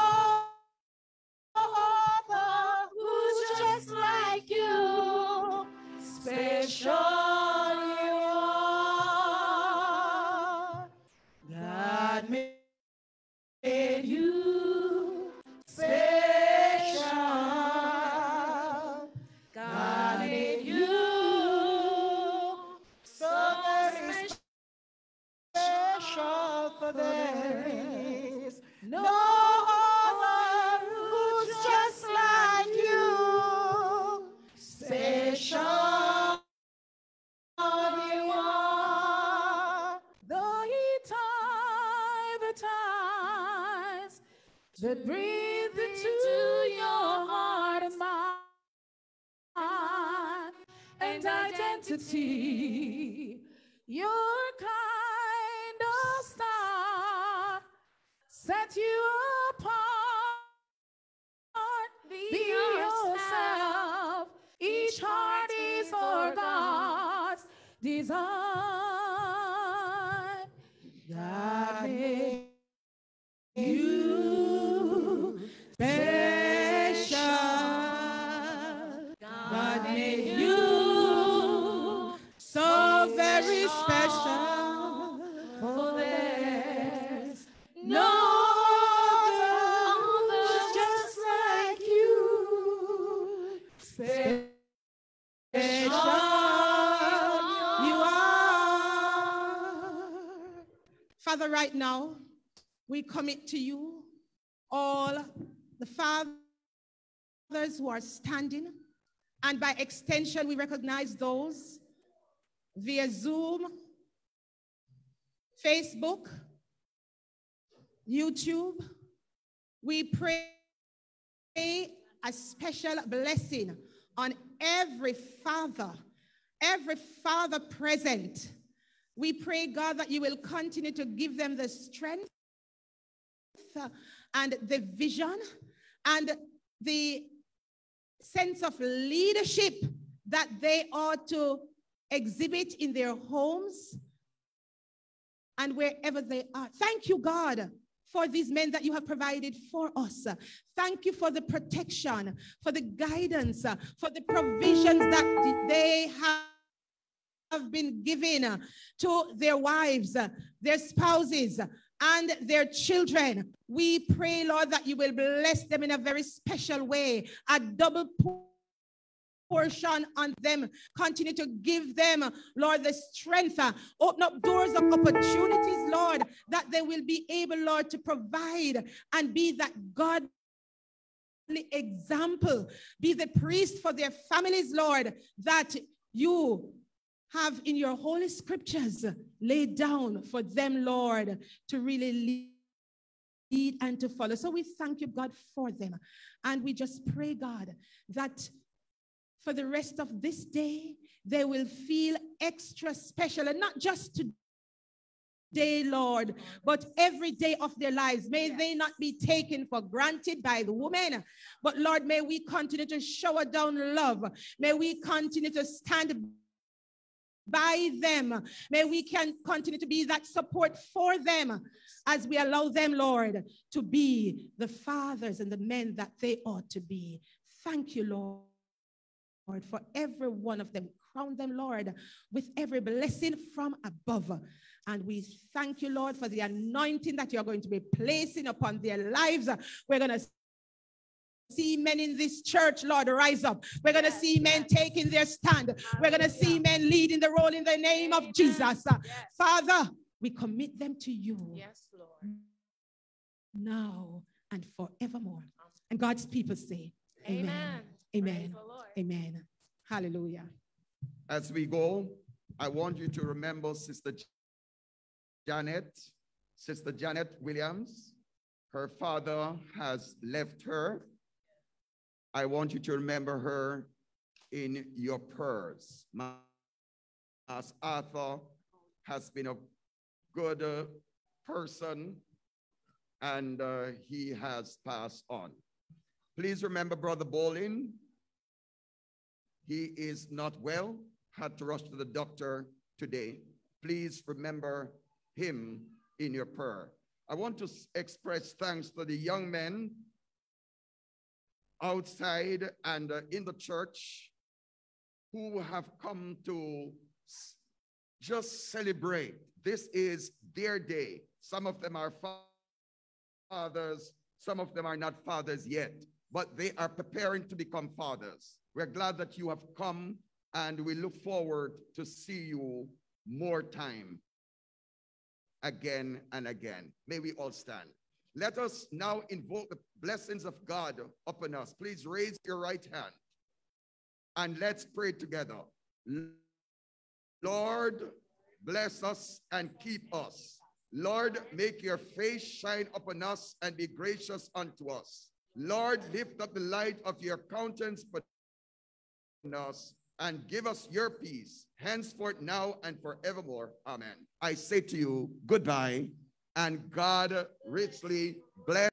that breathe into your heart and mind and identity. Your kind of star set you apart. Be, Be yourself. Each heart is for God's design. Now, we commit to you all the fathers who are standing, and by extension, we recognize those via Zoom, Facebook, YouTube. We pray a special blessing on every father, every father present we pray, God, that you will continue to give them the strength uh, and the vision and the sense of leadership that they ought to exhibit in their homes and wherever they are. Thank you, God, for these men that you have provided for us. Thank you for the protection, for the guidance, for the provisions that they have have been given to their wives, their spouses, and their children. We pray, Lord, that you will bless them in a very special way, a double portion on them. Continue to give them, Lord, the strength. Open up doors of opportunities, Lord, that they will be able, Lord, to provide and be that God example, be the priest for their families, Lord, that you have in your holy scriptures laid down for them, Lord, to really lead and to follow. So we thank you, God, for them. And we just pray, God, that for the rest of this day, they will feel extra special and not just today, Lord, but every day of their lives. May they not be taken for granted by the woman, but Lord, may we continue to shower down love. May we continue to stand by them. May we can continue to be that support for them as we allow them, Lord, to be the fathers and the men that they ought to be. Thank you, Lord, for every one of them. Crown them, Lord, with every blessing from above. And we thank you, Lord, for the anointing that you're going to be placing upon their lives. We're going to see men in this church, Lord, rise up. We're going to see men taking their stand. We're going to see men leading the role in the name of Jesus. Father, we commit them to you. Yes, Lord. Now and forevermore. And God's people say, Amen. Amen. Amen. Hallelujah. As we go, I want you to remember Sister Janet, Sister Janet Williams. Her father has left her. I want you to remember her in your prayers. As Arthur has been a good uh, person and uh, he has passed on. Please remember Brother Bolin. He is not well, had to rush to the doctor today. Please remember him in your prayer. I want to express thanks to the young men outside and uh, in the church who have come to just celebrate. This is their day. Some of them are fathers, some of them are not fathers yet, but they are preparing to become fathers. We're glad that you have come and we look forward to see you more time again and again. May we all stand. Let us now invoke the blessings of God upon us. Please raise your right hand and let's pray together. Lord, bless us and keep us. Lord, make your face shine upon us and be gracious unto us. Lord, lift up the light of your countenance upon us and give us your peace, henceforth, now, and forevermore. Amen. I say to you, goodbye and God richly bless.